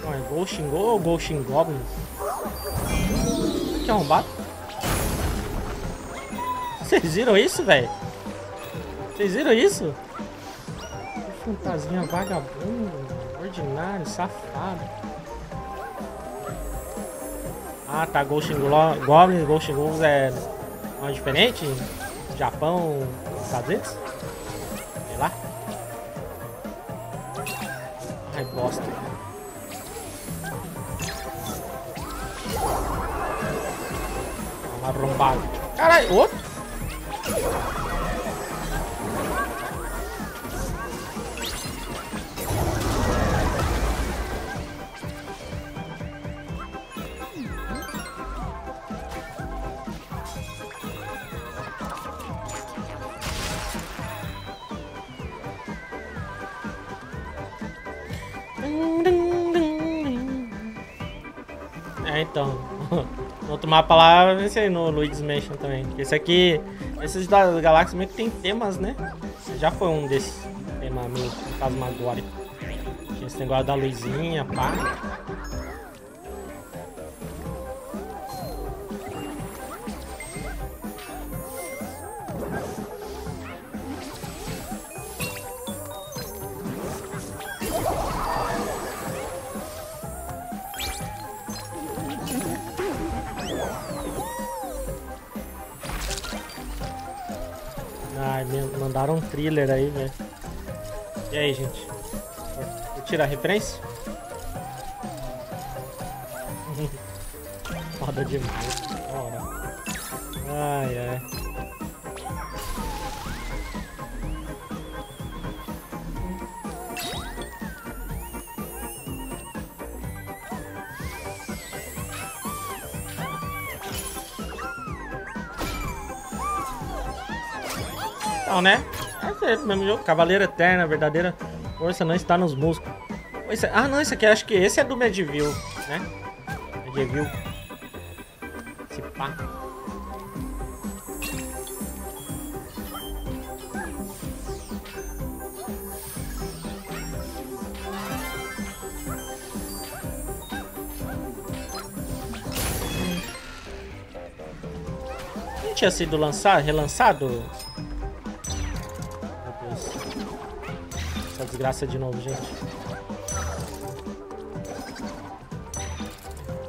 In Ghost ou Ghost in Goblins? Que arrombado? Vocês viram isso, velho? Vocês viram isso? Que fantasia vagabundo, ordinário, safado. Ah, tá. Ghost Goblins, Ghost in Ghouls é uma diferente? Japão, Estados Unidos? Então. Outro mapa lá, esse aí no Luigi's Mansion também. Esse aqui, esses da galáxia meio que tem temas, né? Já foi um desses. Tema meio fantasmagórico. Tinha esse negócio da luzinha, pá. Thriller aí, velho. E aí, gente? Curtiram a referência? *laughs* Foda demais. Bora. Ai, ai. Então, né? sempre mesmo jogo. Cavaleiro Eterna, verdadeira força não está nos músculos. Esse, ah, não, esse aqui, acho que esse é do Medieval, né? Medieval. Esse pá. Não tinha sido lançado, relançado desgraça de novo, gente.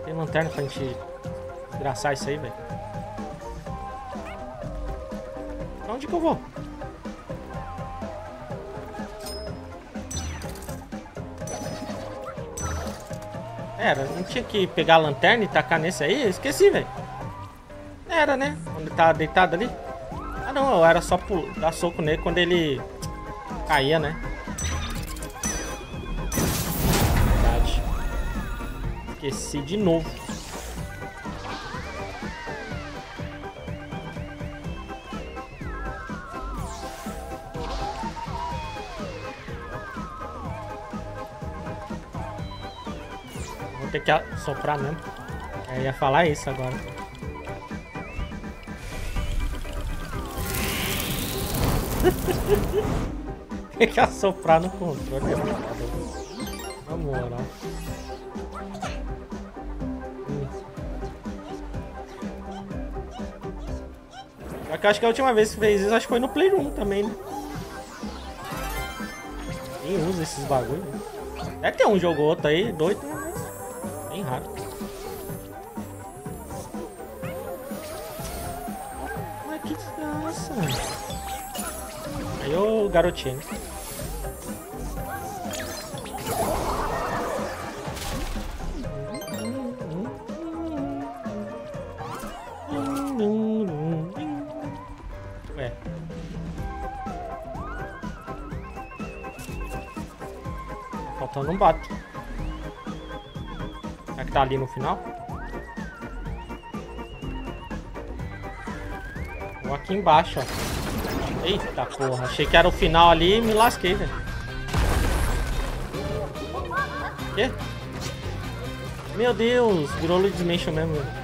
Tem lanterna pra gente desgraçar isso aí, velho. Pra onde que eu vou? Era, não tinha que pegar a lanterna e tacar nesse aí? Eu esqueci, velho. Era, né? Quando ele tava deitado ali. Ah, não, era só dar soco nele quando ele caía, né? Esqueci de novo. ter que soprar mesmo. Eu ia falar isso agora. *laughs* Tem que assoprar no controle. Só que eu acho que a última vez que fez isso, acho que foi no Play 1 também, né? Quem usa esses bagulho? Né? Deve ter um jogo ou outro aí, doido, né? bem raro. Mas que desgraça. Aí o garotinho. Ali no final. Vou aqui embaixo, ó. Eita porra, achei que era o final ali e me lasquei, velho. Quê? Meu Deus, virou Luigi Dimension mesmo. Véio.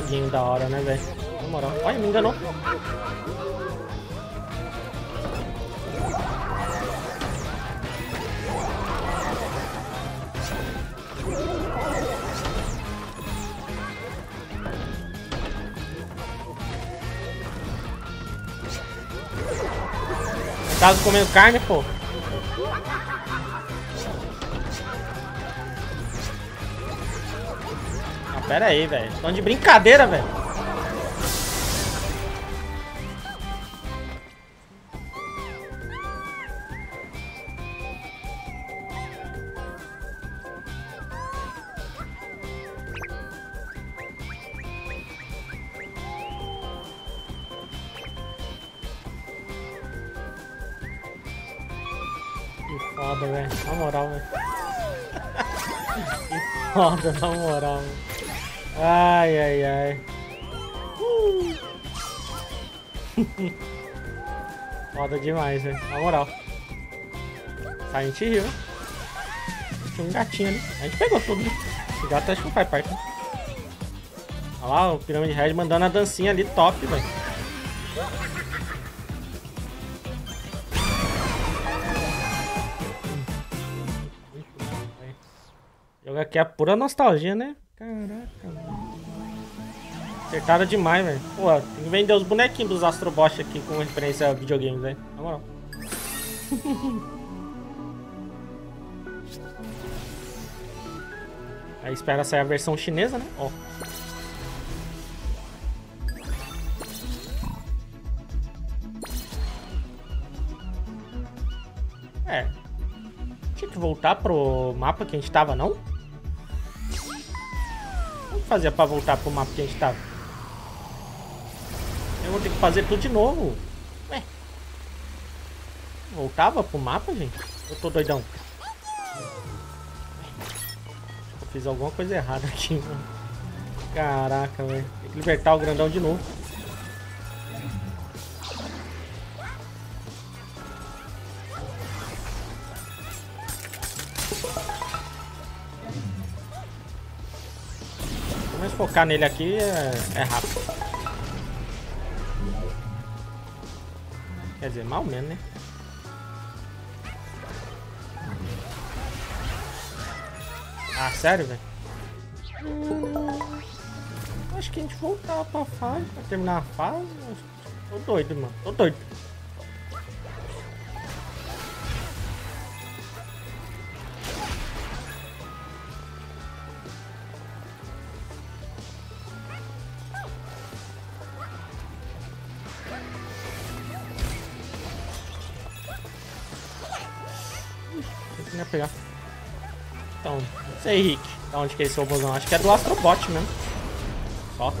Joguinho da hora, né, velho? Na moral. Olha, me enganou. Tava comendo carne, pô. Pera aí, velho. Estão de brincadeira, velho. Que foda, velho. Na moral, velho. *laughs* que foda, na moral, Foda demais, velho. Na moral. Silent Hill. Tinha um gatinho ali. A gente pegou tudo, né? Gato acho que não faz parte, né? Olha lá, o Pirâmide Red mandando a dancinha ali top, velho. Jogo aqui é pura nostalgia, né? Caraca, mano. Acertaram demais, velho. Pô, tem que vender os bonequinhos dos Astro Bot aqui com referência a videogames, velho. Na moral. *laughs* Aí espera sair a versão chinesa, né? Ó. É. Tinha que voltar pro mapa que a gente tava, não? fazia pra voltar pro mapa que a gente tava? Eu vou ter que fazer tudo de novo. Ué. Voltava pro mapa, gente? Eu tô doidão. Eu fiz alguma coisa errada aqui, mano. Caraca, velho. Tem que libertar o grandão de novo. focar nele aqui é, é rápido. Quer dizer, mal menos, né? Ah, sério, velho? Hum, acho que a gente voltar pra fase, pra terminar a fase. Tô doido, mano. Tô doido. Sei, Rick. Da onde que é esse robôzão? Acho que é do Astrobot mesmo. Só.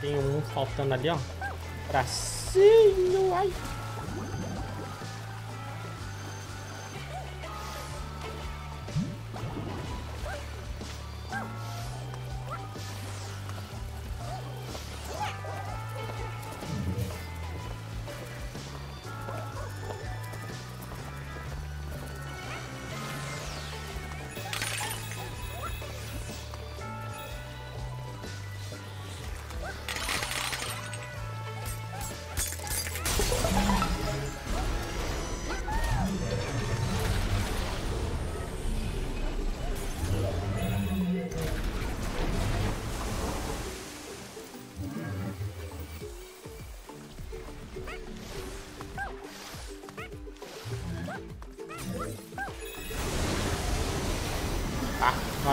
Tem um faltando ali, ó. Bracinho, ai.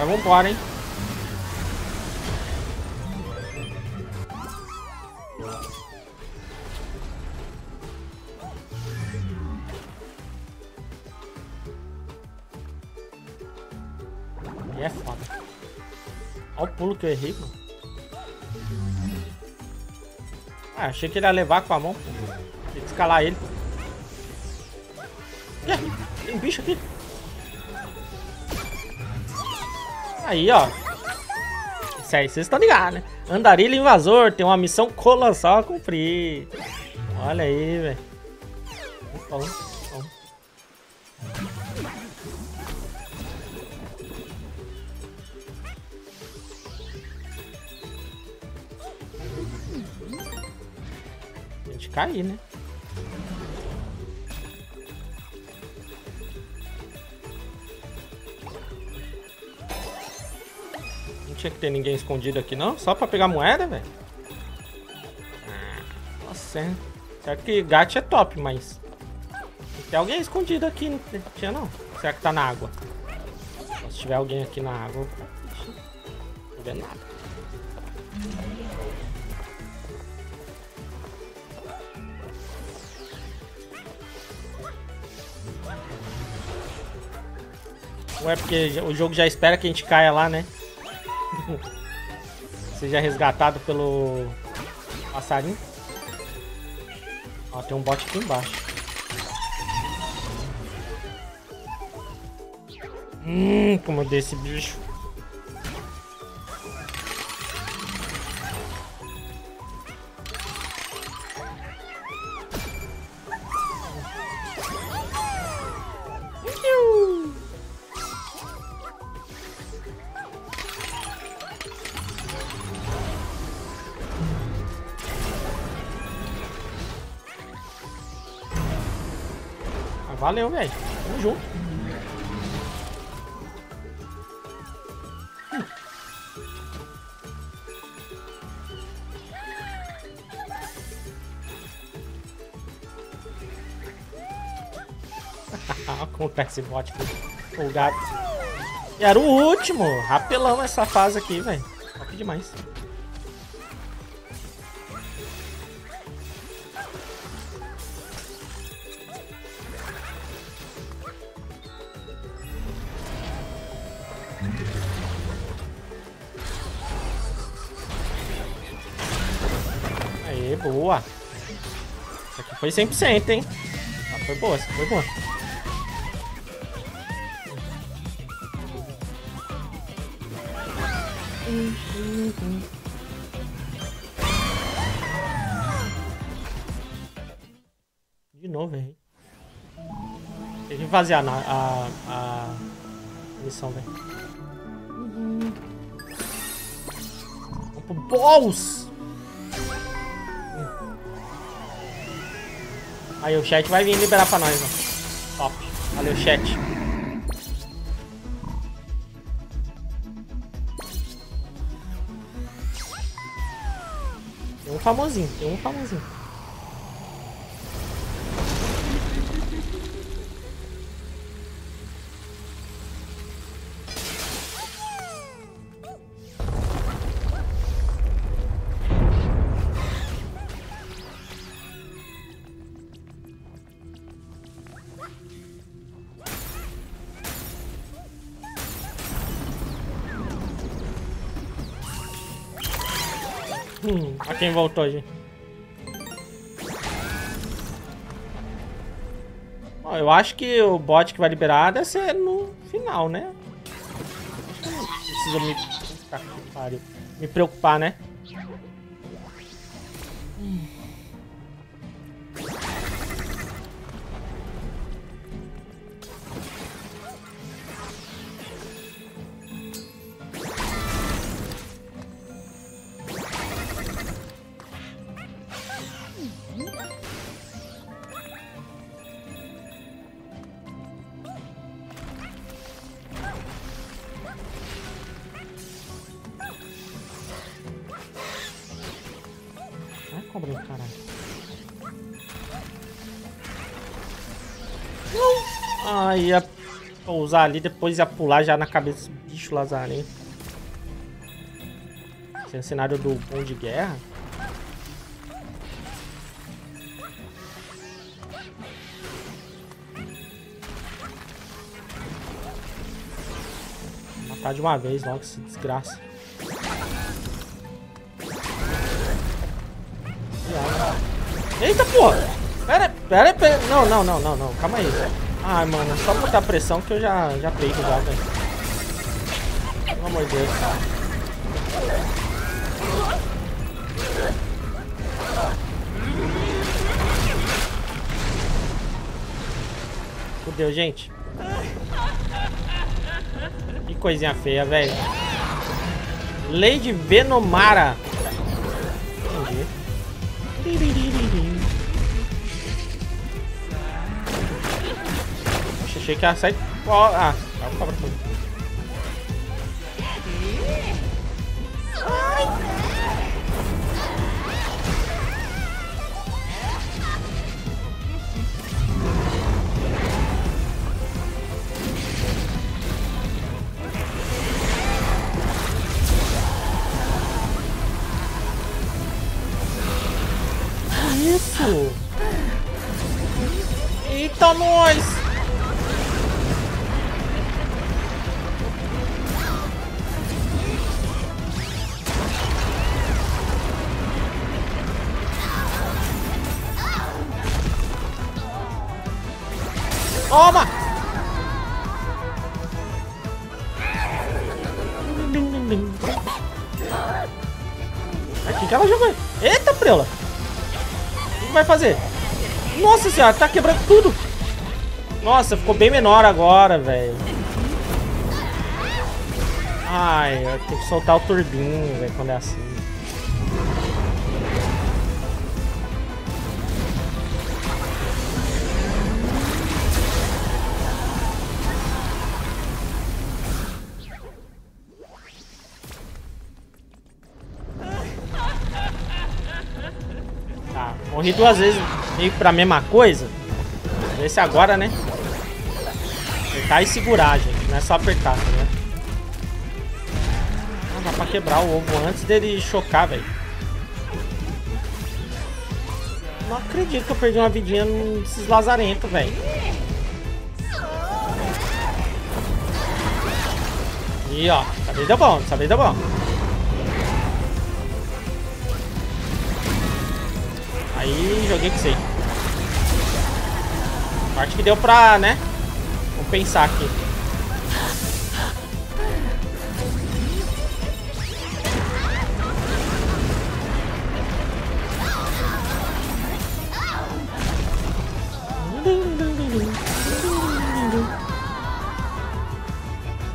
Vambora, hein? E é foda. Olha o pulo que eu errei, mano. Ah, achei que ele ia levar com a mão. Tem que escalar ele. Tem um bicho aqui. Aí, ó. Isso aí, vocês estão ligados, né? Andarilho Invasor tem uma missão colossal a cumprir. Olha aí, velho. A gente cair, né? Tinha que ter ninguém escondido aqui, não? Só pra pegar moeda, velho? Ah, Nossa, é. Certo que gato é top, mas... Tem alguém escondido aqui, não tinha não? Será que tá na água? Se tiver alguém aqui na água... Não vendo nada. Ou é porque o jogo já espera que a gente caia lá, né? *laughs* Seja resgatado pelo passarinho. Ó, tem um bote aqui embaixo. Hum, como eu dei esse bicho. Valeu, velho. Tamo junto. *laughs* Acontece bot aqui. O gato. E era o último. Rapelão essa fase aqui, velho. Top demais. Boa. Essa aqui foi 100%, hein? Ah, foi boa, essa foi boa. De novo, errei. Tem que fazer a, a, a missão, velho. Vamos pro boss! Aí o chat vai vir liberar pra nós, ó. Top. Valeu, chat. Tem um famosinho, tem um famosinho. Voltou, gente. Bom, eu acho que o bot que vai liberar deve ser no final, né? Acho que não precisa me... Me preocupar, né? Pousar ali, depois ia pular já na cabeça do bicho lazarento. Esse é o cenário do bom de guerra. Vou matar de uma vez logo, esse desgraça. Eita, porra! Pera, pera, pera. Não, não, não, não, não. Calma aí. Ai, mano, só botar pressão que eu já, já pego já, velho. Pelo amor de Deus. Fudeu, gente. Que coisinha feia, velho. Lady Venomara. Entendi. Achei que ia Ah, tá cobra senhora, tá quebrando tudo. Nossa, ficou bem menor agora, velho. Ai, eu tenho que soltar o turbinho, velho, quando é assim. Tá, morri duas vezes meio pra mesma coisa. Ver se agora, né? Apertar e segurar, gente. Não é só apertar, ligado? Ah, dá pra quebrar o ovo antes dele chocar, velho. Não acredito que eu perdi uma vidinha nesses lazarentos, velho. E ó, essa vez deu bom, essa vez deu bom. Aí joguei com você. Parte que deu pra, né? Compensar aqui.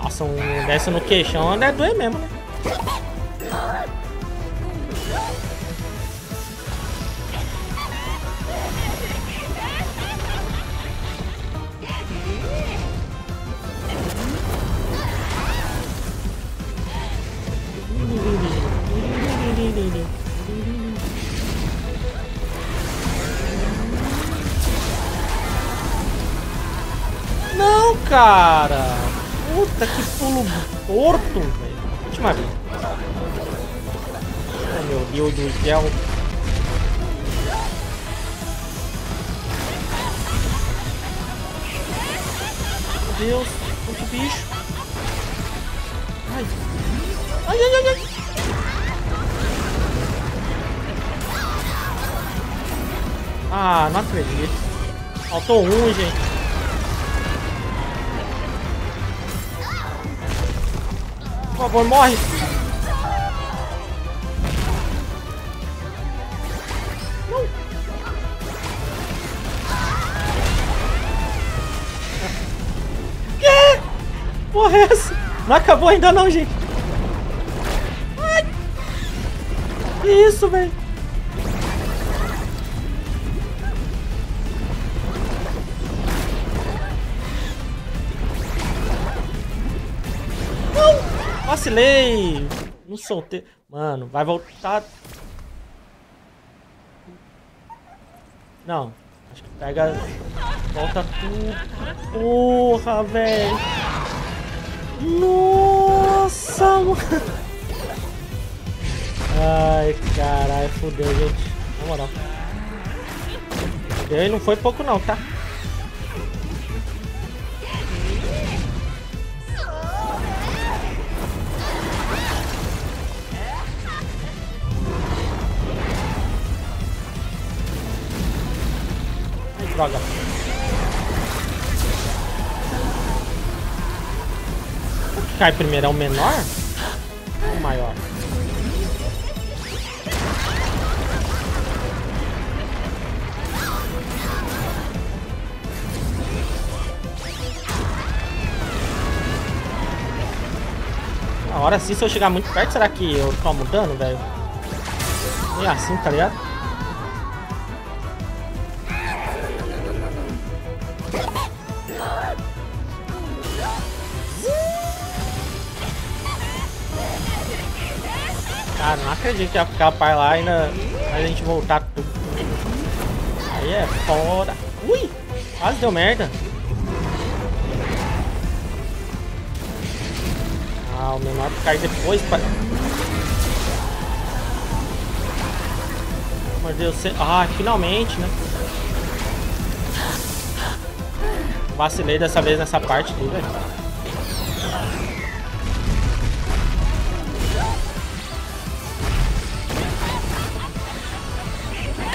Nossa, um dessa no queixão deve doer mesmo, né? Cara! Puta que pulo torto, velho. Última vez. Oh, meu Deus do céu. Meu Deus, quanto bicho. Ai. Ai, ai, ai, ai. Ah, não acredito. Faltou um, gente. Por favor, morre. Não. Que? Porra é essa? Não acabou ainda não, gente. Ai. Que isso, velho? Vacilei! Não soltei. Mano, vai voltar. Não. Acho que pega. Volta tudo. Porra, velho. Nossa, mano. Ai, caralho, fudeu, gente. Na moral. E não foi pouco não, tá? Droga. O que cai primeiro é o menor? Ou o maior? Na hora sim, se eu chegar muito perto, será que eu tomo dano, velho? É assim, tá ligado? Cara, não acredito que ia ficar pai lá ainda a gente voltar tudo. Aí é foda. Ui! Quase deu merda. Ah, o menor cai depois. Pra... Meu Deus, você... Ah, finalmente, né? Vacilei dessa vez nessa parte aqui, velho.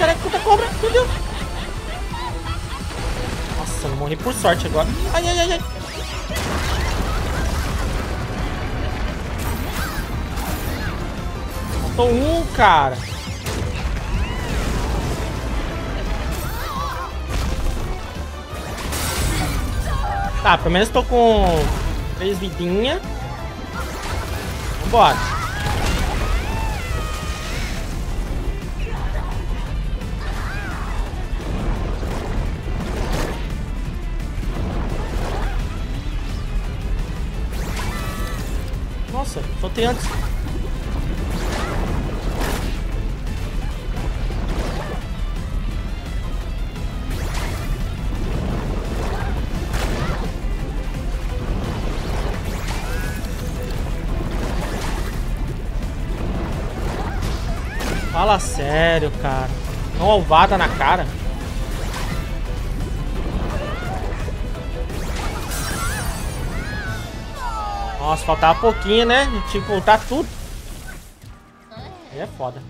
Caraca, puta cobra! Meu Deus! Nossa, eu morri por sorte agora. Ai, ai, ai, ai. Faltou um, cara. Tá, pelo menos tô com três vidinhas. Vambora. Nossa, soltei antes. Fala sério, cara. Uma ovada na cara. Nossa, faltava pouquinho, né? Que voltar tudo. Aí é foda.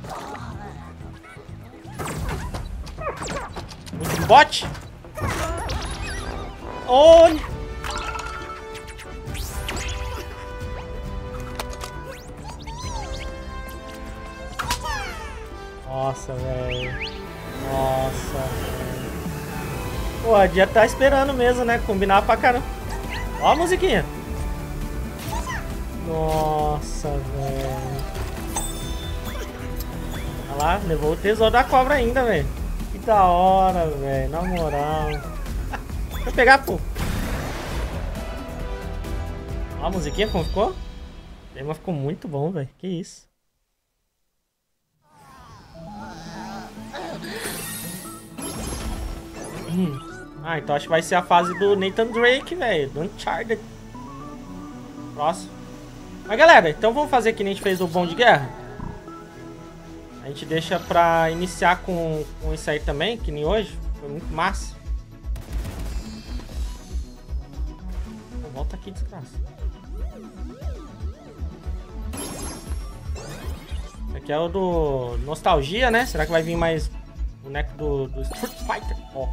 Muito bote. Olha. Nossa, velho. Nossa, velho. Pô, a dia tá esperando mesmo, né? Combinar pra caramba. Ó a musiquinha. Nossa, velho. Olha lá, levou o tesouro da cobra ainda, velho. Que da hora, velho. Na moral. Vou pegar, pô. Olha a musiquinha como ficou. O tema ficou muito bom, velho. Que isso. Hum, Ah, então acho que vai ser a fase do Nathan Drake, velho. Do Uncharted. Próximo. Mas galera, então vamos fazer que nem a gente fez o Bom de Guerra. A gente deixa pra iniciar com, com isso aí também, que nem hoje. Foi muito massa. Volta aqui, desgraça. Aqui é o do Nostalgia, né? Será que vai vir mais boneco do, do Street Fighter? Ó.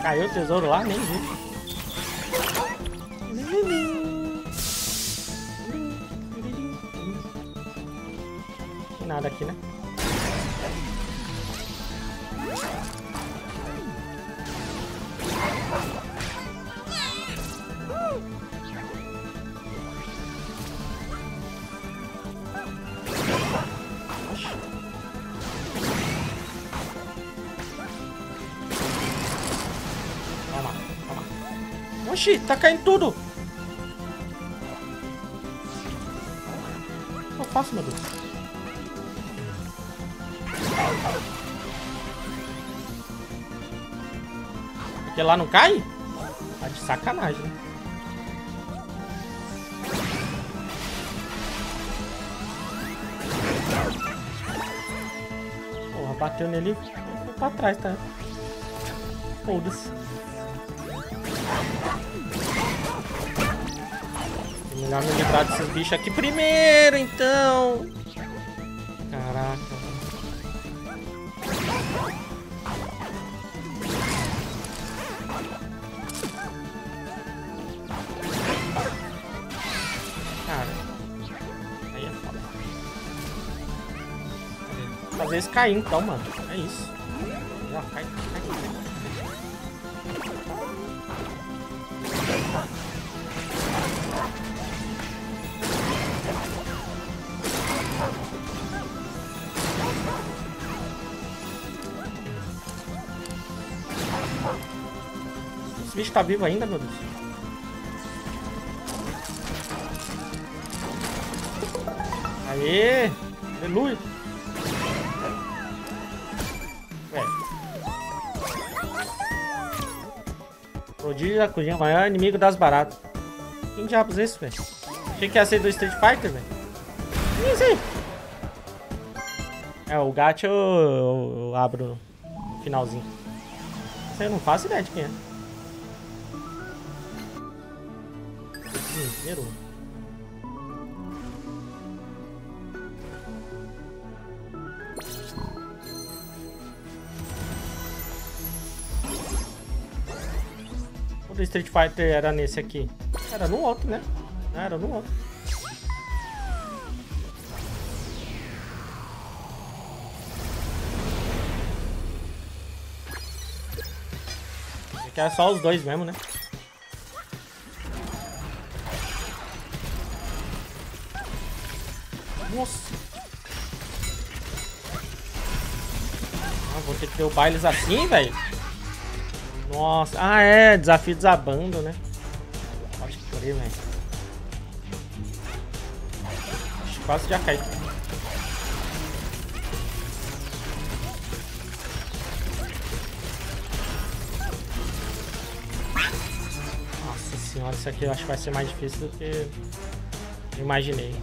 Caiu o tesouro lá, nem vi. Nada aqui, né? Tá caindo tudo. O que eu faço, meu Deus? Porque lá não cai? Tá de sacanagem, né? Porra, bateu nele pra trás, tá? Foda-se. Melhor me livrar desses bichos aqui primeiro, então. Caraca. Cara. Aí é foda. Fazer isso cair então, mano. É isso. Tá vivo ainda, meu Deus. Aê! Aleluia! Ué. Prodígio da cozinha, maior inimigo das baratas. Quem diabos é esse, velho? Achei que ia ser do Street Fighter, velho. Quem é esse aí? É, o gato eu, eu, eu abro no finalzinho. Isso eu não faço ideia de quem é. Mineiro. O Street Fighter era nesse aqui. Era no outro, né? Era no outro. Aqui era só os dois mesmo, né? O bailes assim, velho. Nossa. Ah, é. Desafio desabando, né? Pode crer, velho. Quase já cai. Nossa senhora, isso aqui eu acho que vai ser mais difícil do que imaginei.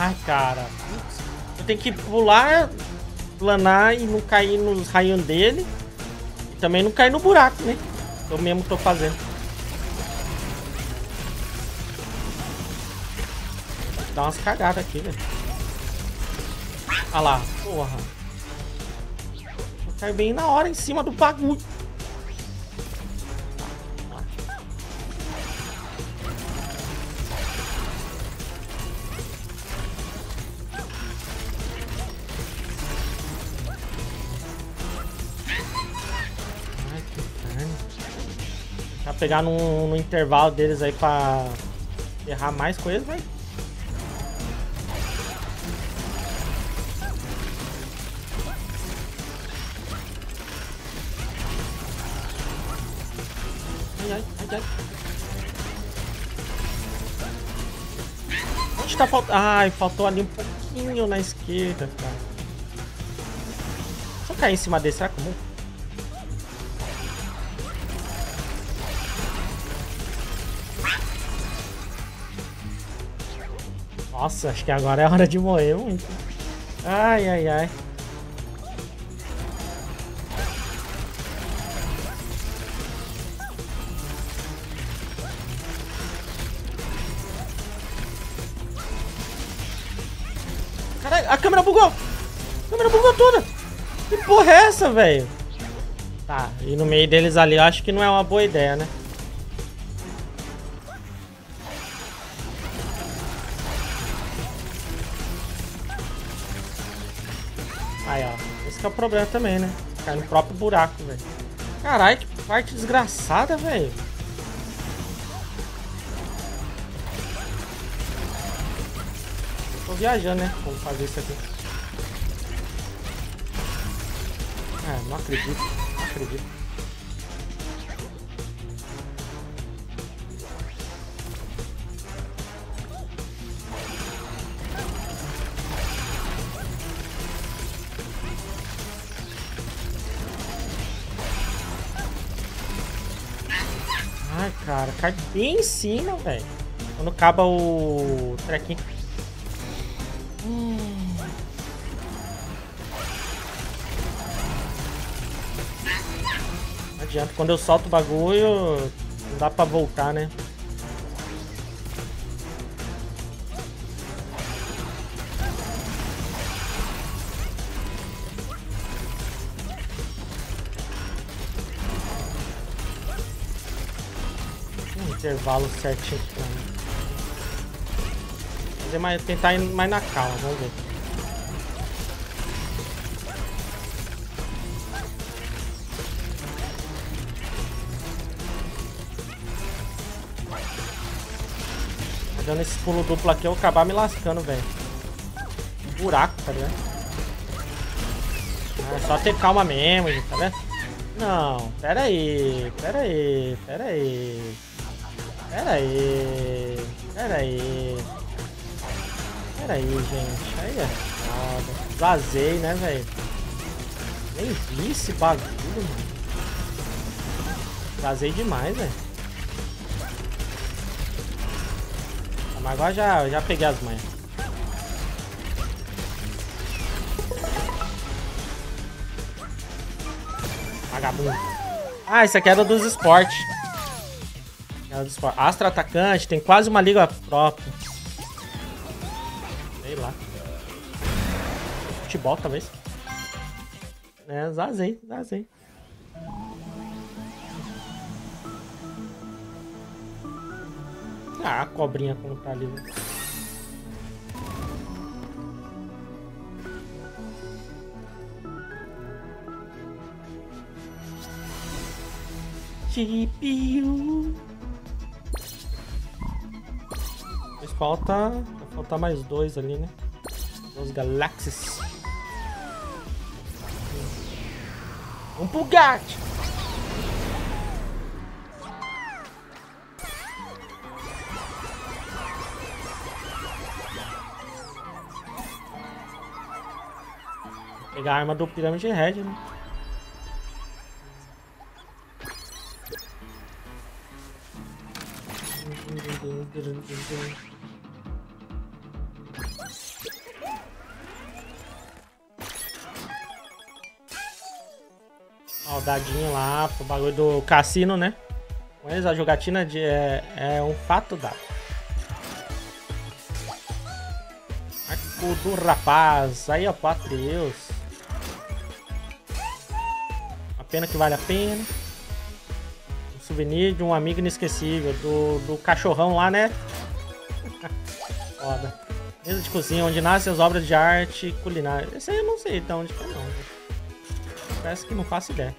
Ai, cara. Eu tenho que pular, planar e não cair nos raios dele. E também não cair no buraco, né? Eu mesmo tô fazendo. Dá umas cagadas aqui, velho. Ah lá, porra. Cai bem na hora em cima do bagulho. pegar no, no intervalo deles aí pra errar mais coisas, vai Onde tá faltando? Ai, faltou ali um pouquinho na esquerda, cara. Se eu cair em cima desse, será comum? Nossa, acho que agora é hora de morrer muito. Ai, ai, ai. Caralho, a câmera bugou! A câmera bugou toda! Que porra é essa, velho? Tá, e no meio deles ali eu acho que não é uma boa ideia, né? Esse é o problema também, né? Cai no próprio buraco, velho. Caralho, que parte desgraçada, velho. Tô viajando, né? Como fazer isso aqui. É, não acredito. Não acredito. Cai bem em cima, velho. Quando acaba o trequinho. Não adianta, quando eu solto o bagulho, não dá pra voltar, né? Intervalo certinho. Fazer mais, tentar ir mais na calma, vamos ver. Tá dando esse pulo duplo aqui, eu vou acabar me lascando, velho. Buraco, tá ligado? É só ter calma mesmo, gente, tá vendo? Não, pera aí, pera aí, pera aí. Pera aí, pera aí. Pera aí, gente. Aí é foda. Vazei, né, velho? Nem vi esse bagulho, mano. Vazei demais, velho. Mas agora já, já peguei as manhas. Vagabundo. Ah, esse aqui era dos esportes. Astra atacante, tem quase uma liga própria. Sei lá. Futebol, talvez. É, zazei, zazei. Ah, a cobrinha como tá ali. né? Falta. Vai faltar mais dois ali, né? Os Galaxies. Um Bugatti! Vou Pegar a arma do Pirâmide Red, né? Ó, lá pro bagulho do cassino, né? Mas a jogatina de, é, é um fato dado. Arco do rapaz. Aí, ó, Atreus. A pena que vale a pena. Um souvenir de um amigo inesquecível. Do, do cachorrão lá, né? *laughs* Foda. Mesa de cozinha, onde nascem as obras de arte culinária. Esse aí eu não sei de onde que é, não. Parece que não faço ideia.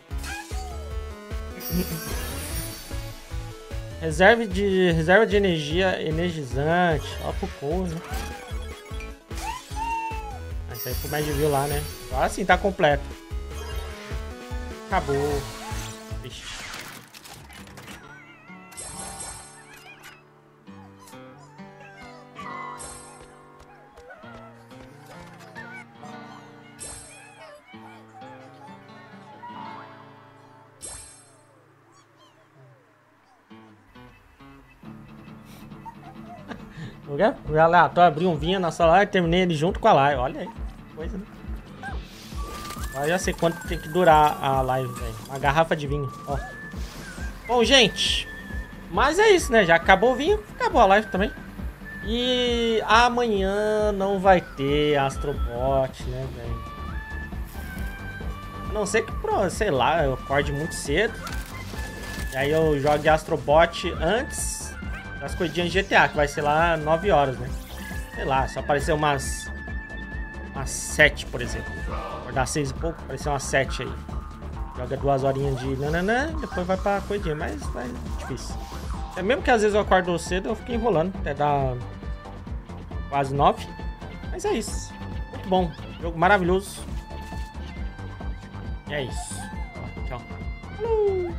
Reserva de, reserva de energia energizante. Ó, pro couro, né? Isso aí pro Mad lá, né? Agora sim, tá completo. Acabou. O aleatório abri um vinho na sala e terminei ele junto com a live. Olha aí. Coisa, né? Já sei quanto tem que durar a live, velho. Uma garrafa de vinho, ó. Bom, gente. Mas é isso, né? Já acabou o vinho, acabou a live também. E amanhã não vai ter Astrobot, né, velho? A não ser que, sei lá, eu acorde muito cedo. E aí eu jogue Astrobot antes das corridinhas de GTA, que vai ser lá 9 horas, né? Sei lá, só apareceu umas... Umas 7, por exemplo. Acordar 6 e pouco, apareceu umas 7 aí. Joga duas horinhas de nananã, depois vai pra corridinha, mas vai difícil. É mesmo que às vezes eu acordo cedo, eu fico enrolando até dar quase 9. Mas é isso. Muito bom. Jogo maravilhoso. E é isso. Tchau. Falou.